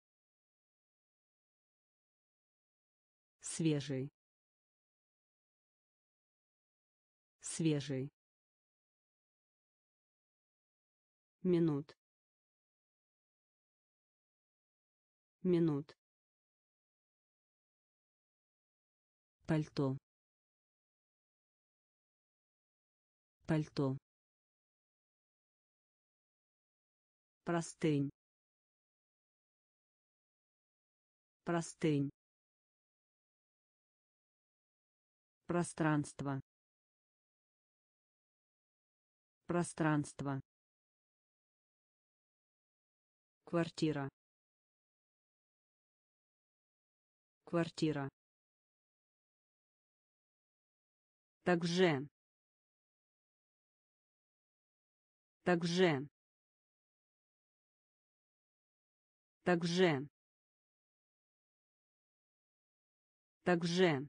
Свежий. Свежий. Минут. Минут пальто. Пальто. Простынь. Простынь. Пространство. Пространство. Квартира. Квартира также также также также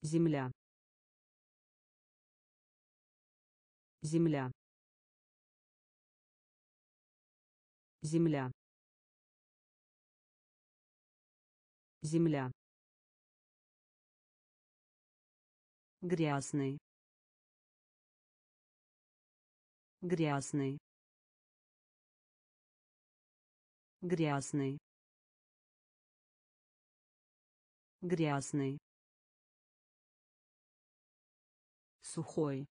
земля. Земля. Земля. Земля грязный. Грязный. Грязный. Грязный. Сухой.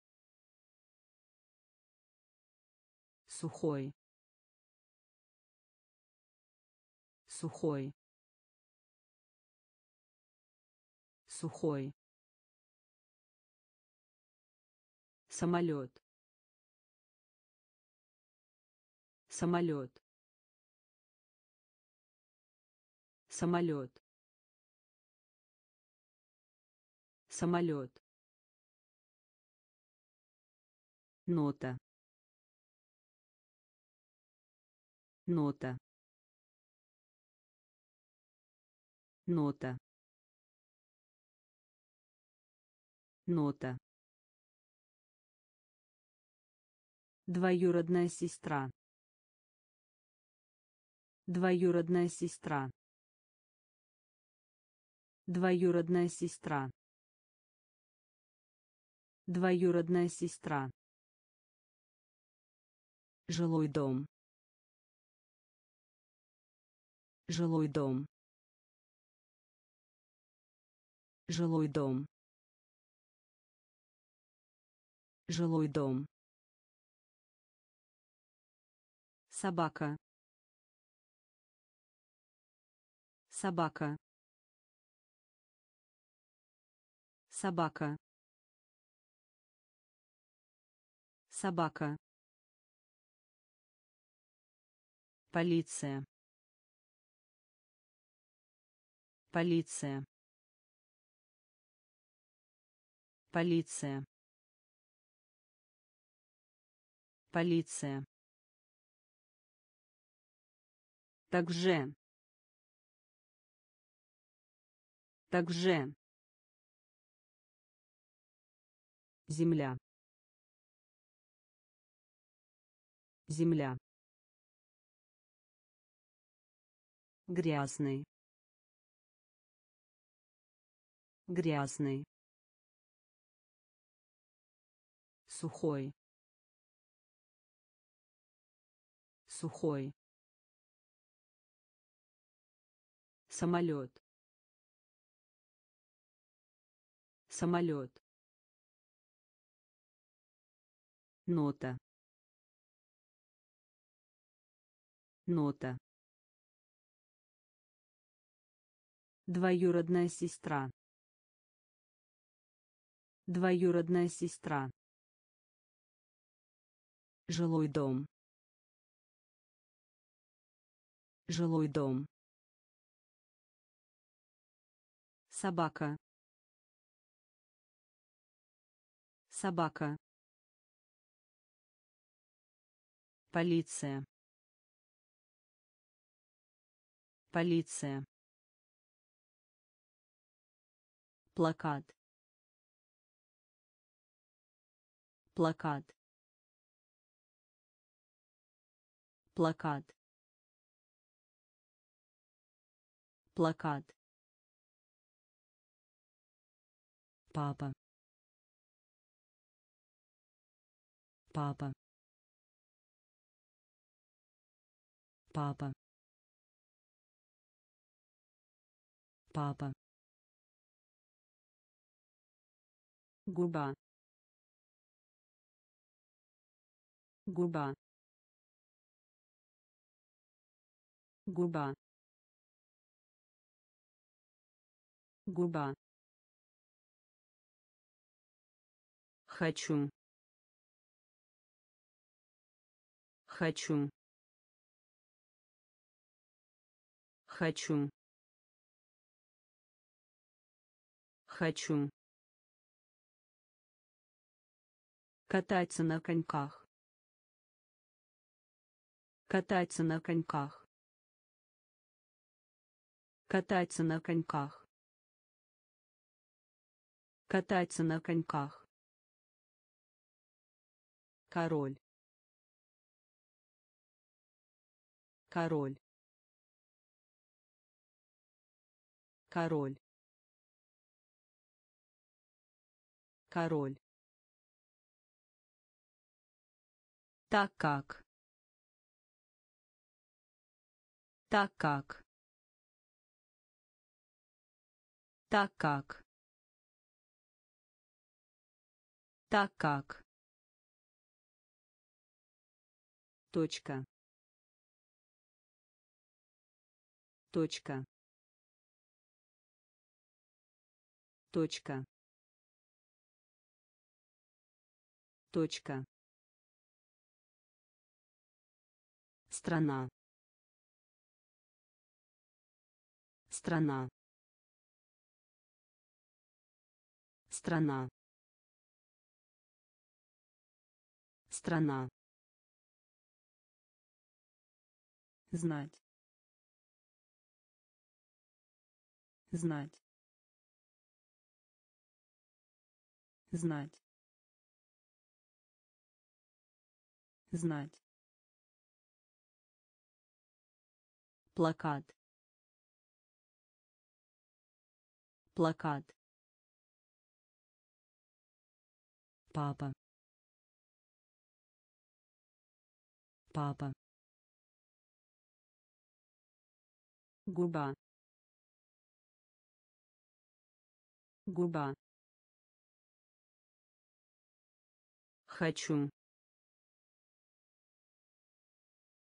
Сухой. Сухой. Сухой самолет самолет самолет самолет нота. Нота. Нота. Нота двоюродная сестра. Двоюродная сестра. Двоюродная сестра. Двоюродная сестра. Жилой дом. Жилой дом. Жилой дом. Жилой дом собака. Собака. Собака. Собака. Полиция. Полиция. Полиция. Полиция также также земля. Земля. Грязный. Грязный. Сухой. Сухой самолет самолет нота. Нота. Двоюродная сестра. Двоюродная сестра. Жилой дом. Жилой дом собака. Собака. Полиция. Полиция. Плакат. Плакат. Плакат. Плакат папа. Папа. Папа. Папа. Губа. Губа. Губа. Губа хочу. Хочу. Хочу. Хочу. Кататься на коньках. Кататься на коньках. Кататься на коньках. Кататься на коньках король. Король. Король. Король. Так как. Так как. Так как. Так как точка. Точка. Точка. Точка. Страна. Страна. Страна. Страна знать. Знать. Знать. Знать. Плакат. Плакат. Папа. Папа губа губа хочу.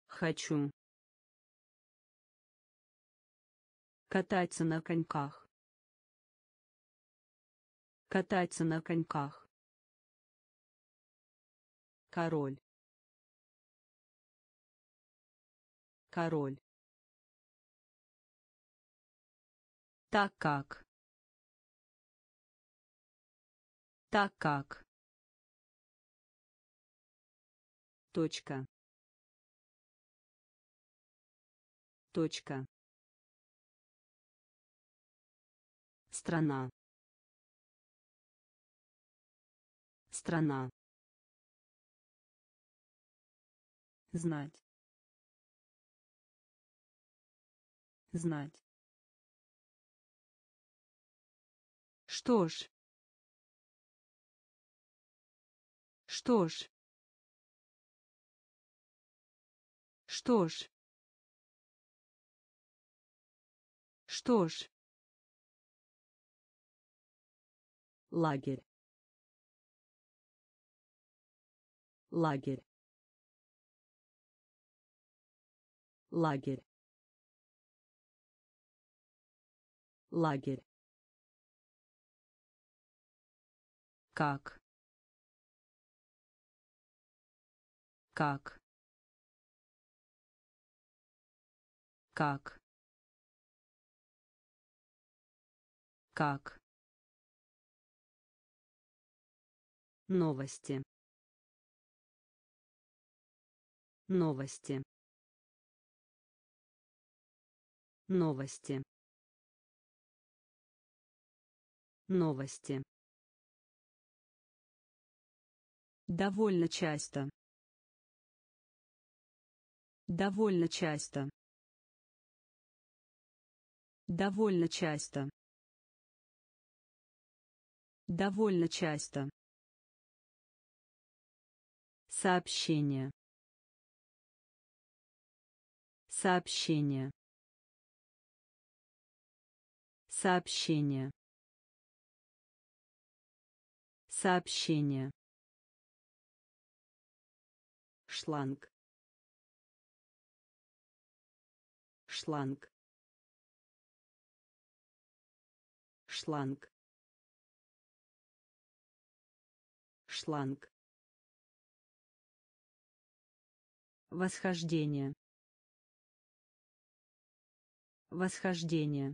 Хочу. Кататься на коньках. Кататься на коньках. Король. Король так как. Так как. Точка. Точка. Страна. Страна. Знать. Знать что ж. Что ж. Что ж. Что ж. Лагерь. Лагерь. Лагерь. Лагерь как? Как? Как? Как? Новости. Новости. Новости. Новости довольно часто. Довольно часто. Довольно часто. Довольно часто. Сообщение. Сообщение. Сообщение. Сообщение шланг шланг шланг шланг Восхождение. Восхождение.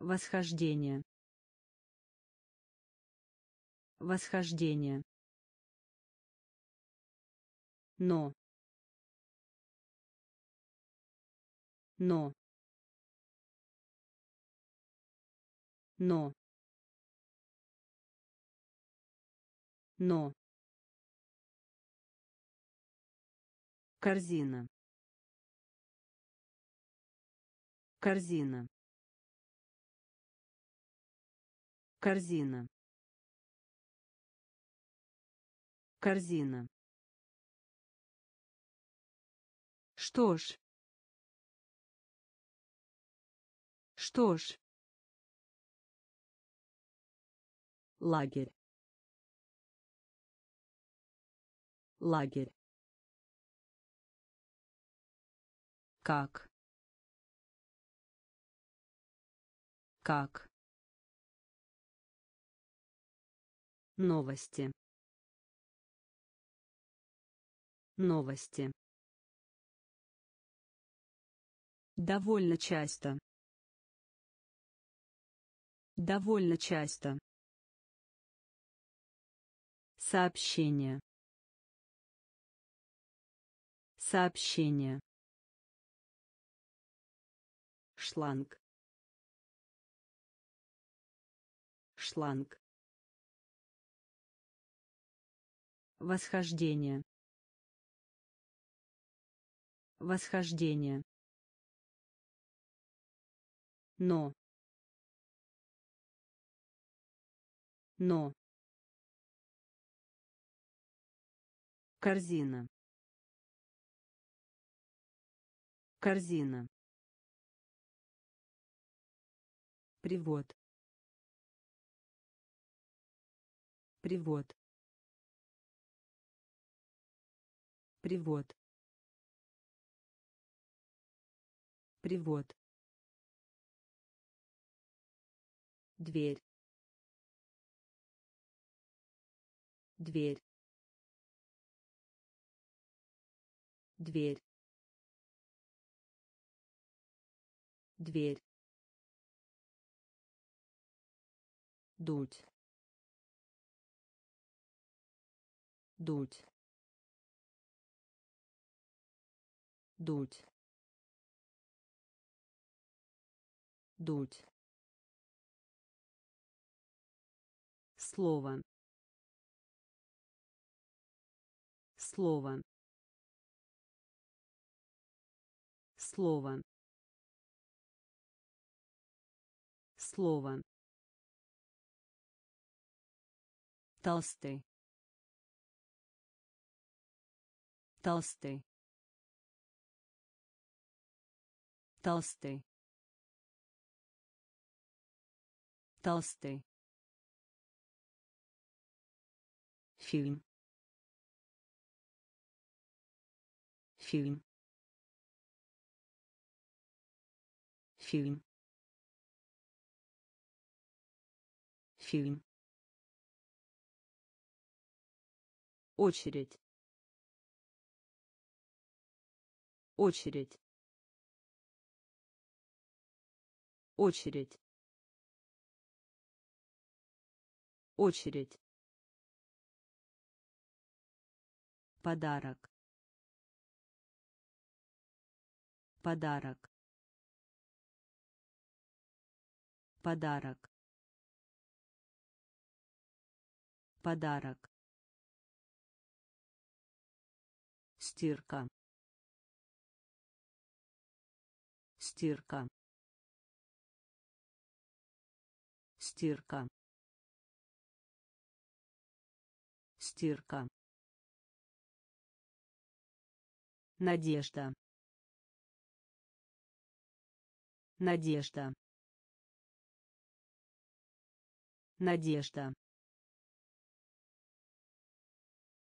Восхождение. Восхождение. Но. Но. Но. Но. Корзина. Корзина. Корзина. Корзина. Что ж. Что ж. Лагерь. Лагерь. как как новости новости довольно часто. Довольно часто. Сообщение. Сообщение. Шланг. Шланг. Восхождение. Восхождение но. Но. Корзина. Корзина. Привод. Привод. Привод. Привод дверь. Дверь. Дверь. Дверь. Дуть. Дуть. Дуть. Дуть слово. Слово. Слово. Слово. Толстый. Толстый. Толстый. Толстый фильм. Фильм. Фильм. Фильм. Очередь. Очередь. Очередь. Очередь подарок. Подарок. Подарок. Подарок. Стирка. Стирка. Стирка. Стирка надежда. Надежда. Надежда.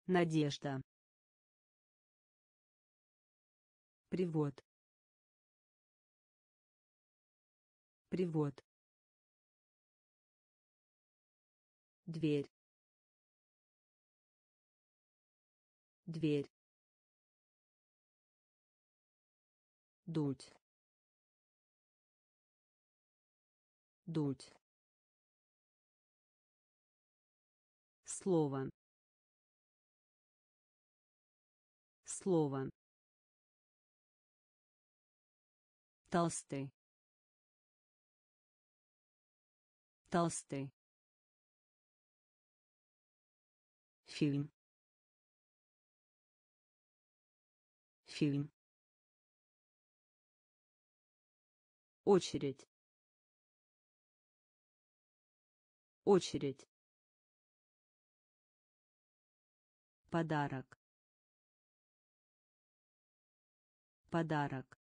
Надежда. Привод. Привод. Дверь. Дверь дуть дуть слово. Слово. Толстый. Толстый. Фильм. Фильм очередь. Очередь. Подарок. Подарок.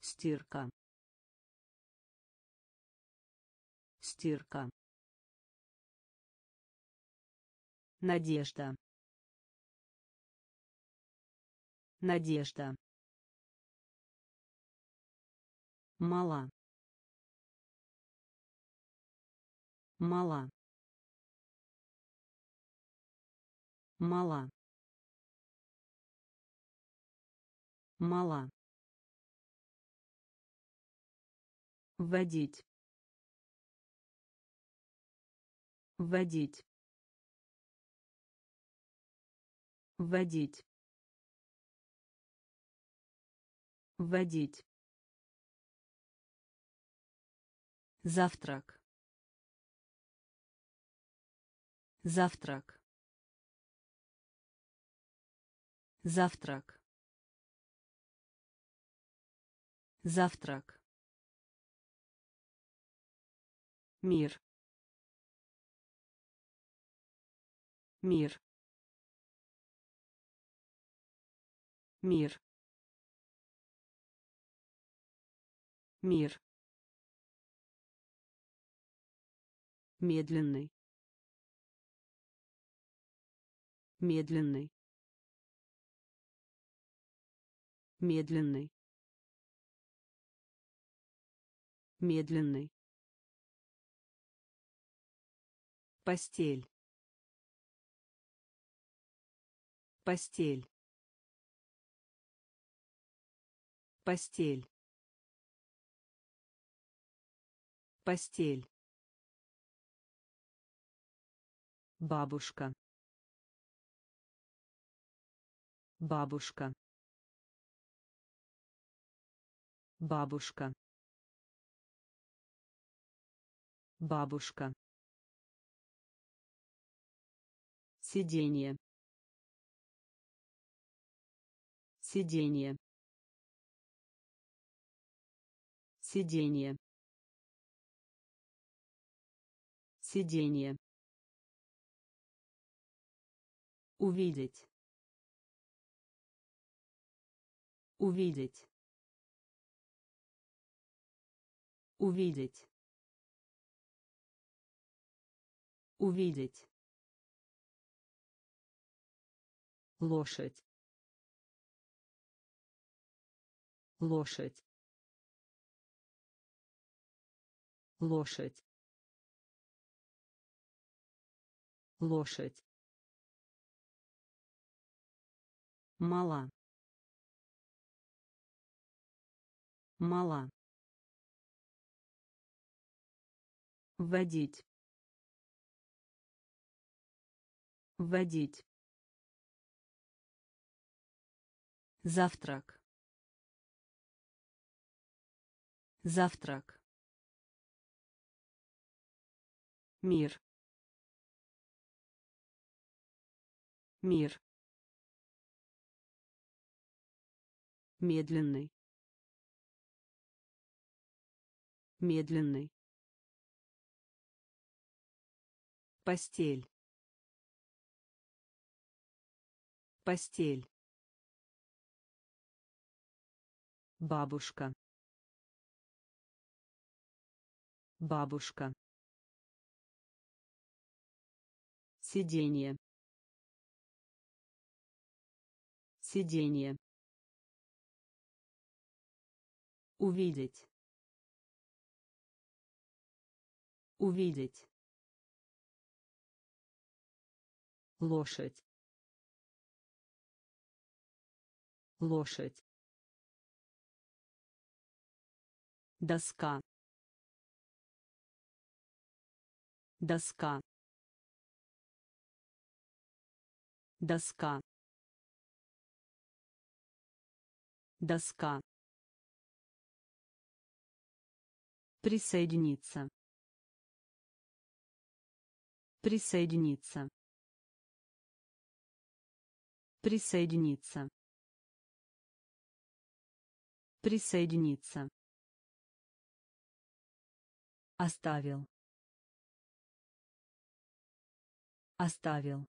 Стирка. Стирка. Надежда. Надежда мала. Мала. Мала. Мала. Вводить. Вводить. Вводить. Вводить завтрак. Завтрак. Завтрак. Завтрак. Мир. Мир. Мир. Мир медленный. Медленный. Медленный. Медленный. Постель. Постель. Постель. Постель бабушка. Бабушка. Бабушка. Бабушка. Сиденье. Сиденье. Сиденье. Сиденье увидеть. Увидеть. Увидеть. Увидеть. Лошадь. Лошадь. Лошадь. Лошадь мала. Мала. Вводить. Вводить. Завтрак. Завтрак. Мир. Мир медленный. Медленный. Постель. Постель. Бабушка. Бабушка. Сиденье. Сиденье увидеть. Увидеть. Лошадь. Лошадь. Доска. Доска. Доска. Доска присоединиться. Присоединиться. Присоединиться. Присоединиться. Оставил. Оставил.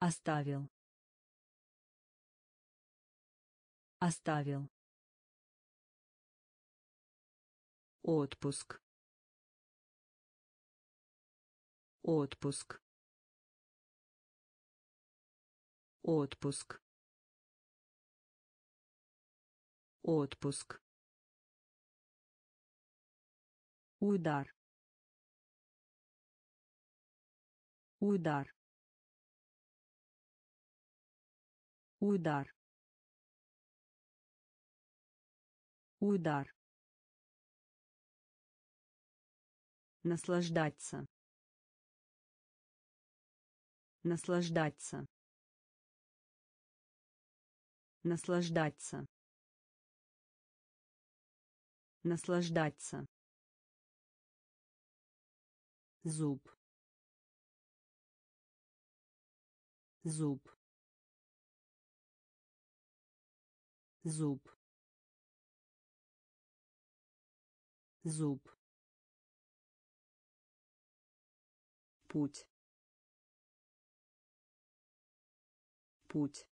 Оставил. Оставил отпуск. Отпуск. Отпуск. Отпуск. Удар. Удар. Удар. Удар наслаждаться. Наслаждаться. Наслаждаться. Наслаждаться. Зуб. Зуб. Зуб. Зуб путь. Путь.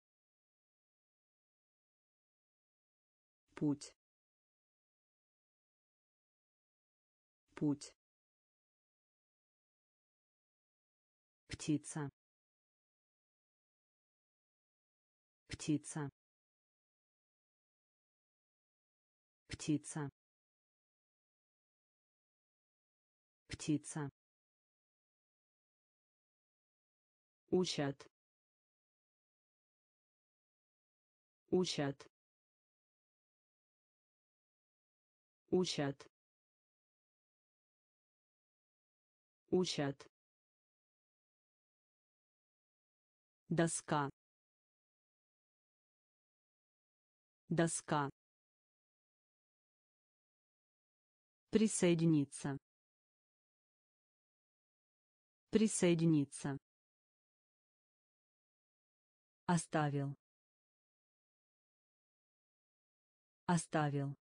Путь. Путь. Птица. Птица. Птица. Птица учат. Учат. Учат. Учат. Доска. Доска. Присоединиться. Присоединиться оставил. Оставил.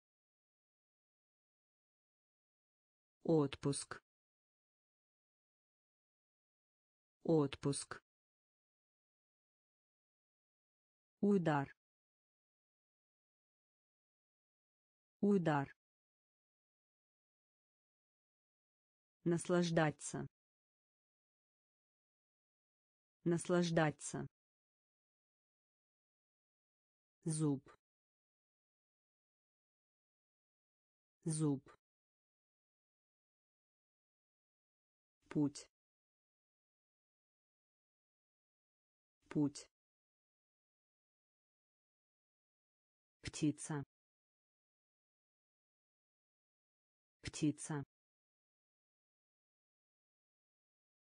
Отпуск. Отпуск. Удар. Удар. Наслаждаться. Наслаждаться зуб. Зуб. Путь. Путь. Птица. Птица.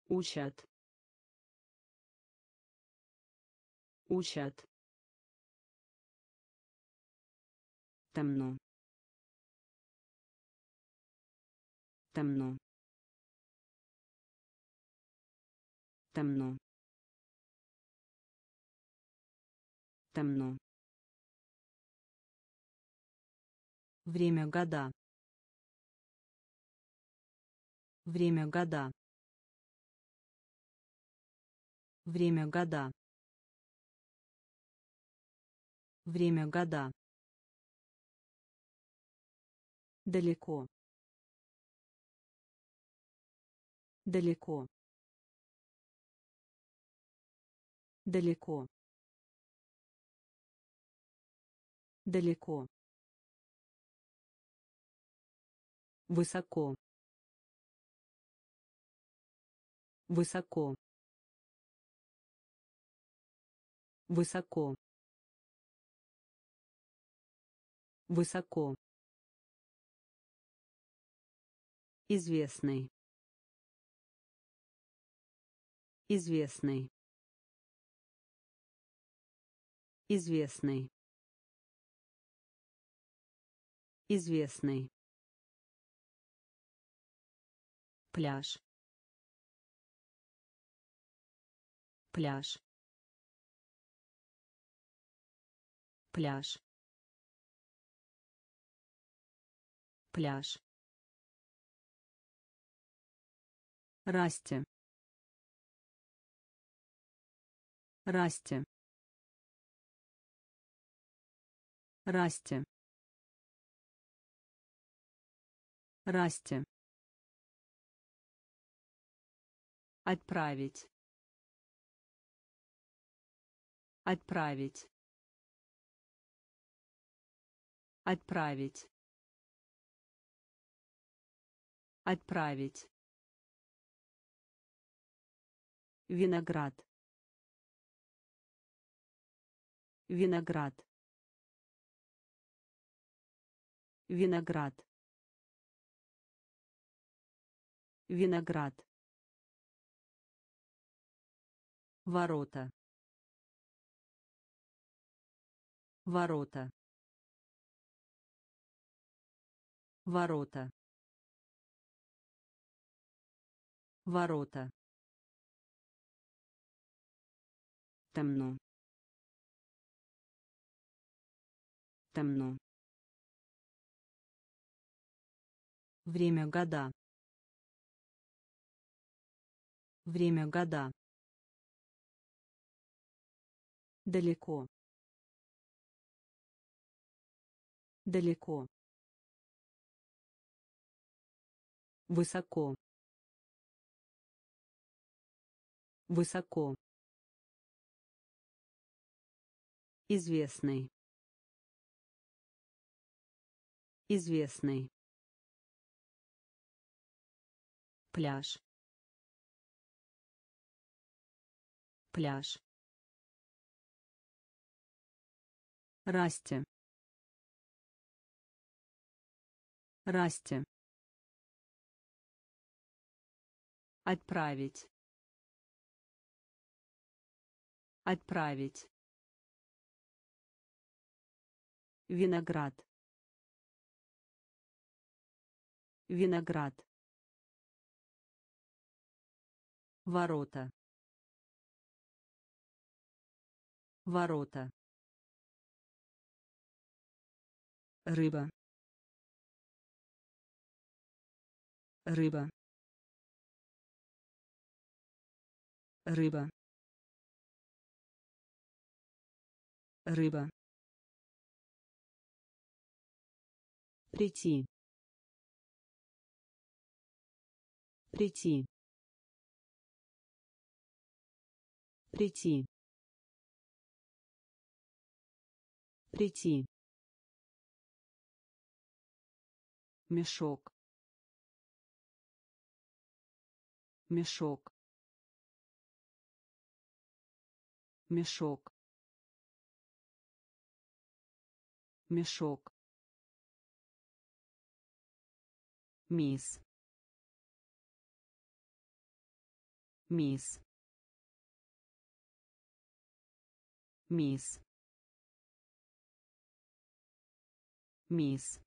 Учат. Учат темно. Темно. Темно. Темно. Время года. Время года. Время года. Время года далеко. Далеко. Далеко. Далеко. Высоко. Высоко. Высоко. Высоко известный. Известный. Известный. Известный. Пляж. Пляж. Пляж. Пляж Расти. Расти. Расти. Расти. Отправить. Отправить. Отправить. Отправить. Виноград. Виноград. Виноград. Виноград. Ворота. Ворота. Ворота. Ворота. Темно. Темно. Время года. Время года. Далеко. Далеко. Высоко. Высоко. Известный. Известный. Пляж. Пляж. Расти. Расти. Отправить. Отправить. Виноград. Виноград. Ворота. Ворота. Рыба. Рыба. Рыба. Рыба. Прийти. Прийти. Прийти. Прийти. Мешок. Мешок. Мешок. Мешок. Мисс. Мисс. Мисс. Мисс.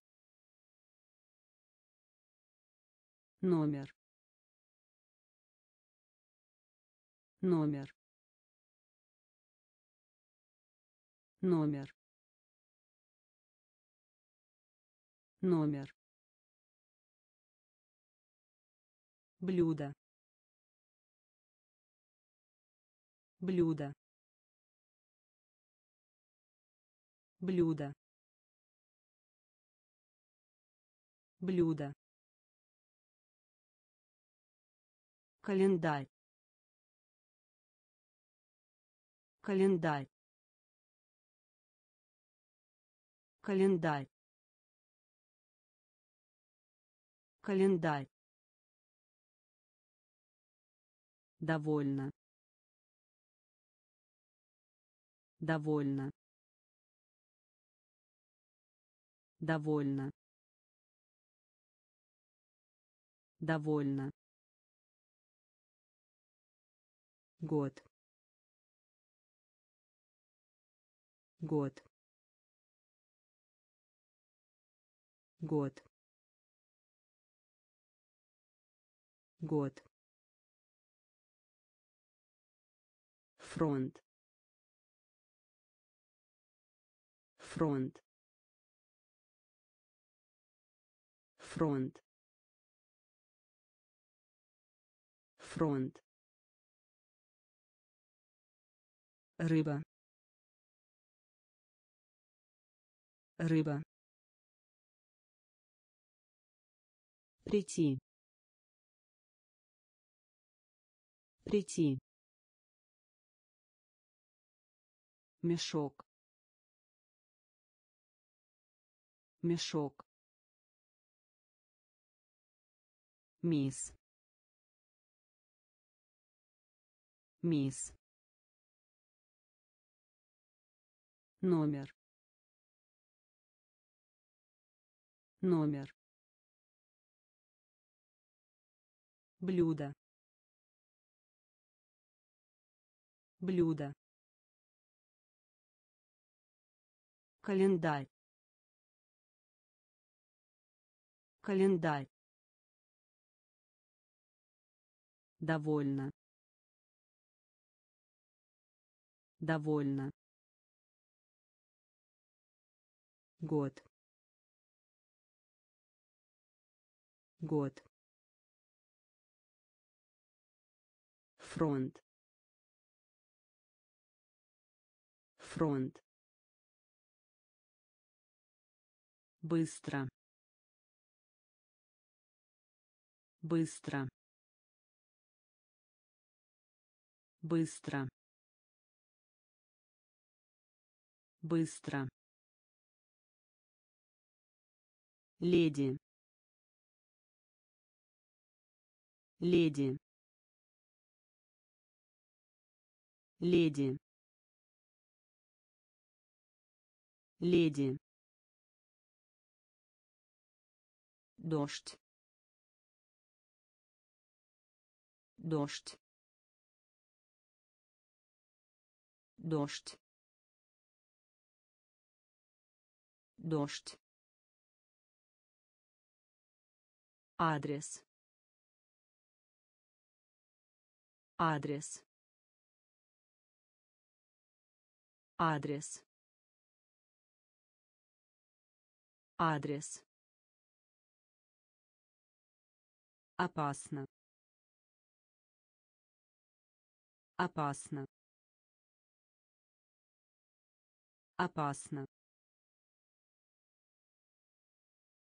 Номер. Номер. Номер. Номер. Блюдо. Блюдо. Блюдо. Блюдо. Календарь. Календарь. Календарь. Календарь довольно довольно довольно довольно год. Год. Год. Год фронт. Фронт. Фронт. Фронт. Рыба. Рыба. Прийти. Прийти мешок. Мешок. Мисс. Мисс. Номер. Номер. Блюдо. Блюдо календарь. Календарь. Довольно. Довольно. Год. Год. Фронт. Фронт быстро. Быстро. Быстро. Быстро. Леди. Леди. Леди. Леди дождь. Дождь. Дождь. Дождь. Адрес. Адрес. Адрес. Адрес опасно. Опасно. Опасно.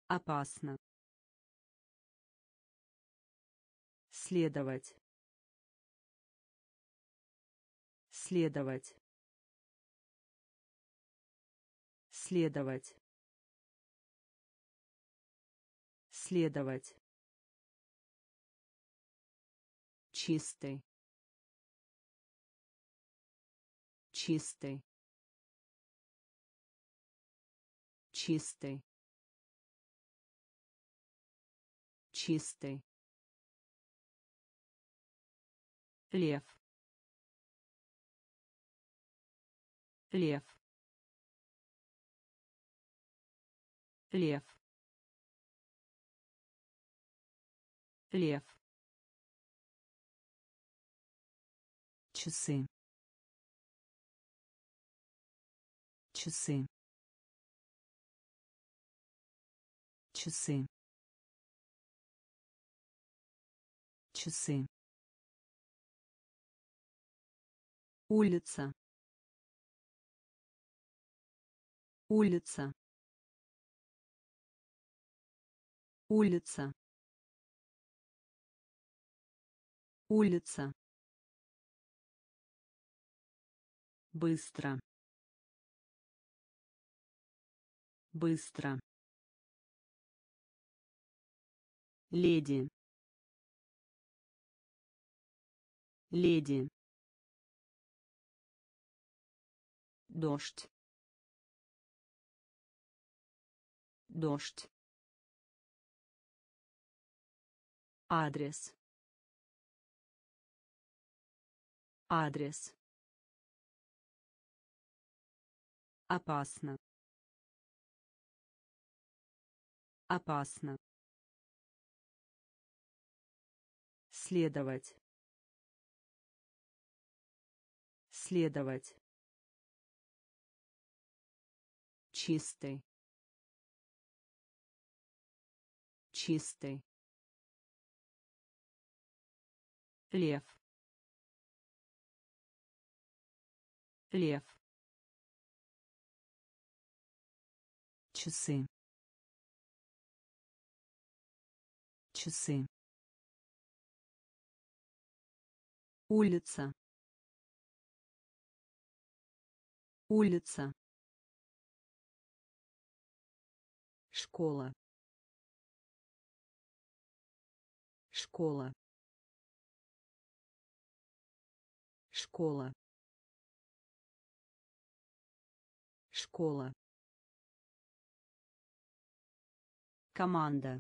Опасно. Следовать. Следовать. Следовать. Следовать чистый. Чистый. Чистый. Чистый. Лев. Лев. Лев. Лев часы. Часы. Часы. Часы. Улица. Улица. Улица. Улица быстро. Быстро. Леди. Леди. Дождь. Дождь. Адрес. Адрес опасно. Опасно. Следовать. Следовать. Чистый. Чистый. Лев. Лев часы. Часы. Улица. Улица. Школа. Школа. Школа. Школа команда.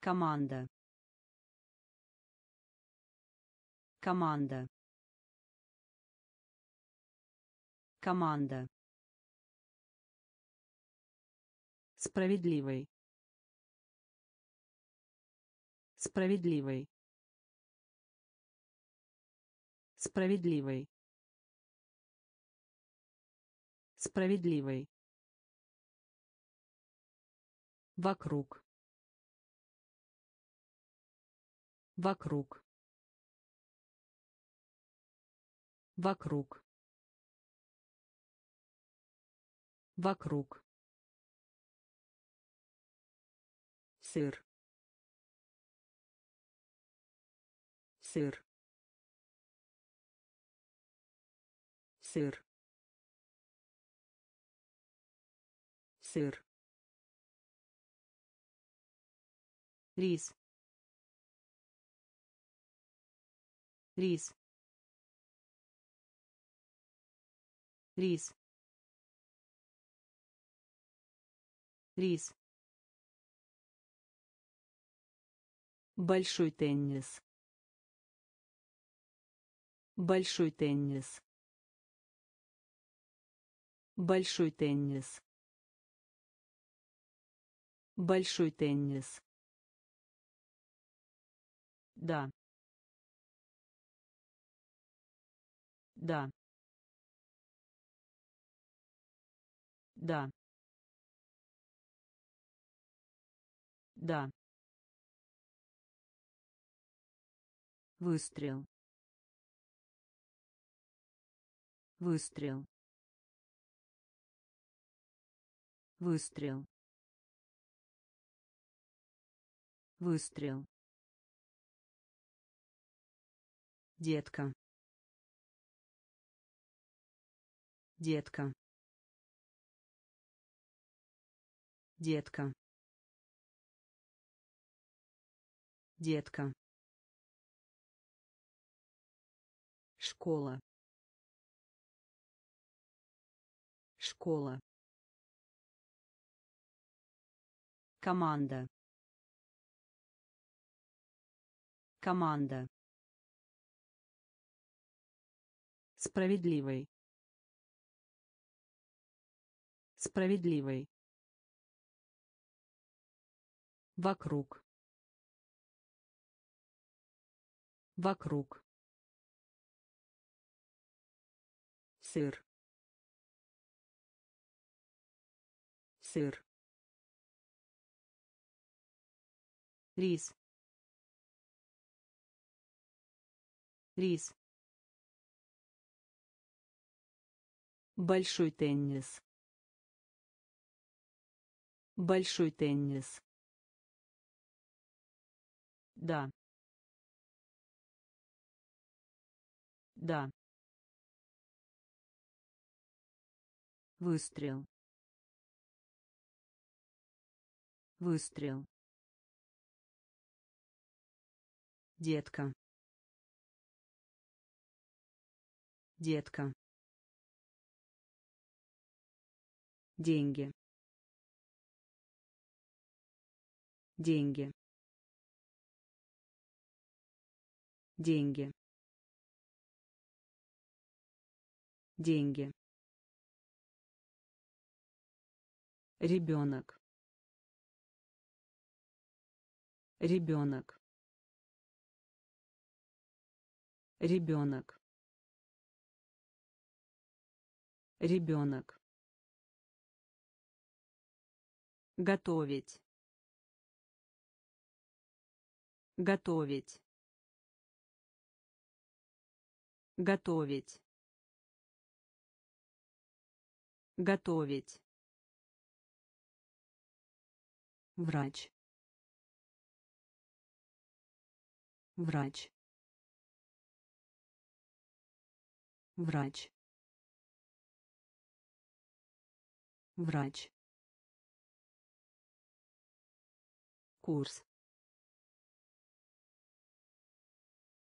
Команда. Команда. Команда. Справедливый. Справедливый. Справедливый. Справедливый вокруг. Вокруг. Вокруг. Вокруг. Сыр. Сыр. Сыр. Сыр рис. Рис. Рис. Рис. Большой теннис. Большой теннис. Большой теннис. Большой теннис да. Да. Да. Да. Выстрел. Выстрел. Выстрел. Выстрел детка. Детка. Детка. Детка. Школа. Школа. Команда. Команда справедливый справедливый вокруг. Вокруг. Сыр. Сыр. Рис. Рис большой теннис. Большой теннис. Да. Да. Выстрел. Выстрел. Детка. Детка деньги. Деньги. Деньги. Деньги. Ребенок. Ребенок. Ребенок. Ребенок готовить. Готовить. Готовить. Готовить. Врач. Врач. Врач. Врач. Курс.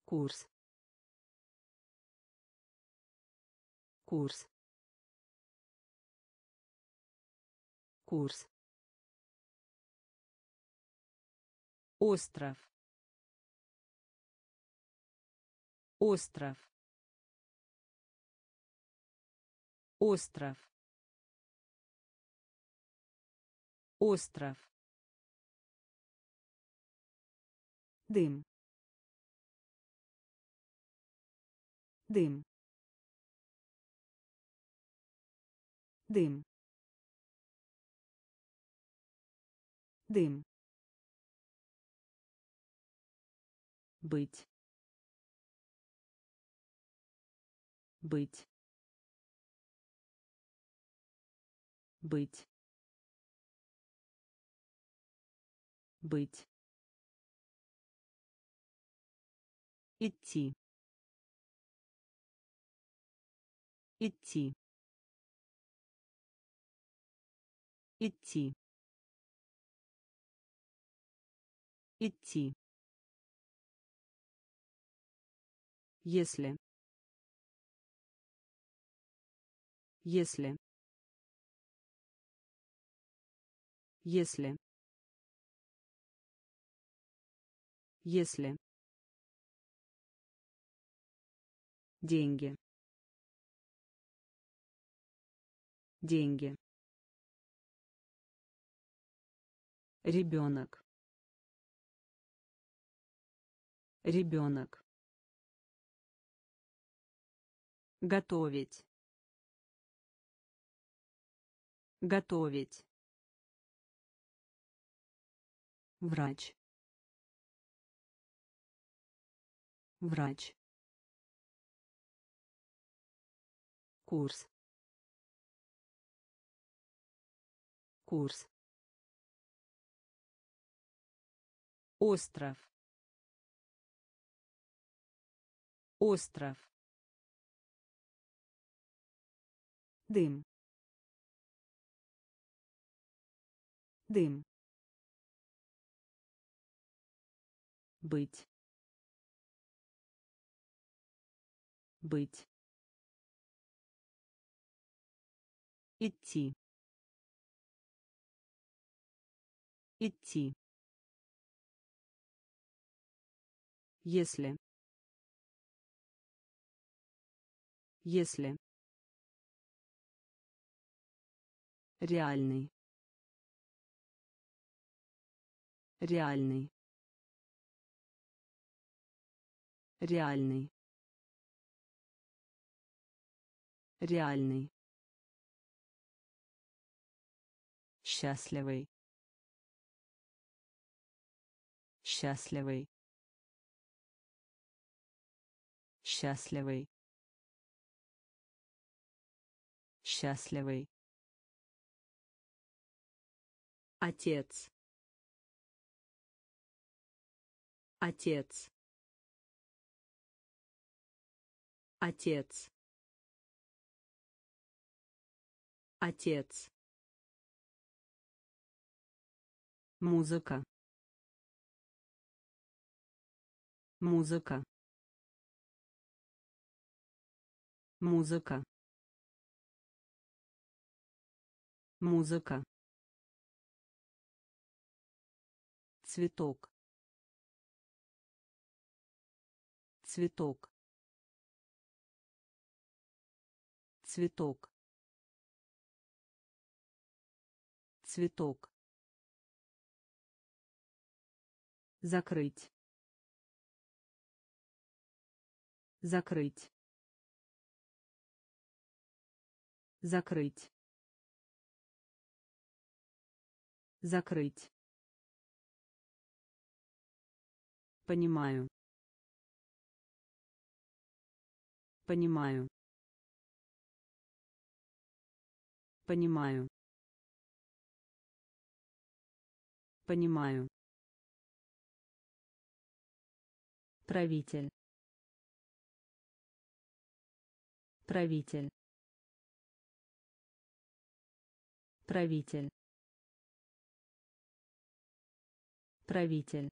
Курс. Курс. Курс. Остров. Остров. Остров. Остров дым. Дым. Дым. Дым. Быть. Быть. Быть. Быть идти. Идти. Идти. Идти. Если. Если. Если. Если деньги. Деньги. Ребенок. Ребенок. Готовить. Готовить. Врач. Врач курс. Курс. Остров. Остров. Дым. Дым. Быть. Быть идти. Идти. Если. Если. Реальный. Реальный. Реальный. Реальный счастливый. Счастливый. Счастливый. Счастливый. Отец. Отец. Отец. Отец музыка. Музыка. Музыка. Музыка. Цветок. Цветок. Цветок. Цветок закрыть. Закрыть. Закрыть. Закрыть. Понимаю. Понимаю. Понимаю. Понимаю правитель. Правитель. Правитель. Правитель.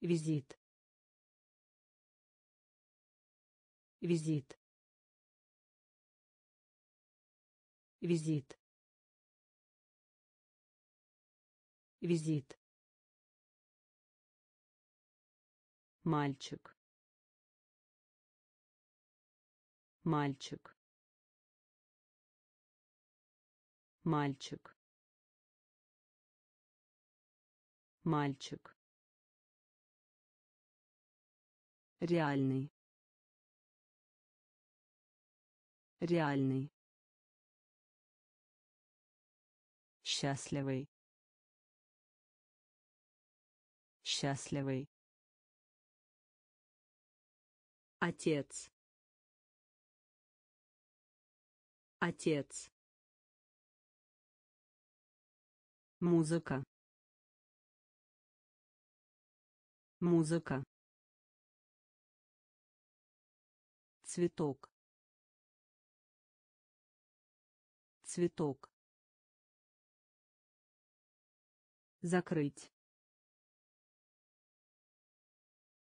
Визит. Визит. Визит. Визит мальчик. Мальчик. Мальчик. Мальчик. Реальный. Реальный. Счастливый. Счастливый отец. Отец. Музыка. Музыка. Цветок. Цветок. Закрыть.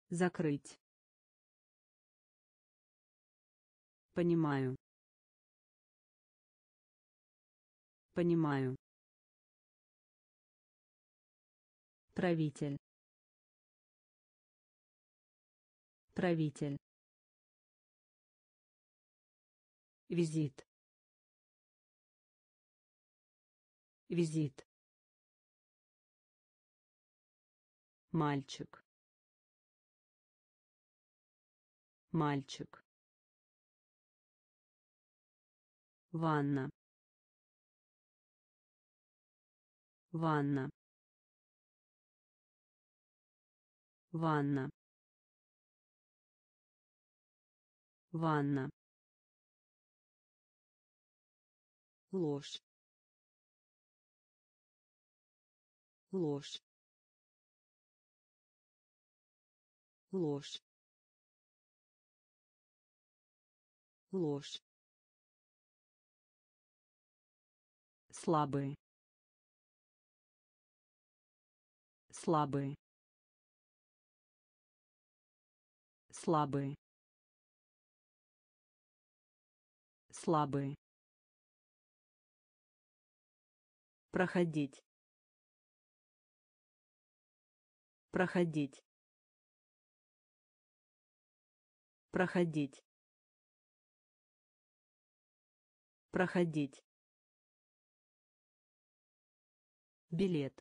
Закрыть понимаю. Понимаю. Правитель. Правитель. Визит. Визит. Мальчик. Мальчик ванна. Ванна. Ванна. Ванна. Ложь. Ложь. Ложь. Ложь слабые. Слабые. Слабые. Слабые. Проходить. Проходить. Проходить. Проходить билет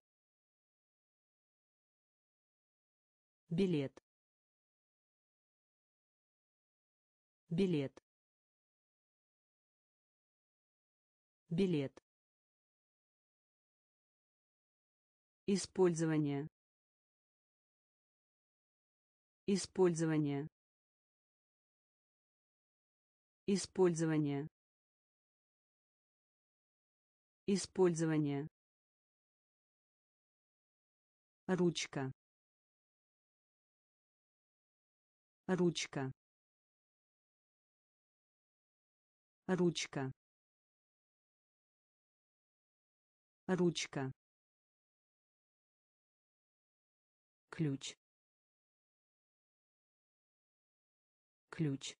билет билет билет Использование. Использование. Использование. Использование. Ручка. Ручка. Ручка. Ручка. ключ ключ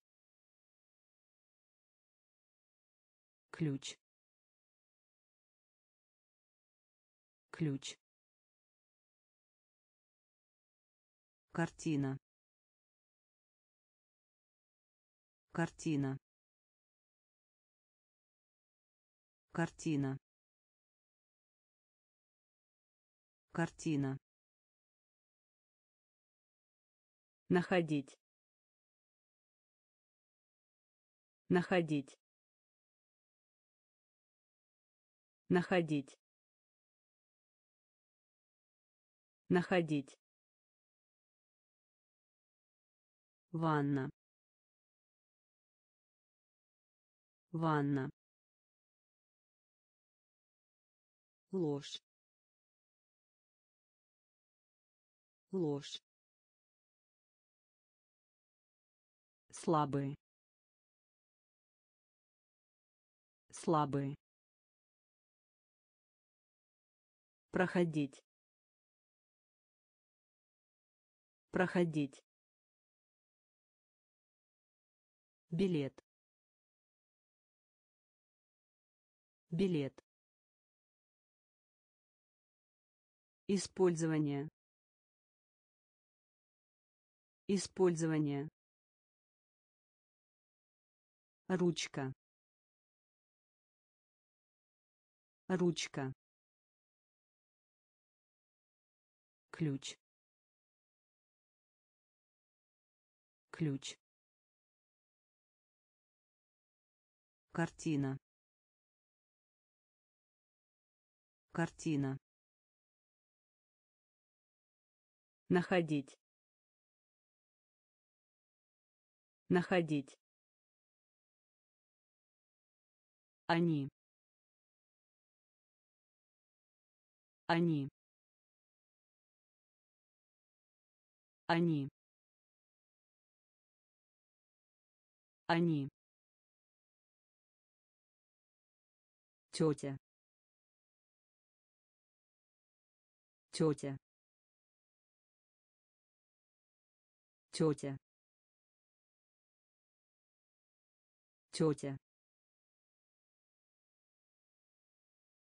ключ ключ картина. Картина. Картина. Картина. Находить. Находить. Находить. Находить ванна. Ванна. Ложь. Ложь. Слабые. Слабые. Проходить. Проходить билет. Билет. Использование. Использование. Ручка. Ручка. Ключ. Ключ картина. Картина. Находить. Находить. Они. Они. Они. Они тетя. Тетя. Тетя. Тетя.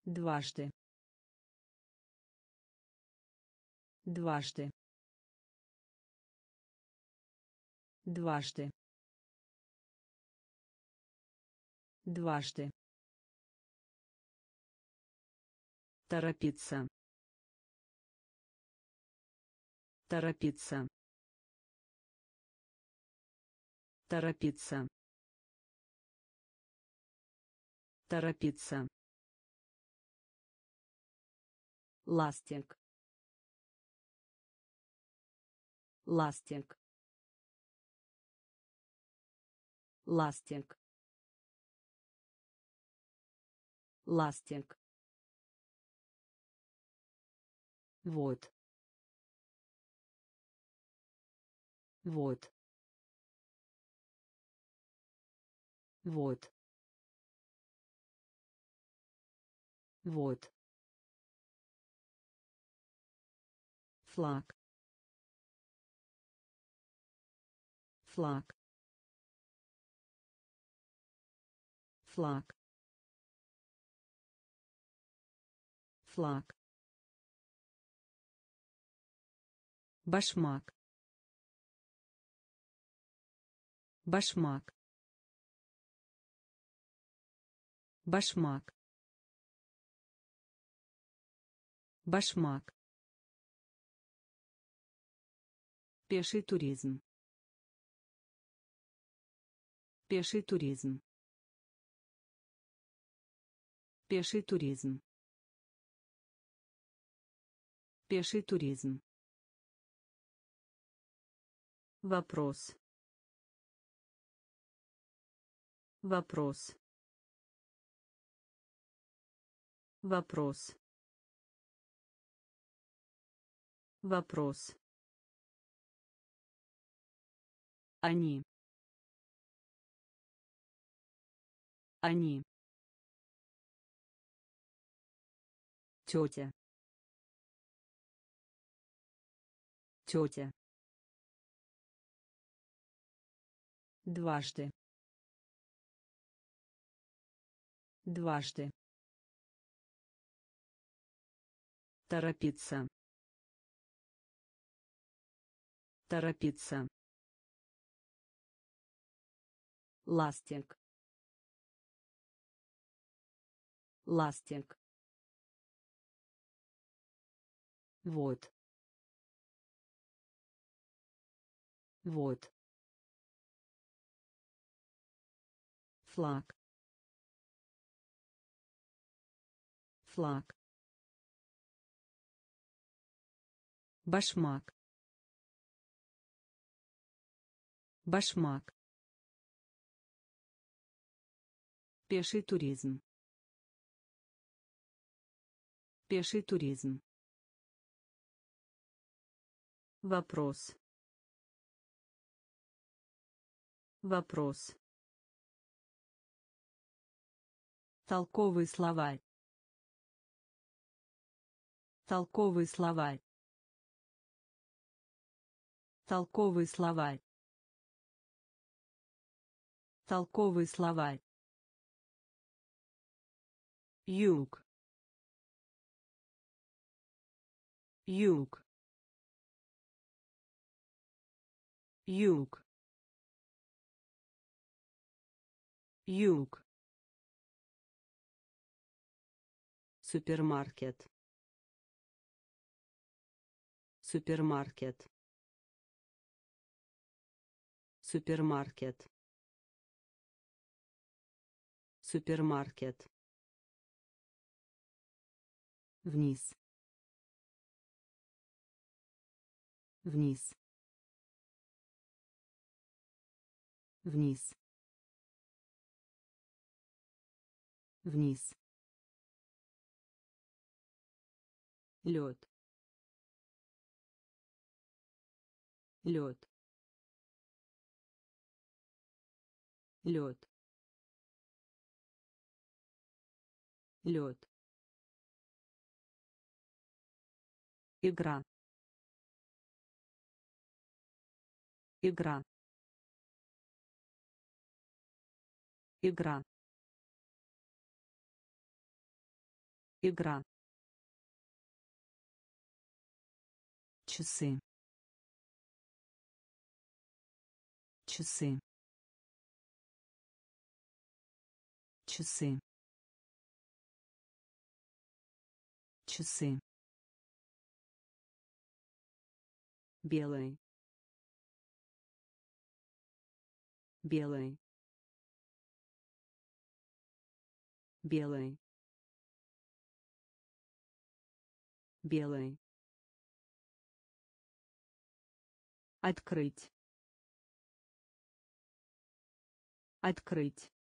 Дважды. Дважды. Дважды. Дважды торопиться. Торопиться. Торопиться. Торопиться. Ластик. Ластик. Ластик. Ластик вот. Вот. Вот. Вот. Флаг. Флаг. Флаг. Флаг башмак. Башмак. Башмак. Башмак. Пеший туризм. Пеший туризм. Пеший туризм. Пеший туризм вопрос. Вопрос. Вопрос. Вопрос. Они. Они. Тетя. Тетя дважды. Дважды. Торопиться. Торопиться. Ластик. Ластик. Вот. Вот флаг. Флаг. Башмак. Башмак. Пеший туризм. Пеший туризм. Вопрос. Вопрос Толковый словарь. Толковый словарь. Толковый словарь. Толковый словарь. Юг. Юг. Юг. Юг. Супермаркет. Супермаркет. Супермаркет. Супермаркет. Вниз. Вниз. Вниз. Вниз. Лед. Лед. Лед. Лед. Игра. Игра. Игра. Игра часы. Часы. Часы. Часы. Белый белый белый белый Открыть. Открыть.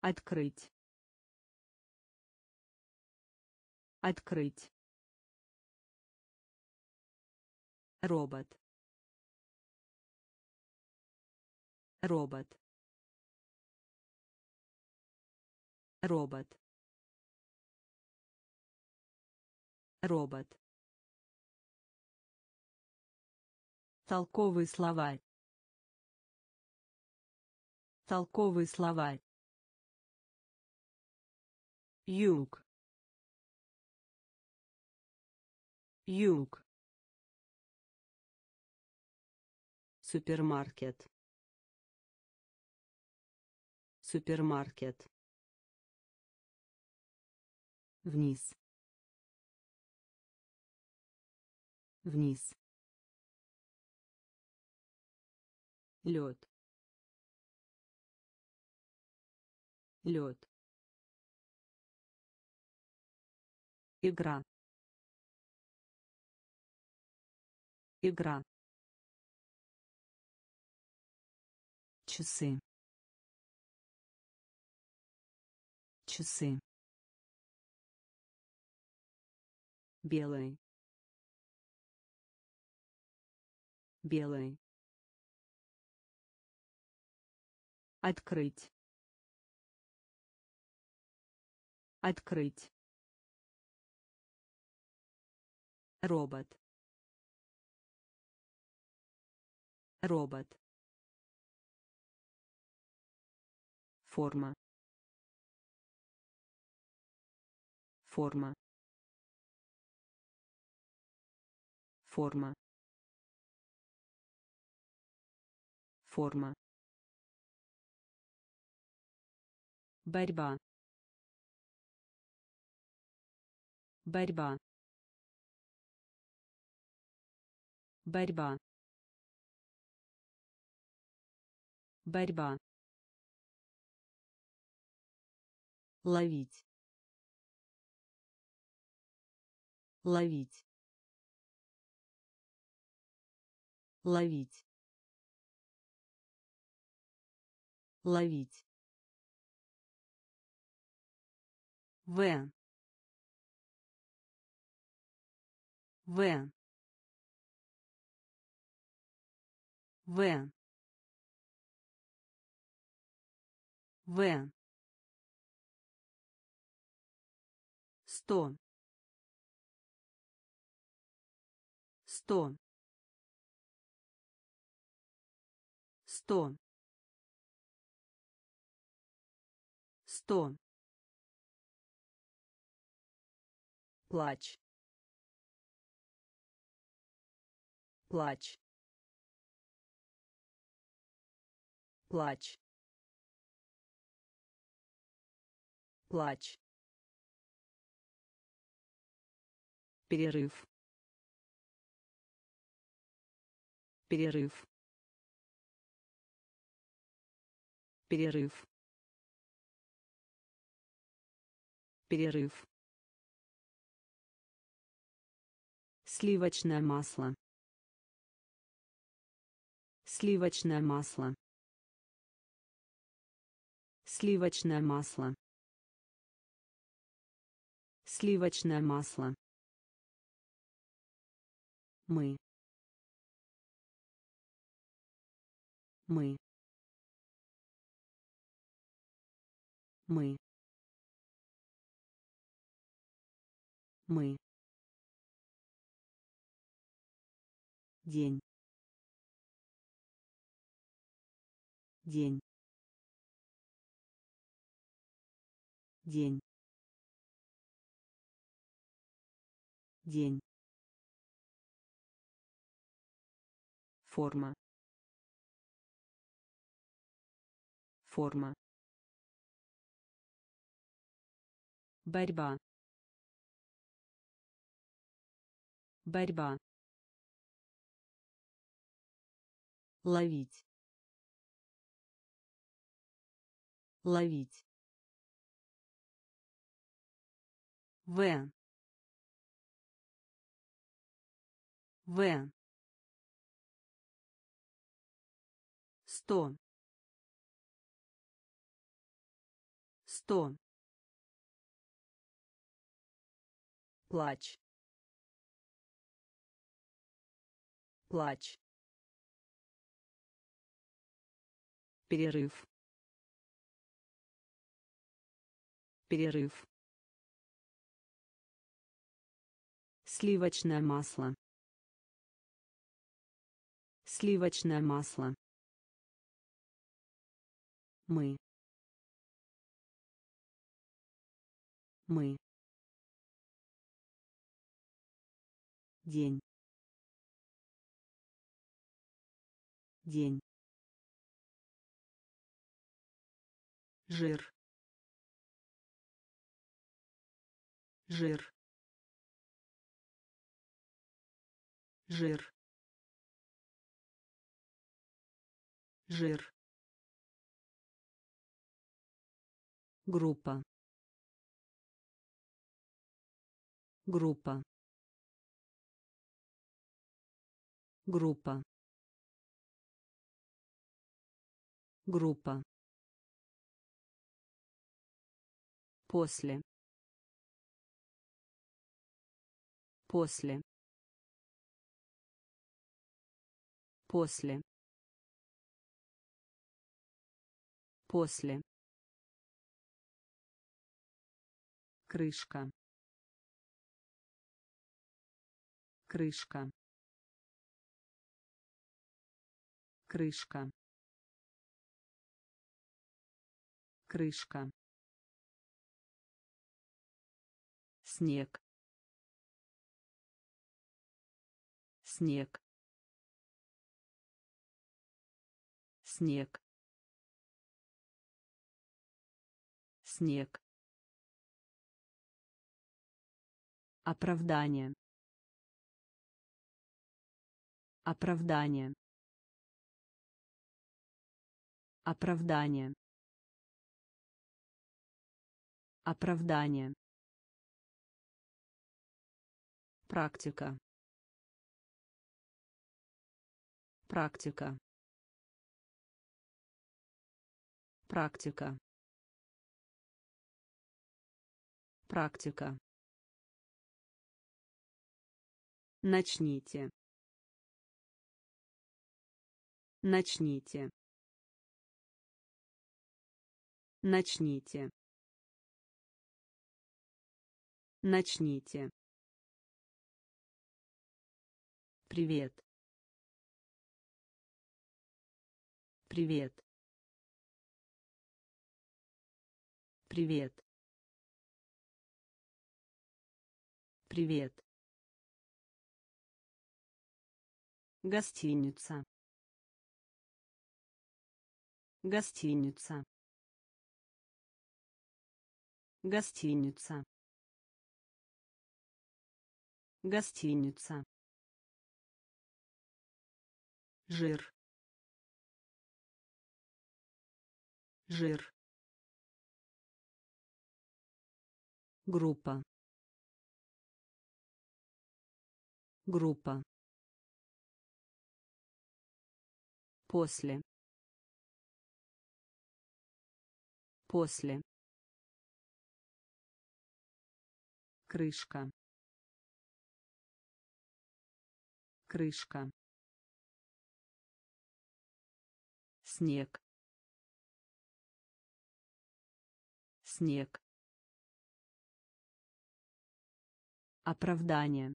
Открыть. Открыть. Робот. Робот. Робот. Робот. Толковый словарь. Толковый словарь. Юг. Юг. Супермаркет. Супермаркет. Вниз. Вниз. Лед. Лед. Игра. Игра. Часы. Часы. Белый белый Открыть. Открыть. Робот. Робот. Форма. Форма. Форма. Форма. Борьба. Борьба. Борьба. Борьба. Ловить. Ловить. Ловить. Ловить В. В. В. В. Сто. Сто. Сто. Сто. Плач. Плач. Плач. Плач. Перерыв. Перерыв. Перерыв. Перерыв. Сливочное масло. Сливочное масло. Сливочное масло. Сливочное масло. Мы. Мы. Мы. Мы. День. День. День. День. Форма. Форма. Борьба. Борьба. Ловить. Ловить. В. В. Сто. Сто. Плач. Плач. Перерыв. Перерыв. Сливочное масло. Сливочное масло. Мы. Мы. День. День. Жир. Жир. Жир. Жир. Группа. Группа. Группа. Группа после. После. После. После. Крышка. Крышка. Крышка. Крышка снег. Снег. Снег. Снег. Оправдание. Оправдание. Оправдание. Оправдание Практика. Практика. Практика. Практика. Начните. Начните. Начните. Начните. Привет. Привет. Привет. Привет. Гостиница. Гостиница. Гостиница. Гостиница. Жир. Жир. Группа. Группа. После. После. Крышка. Крышка. Снег. Снег. Оправдание.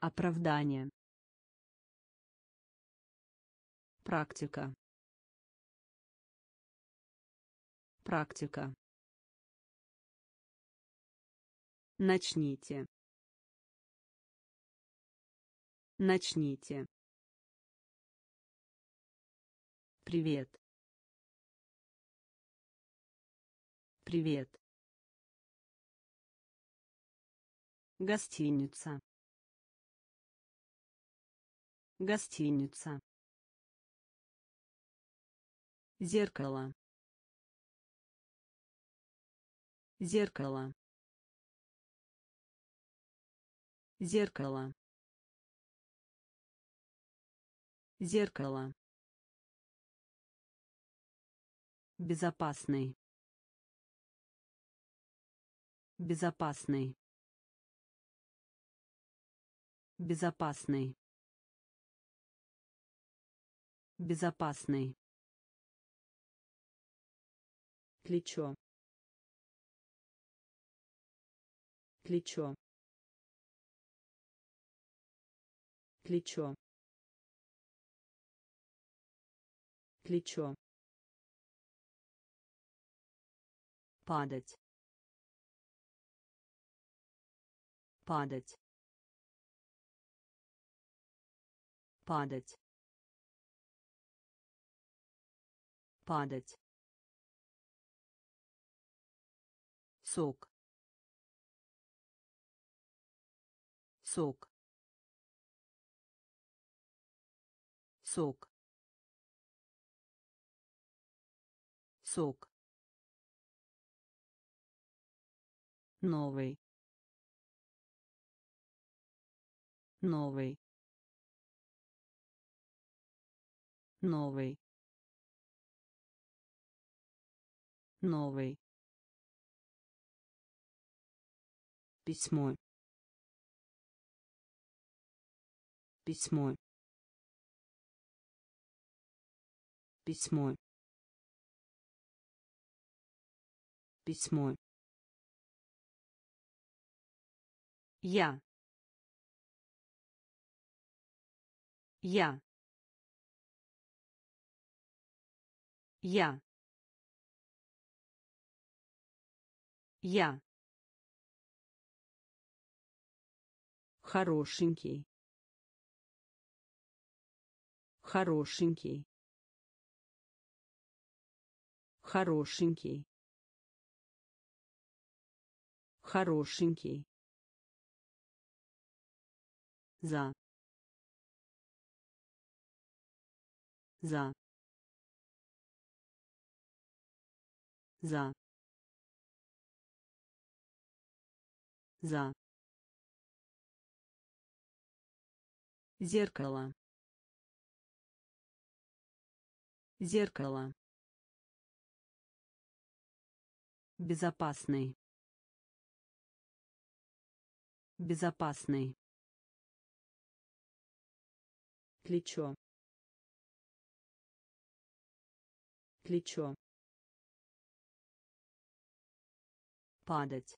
Оправдание. Практика. Практика. Начните. Начните. Привет. Привет. Гостиница. Гостиница. Зеркало. Зеркало. Зеркало. Зеркало. Безопасный. Безопасный. Безопасный. Безопасный. Плечо. Плечо. Плечо. Плечо. Падать. Падать. Падать. Падать. Сок. Сок. Сок. Сок новый. Новый. Новый. Новый. Письмо. Письмо. Письмо. Письмо Я. Я. Я. Я. Хорошенький. Хорошенький. Хорошенький. Хорошенький за. За. За. За. Зеркало. Зеркало. Безопасный. Безопасный плечо. Плечо. Падать.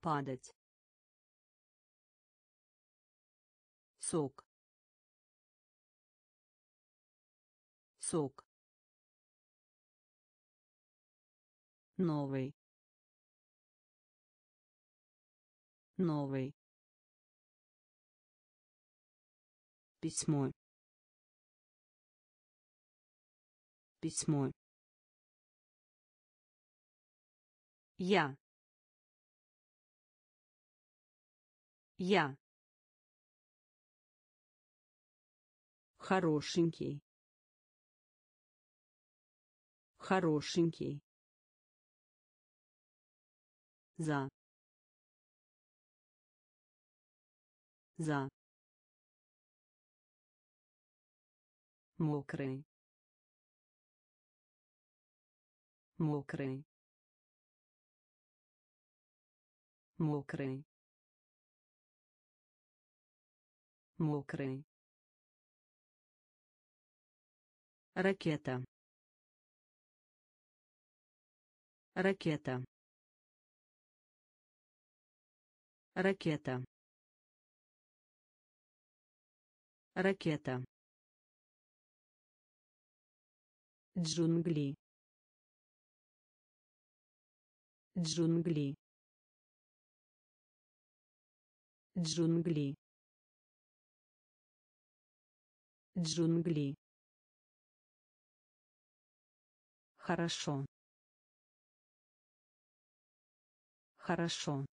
Падать. Сок. Сок. Новый. Новый письмо. Письмо. Я. Я. Хорошенький. Хорошенький. За. За мокрый. Мокрый. Мокрый. Мокрый. Ракета. Ракета. Ракета. Ракета джунгли. Джунгли. Джунгли. Джунгли. Хорошо. Хорошо.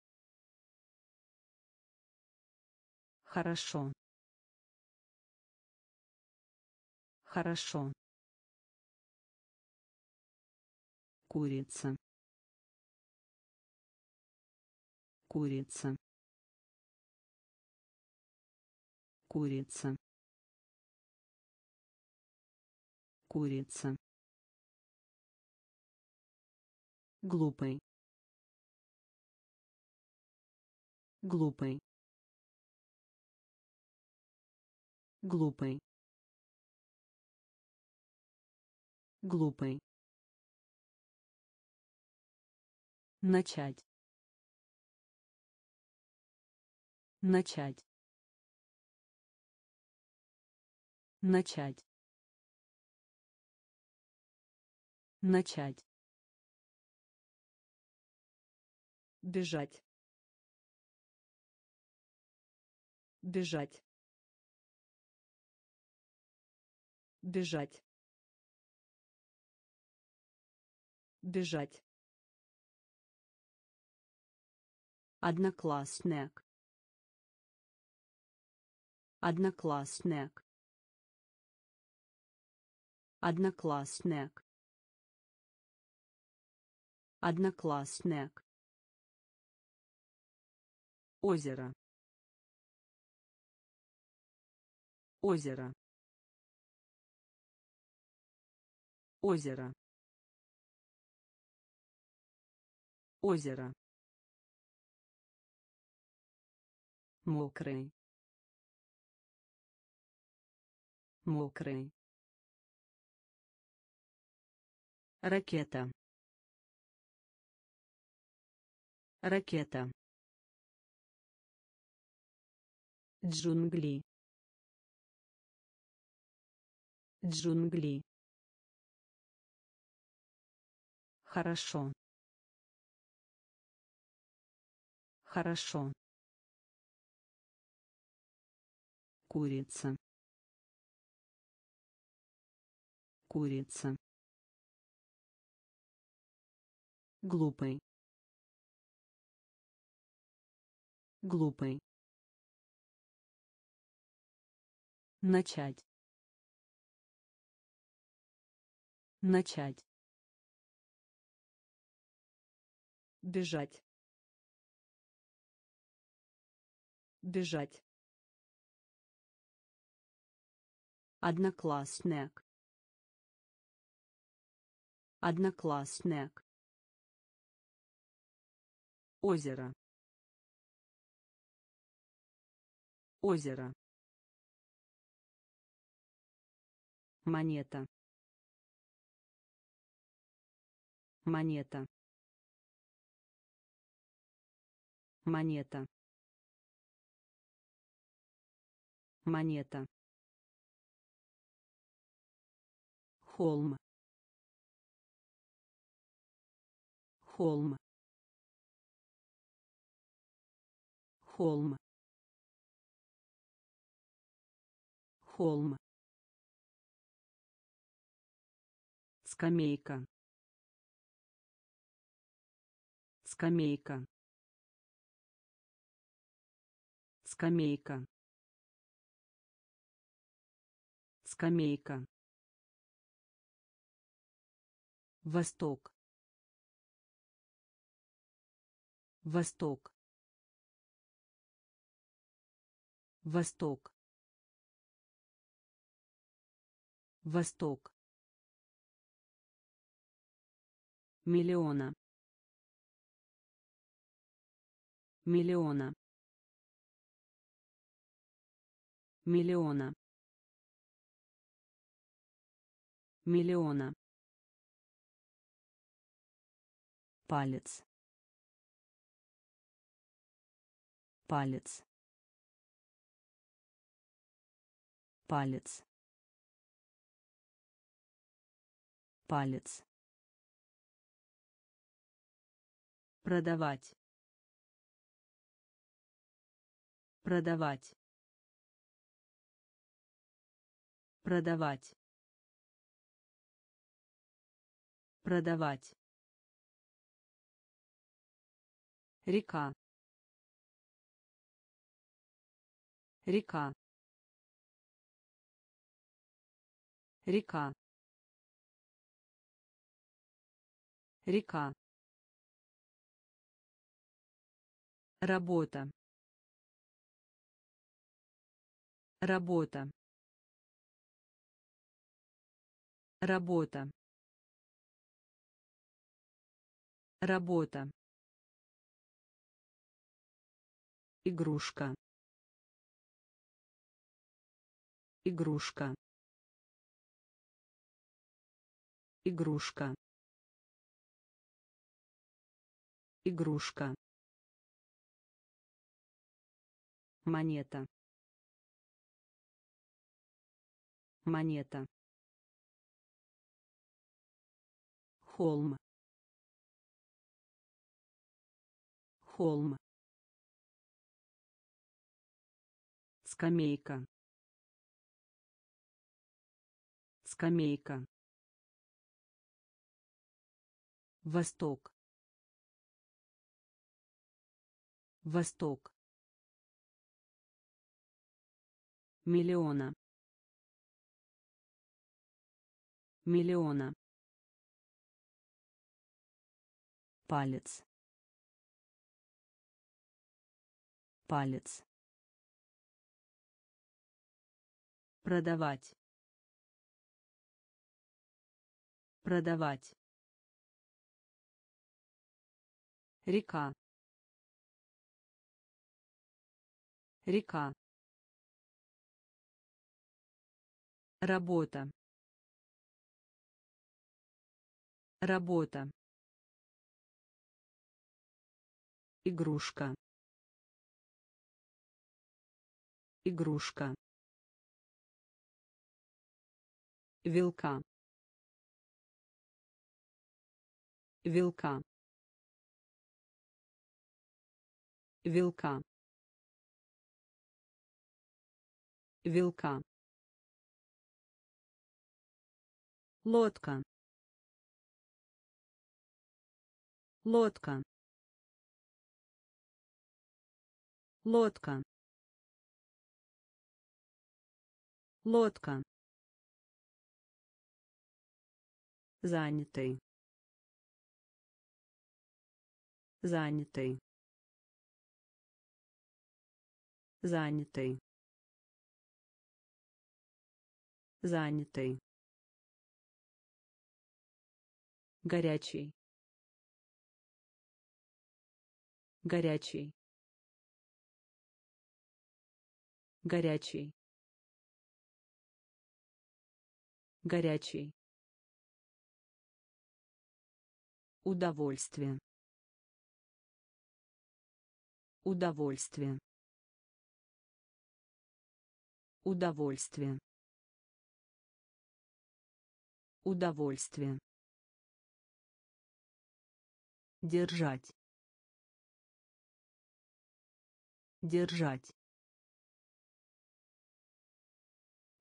Хорошо. Хорошо курица. Курица. Курица. Курица. Глупый. Глупый. Глупый. Глупый начать. Начать. Начать. Начать. Бежать. Бежать. Бежать. Бежать одноклассник. Одноклассник. Одноклассник. Одноклассник. Озеро. Озеро. Озеро. Озеро мокрый. Мокрый. Ракета. Ракета. Джунгли. Джунгли. Хорошо. Хорошо курица. Курица. Глупый. Глупый. Начать. Начать. Бежать. Бежать одноклассник. Одноклассник. Озеро. Озеро. Монета. Монета. Монета. Монета холм. Холм. Холм. Холм. Скамейка. Скамейка. Скамейка. Скамейка Восток. Восток. Восток. Восток. Миллиона. Миллиона. Миллиона. Миллиона. Палец. Палец. Палец. Палец. Продавать. Продавать. Продавать. Продавать река. Река. Река. Река. Работа. Работа. Работа. Работа игрушка. Игрушка. Игрушка. Игрушка. Монета. Монета. Холм. Холм скамейка. Скамейка. Восток. Восток. Миллиона. Миллиона. Палец. Палец продавать. Продавать. Река. Река. Работа. Работа. Игрушка. Игрушка вилка. Вилка. Вилка. Вилка. Лодка. Лодка. Лодка. Лодка занятый занятый занятый занятый горячий. Горячий. Горячий. Горячий Удовольствие. Удовольствие. Удовольствие. Удовольствие. Держать. Держать.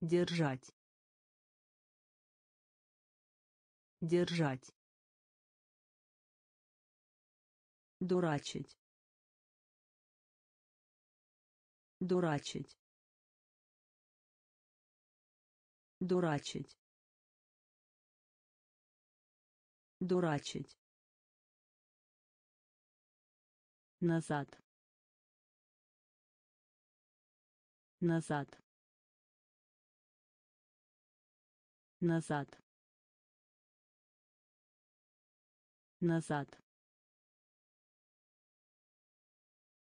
Держать. Держать. Дурачить. Дурачить. Дурачить. Дурачить. Назад. Назад. Назад. Назад.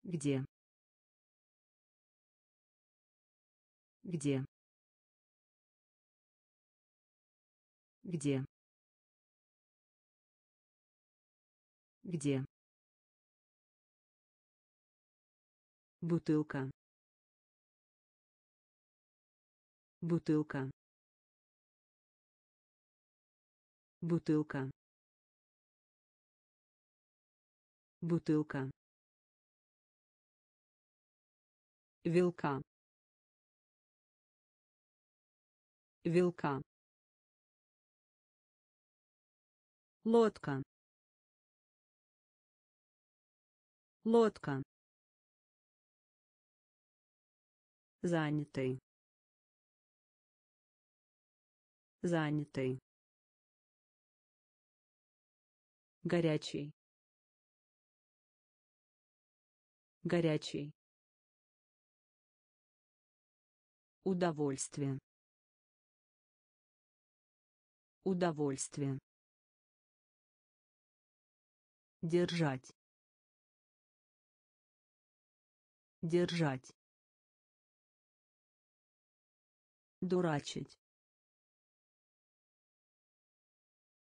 Где? Где? Где? Где? Бутылка. Бутылка. Бутылка. Бутылка. Вилка. Вилка. Лодка. Лодка. Занятый. Занятый. Горячий. Горячий Удовольствие. Удовольствие. Держать. Держать. Дурачить.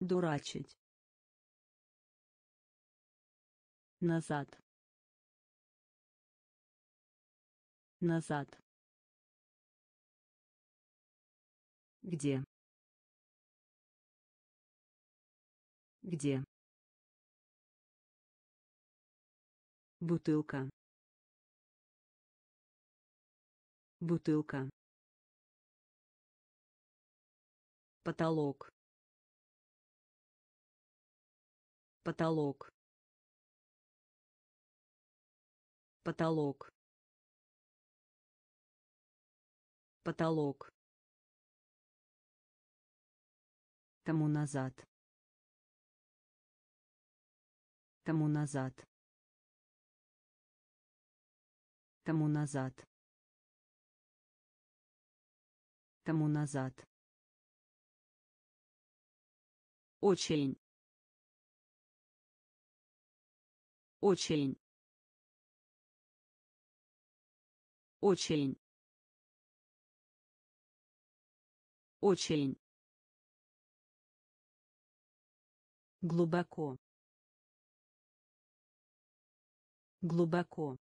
Дурачить. Назад. Назад. Где? Где? Бутылка. Бутылка. Потолок. Потолок. Потолок. Потолок. Тому назад. Тому назад. Тому назад. Тому назад. Очень. Очень. Очень. Очень. Глубоко. Глубоко.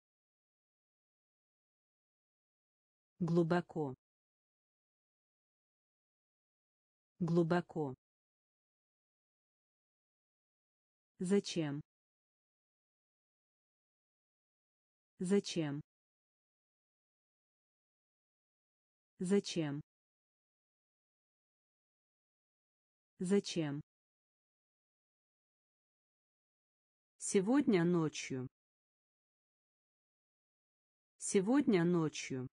Глубоко. Глубоко. Зачем? Зачем? Зачем? Зачем Сегодня ночью. Сегодня ночью.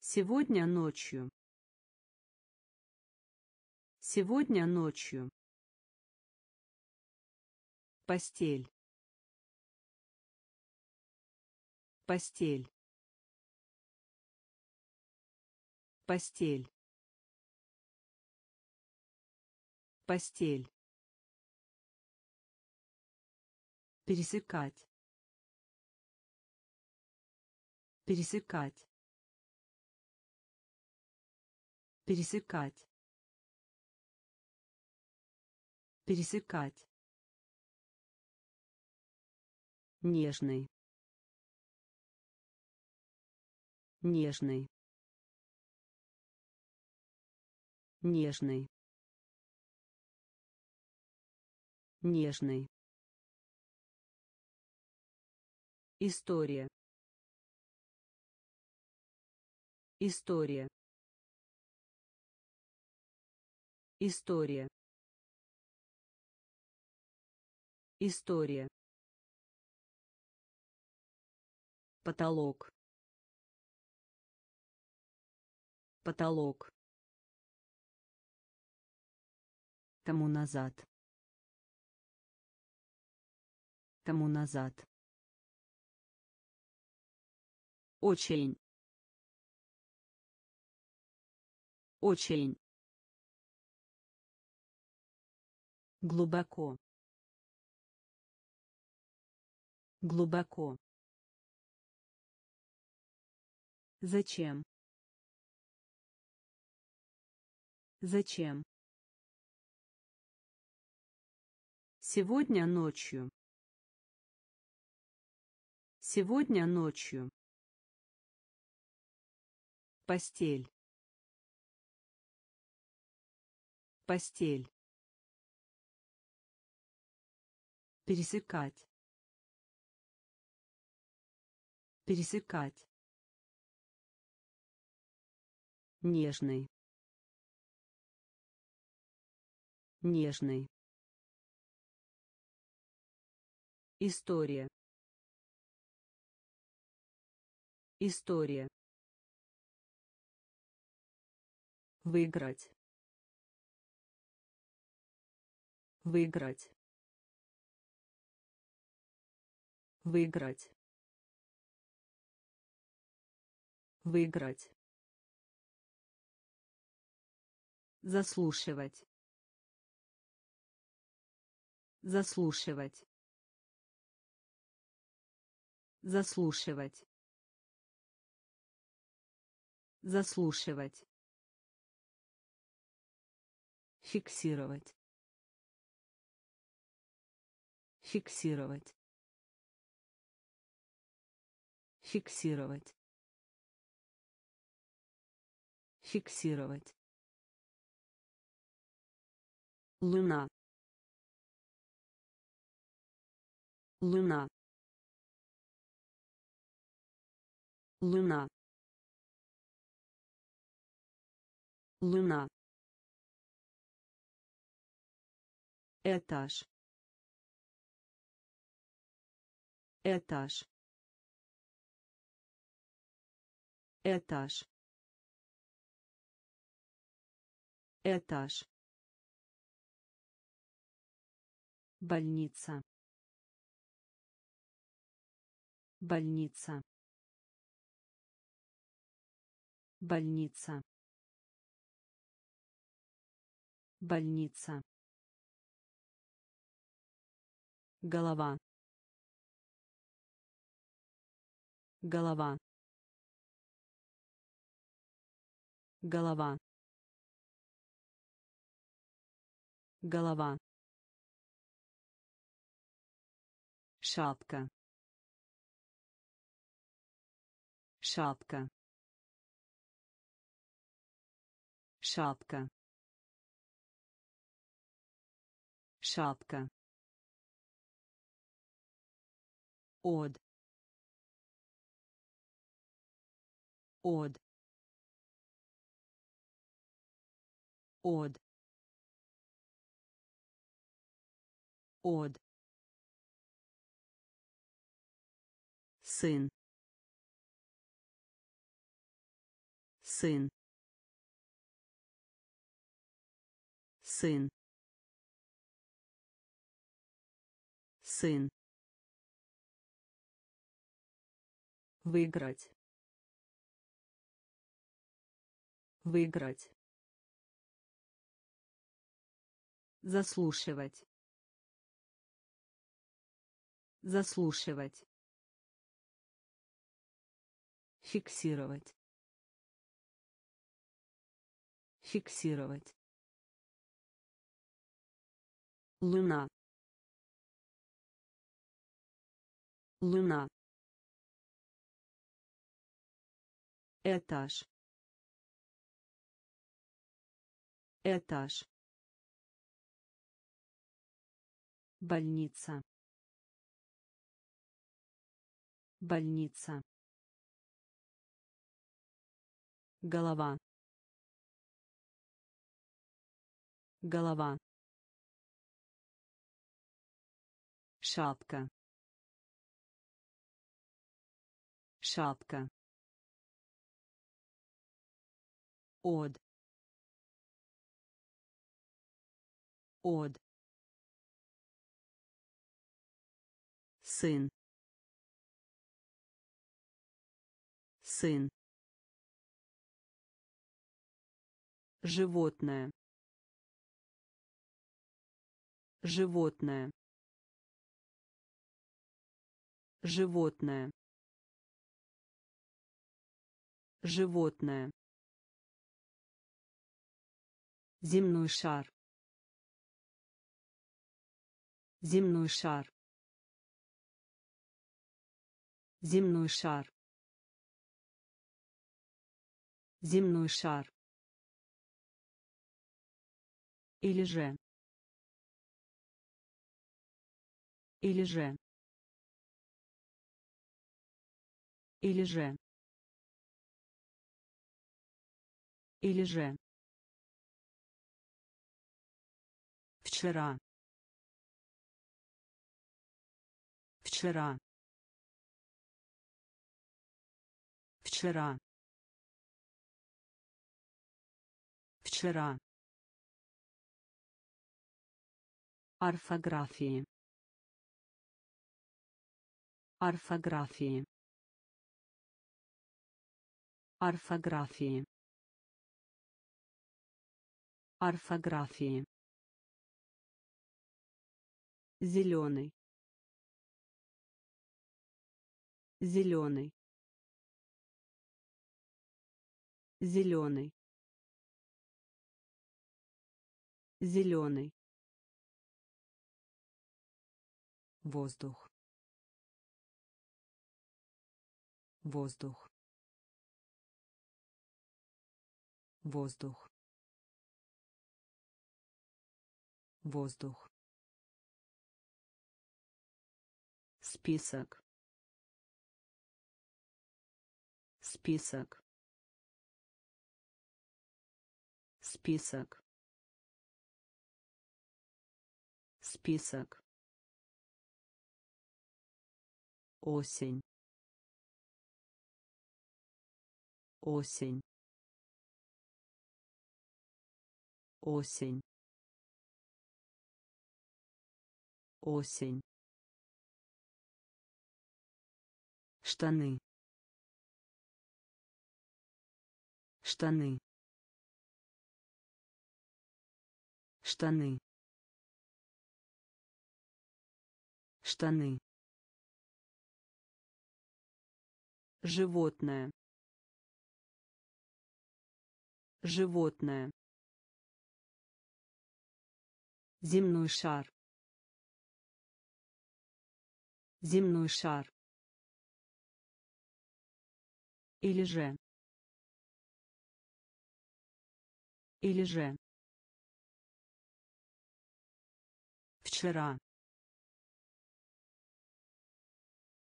Сегодня ночью. Сегодня ночью. Постель. Постель. Постель. Постель. Пересекать. Пересекать. Пересекать. Пересекать. Нежный. Нежный. Нежный. Нежный история. История. История. История. Потолок. Потолок. Тому назад. Тому назад очень очень глубоко глубоко Зачем? Зачем? Сегодня ночью. Сегодня ночью. Постель. Постель. Пересекать. Пересекать. нежный нежный история история выиграть выиграть выиграть выиграть Заслушивать. Заслушивать. Заслушивать. Заслушивать. Фиксировать. Фиксировать. Фиксировать. Фиксировать. Луна. Луна. Луна. Луна. Этаж. Этаж. Этаж. Этаж. Больница. Больница. Больница. Больница. Голова. Голова. Голова. Голова. шапка шапка шапка шапка од. Од. Од. Од. Сын. Сын. Сын. Сын выиграть. Выиграть. Заслушивать. Заслушивать. Фиксировать. Фиксировать. Луна. Луна этаж. Этаж. Больница. Больница. Голова. Голова. Шапка. Шапка от от сын. Сын. Животное. Животное. Животное. Животное земной шар. Земной шар. Земной шар. Земной шар. Или же. Или же. Или же. Или же вчера. Вчера. Вчера. Вчера. Орфографии. Орфографии. Орфографии. Орфографии зеленый зеленый зеленый зеленый воздух. Воздух. Воздух. Воздух список. Список. Список. Список. Осень. Осень. Осень. Осень штаны. Штаны. Штаны. Штаны. Животное. Животное. Земной шар. Земной шар или же или же вчера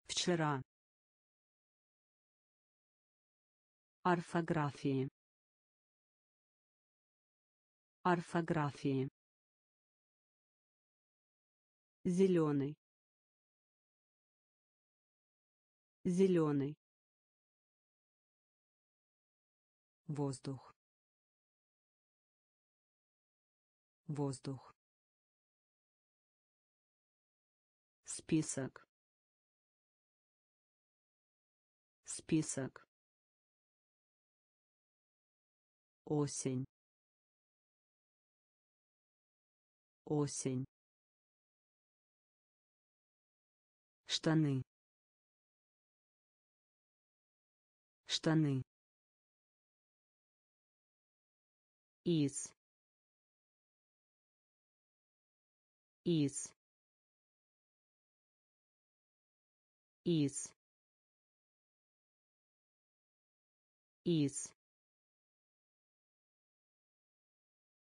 вчера орфографии орфографии зеленый зеленый воздух. Воздух. Список. Список. Осень. Осень. Штаны. Штаны из из из из.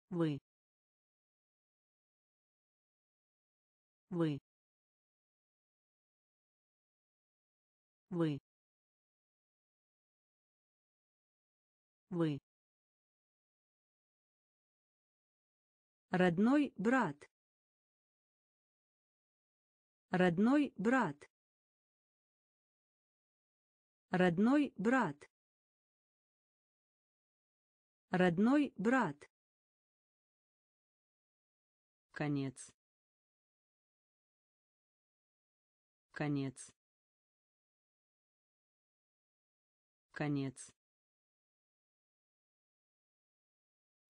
Вы. Вы. Вы. Вы родной брат. Родной брат. Родной брат. Родной брат. Конец. Конец. Конец.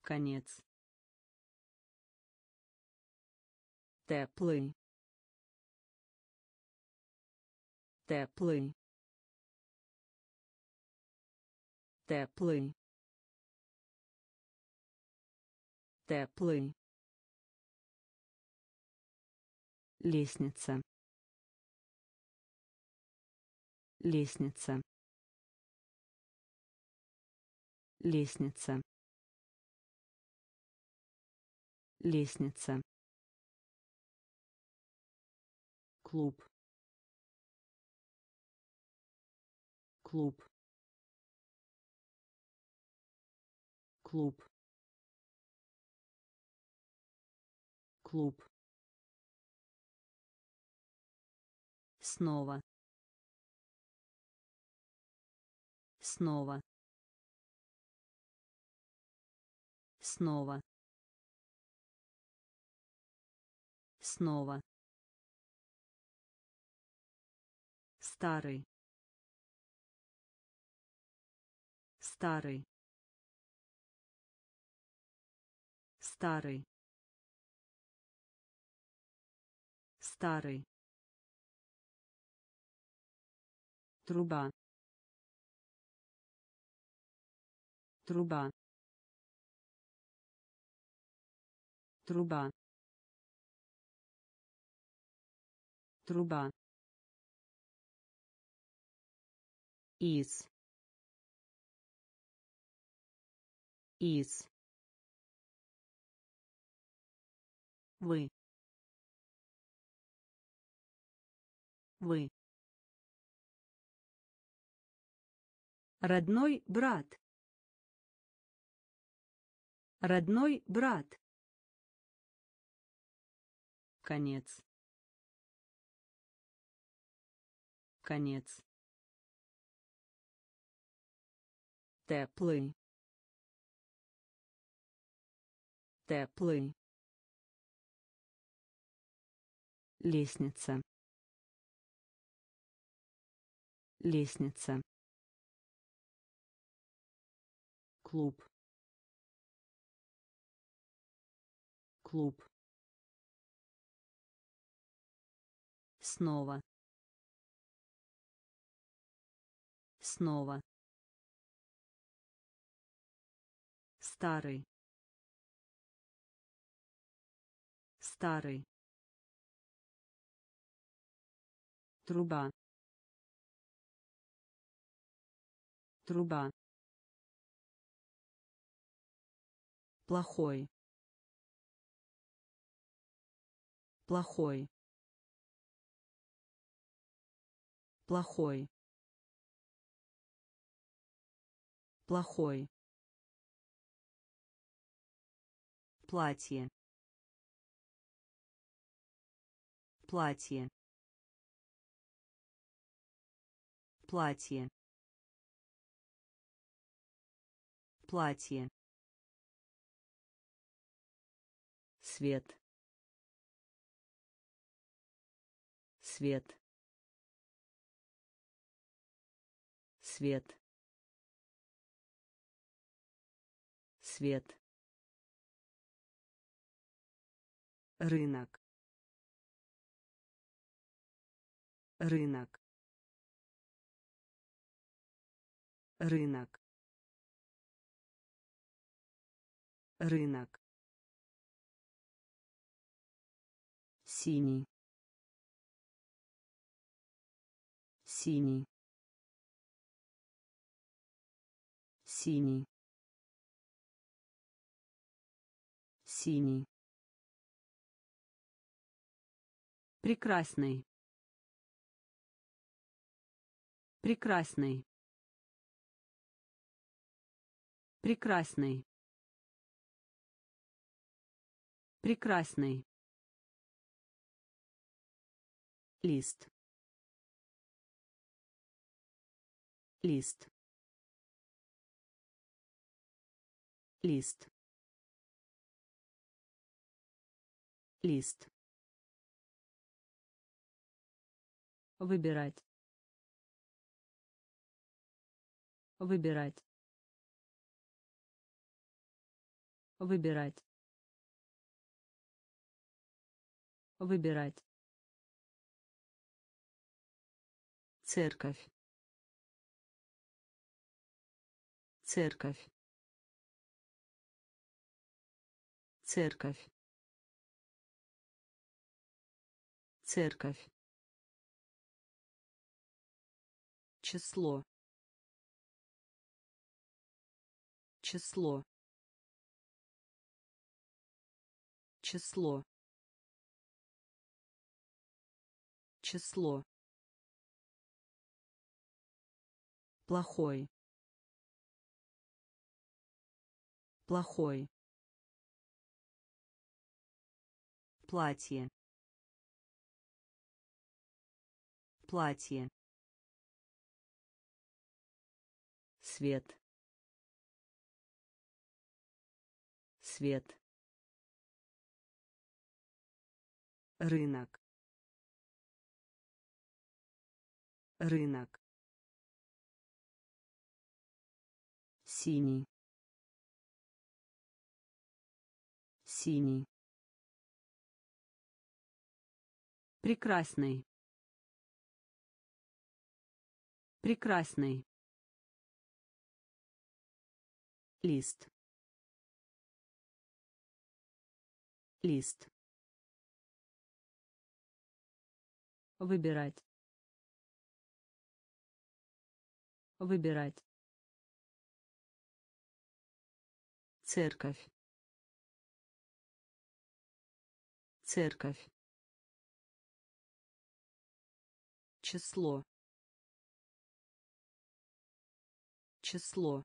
Конец теплый теплый теплый теплый лестница. Лестница. Лестница. Лестница клуб. Клуб. Клуб. Клуб. Снова. Снова. Снова. Снова старый. Старый. Старый. Старый. Труба. Труба. Труба. Труба из из вы вы. Родной брат. Родной брат. Конец. Конец теплый теплый лестница лестница клуб. Клуб. Снова. Снова старый. Старый. Труба. Труба. Плохой. Плохой. Плохой. Плохой платье. Платье. Платье. Платье. Свет. Свет. Свет. Свет рынок рынок рынок рынок. Синий. Синий. Синий. Синий прекрасный. Прекрасный. Прекрасный. Прекрасный. Лист. Лист. Лист. Лист выбирать. Выбирать. Выбирать. Выбирать. Церковь. Церковь. Церковь. Церковь число. Число. Число. Число. Плохой. Плохой. Платье. Платье свет. Свет. Рынок. Рынок. Синий. Синий. Прекрасный. Прекрасный лист. Лист. Выбирать. Выбирать. Церковь. Церковь. Число. Число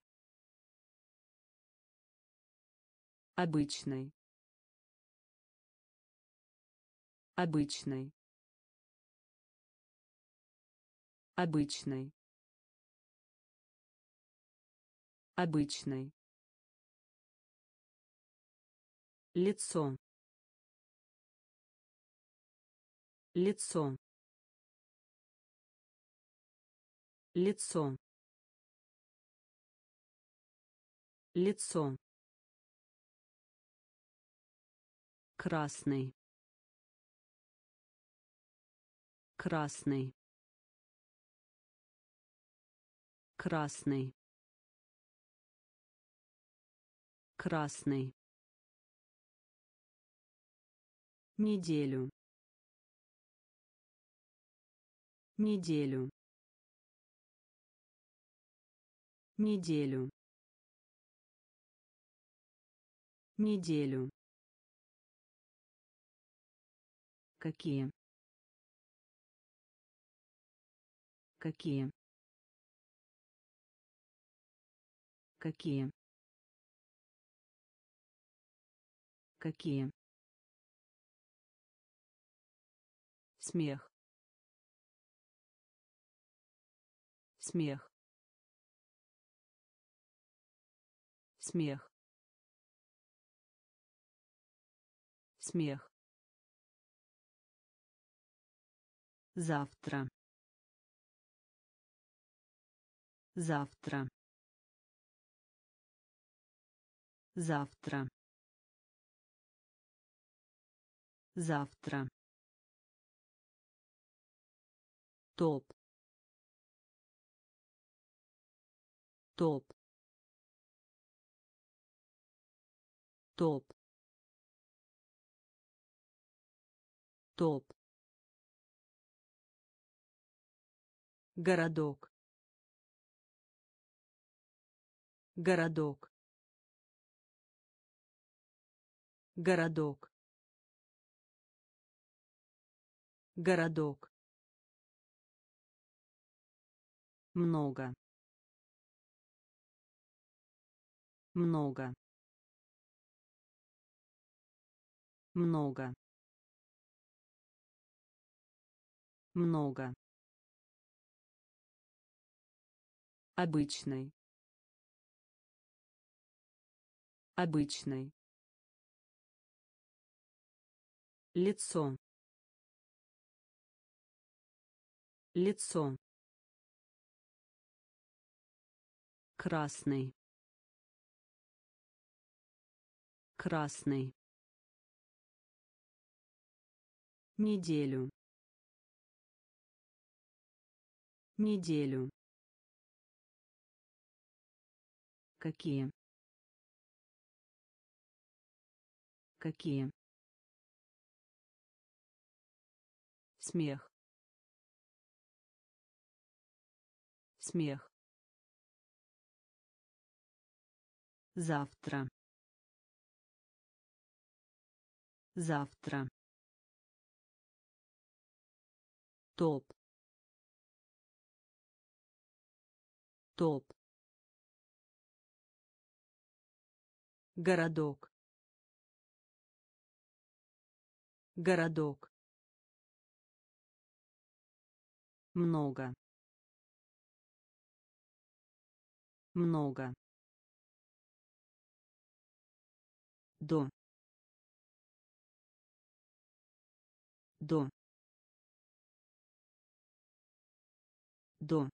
обычный обычный обычный обычный лицо. Лицо. Лицо. Лицо красный. Красный. Красный. Красный. Неделю. Неделю. Неделю. Неделю какие? Какие? Какие? Какие? Смех. Смех. Смех. Смех завтра. Завтра. Завтра. Завтра. Топ. Топ. Топ. Топ городок. Городок. Городок. Городок. Много. Много. Много. Много обычный обычный лицо. Лицо. Красный. Красный. Неделю. Неделю какие? Какие? Смех. Смех. Завтра. Завтра. Топ. Топ городок. Городок. Много. Много. До до до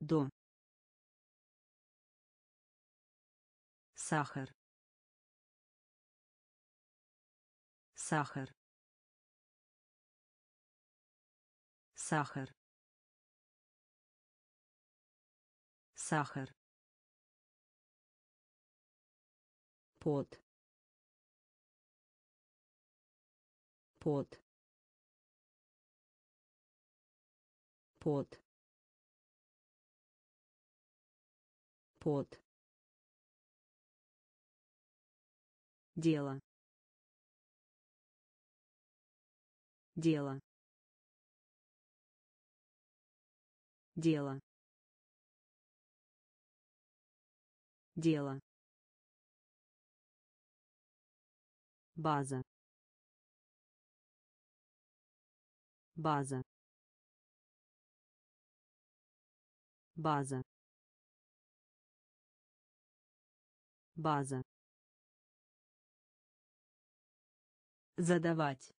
до сахар. Сахар. Сахар. Сахар. Пот. Пот. Пот. Пот дело. Дело. Дело. Дело. База. База. База. База задавать.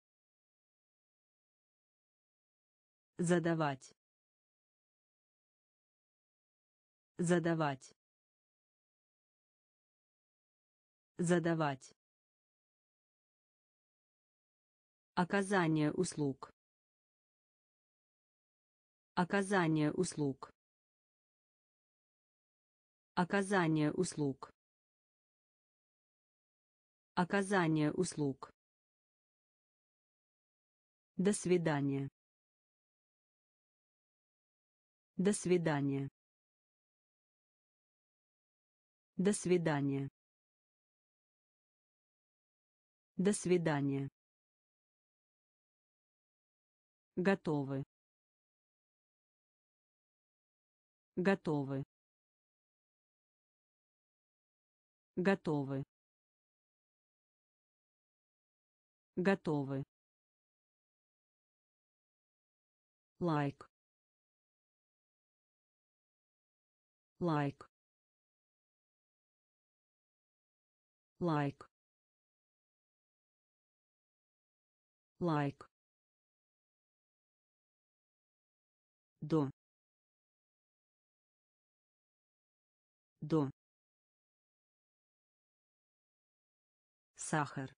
Задавать. Задавать. Задавать. Оказание услуг. Оказание услуг. Оказание услуг. Оказание услуг до свидания. До свидания. До свидания. До свидания. Готовы. Готовы. Готовы. Готовы лайк лайк лайк лайк до. До. Сахар.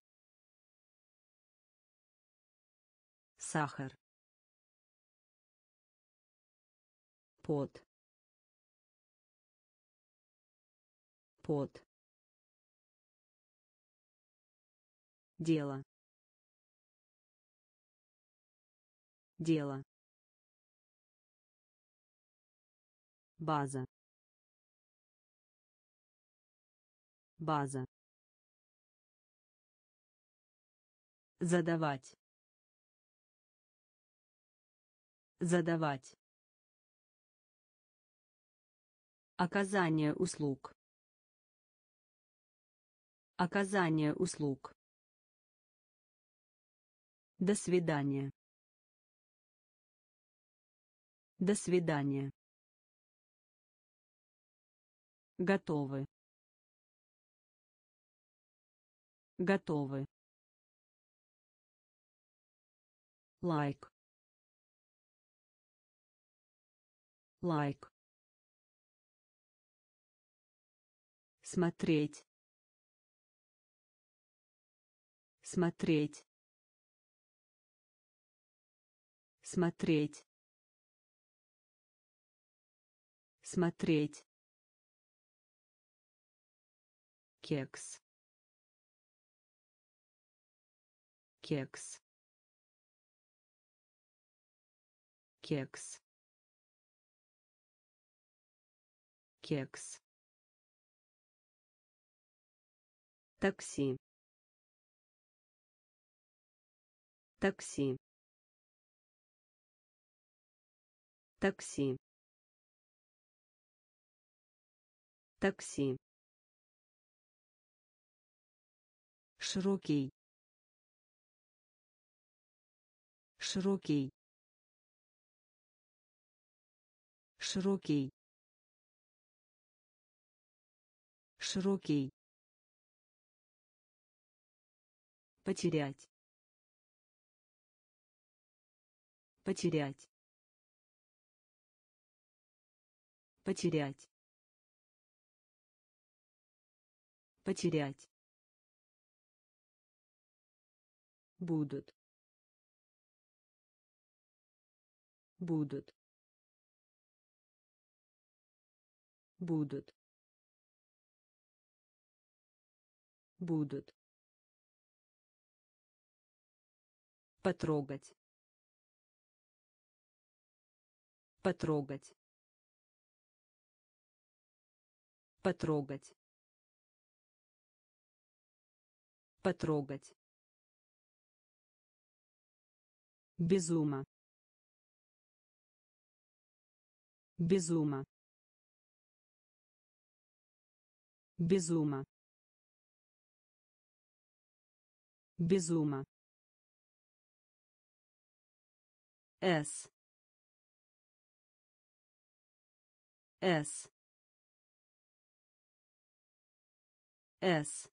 Сахар пот. Под дело. Дело. База. База. Задавать. Задавать оказание услуг. Оказание услуг. До свидания. До свидания. Готовы. Готовы. Лайк. Лайк смотреть. Смотреть. Смотреть. Смотреть. Кекс. Кекс. Кекс. Кекс такси. Такси. Такси. Такси. Широкий. Широкий. Широкий. Широкий потерять. Потерять. Потерять. Потерять. Будут. Будут. Будут. Будут потрогать. Потрогать. Потрогать. Потрогать. Безума безума безума безума с с с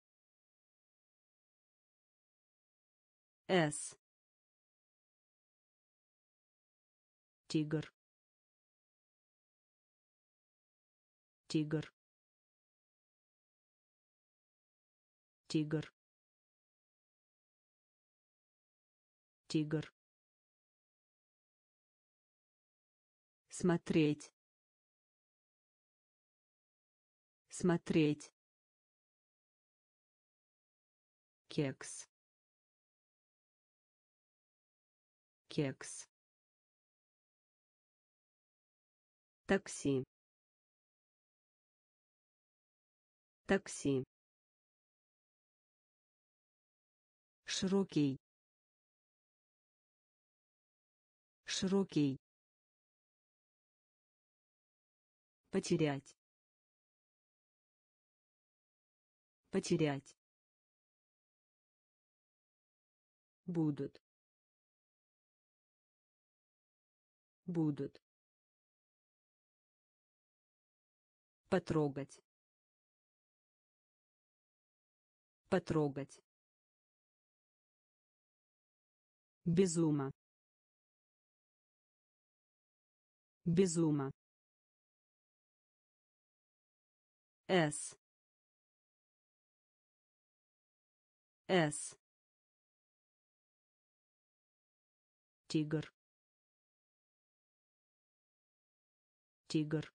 с тигр. Тигр. Тигр. Тигр смотреть. Смотреть. Кекс. Кекс. Такси. Такси. Широкий. Широкий потерять. Потерять. Будут. Будут. Потрогать. Потрогать. Безума безума с с тигр. Тигр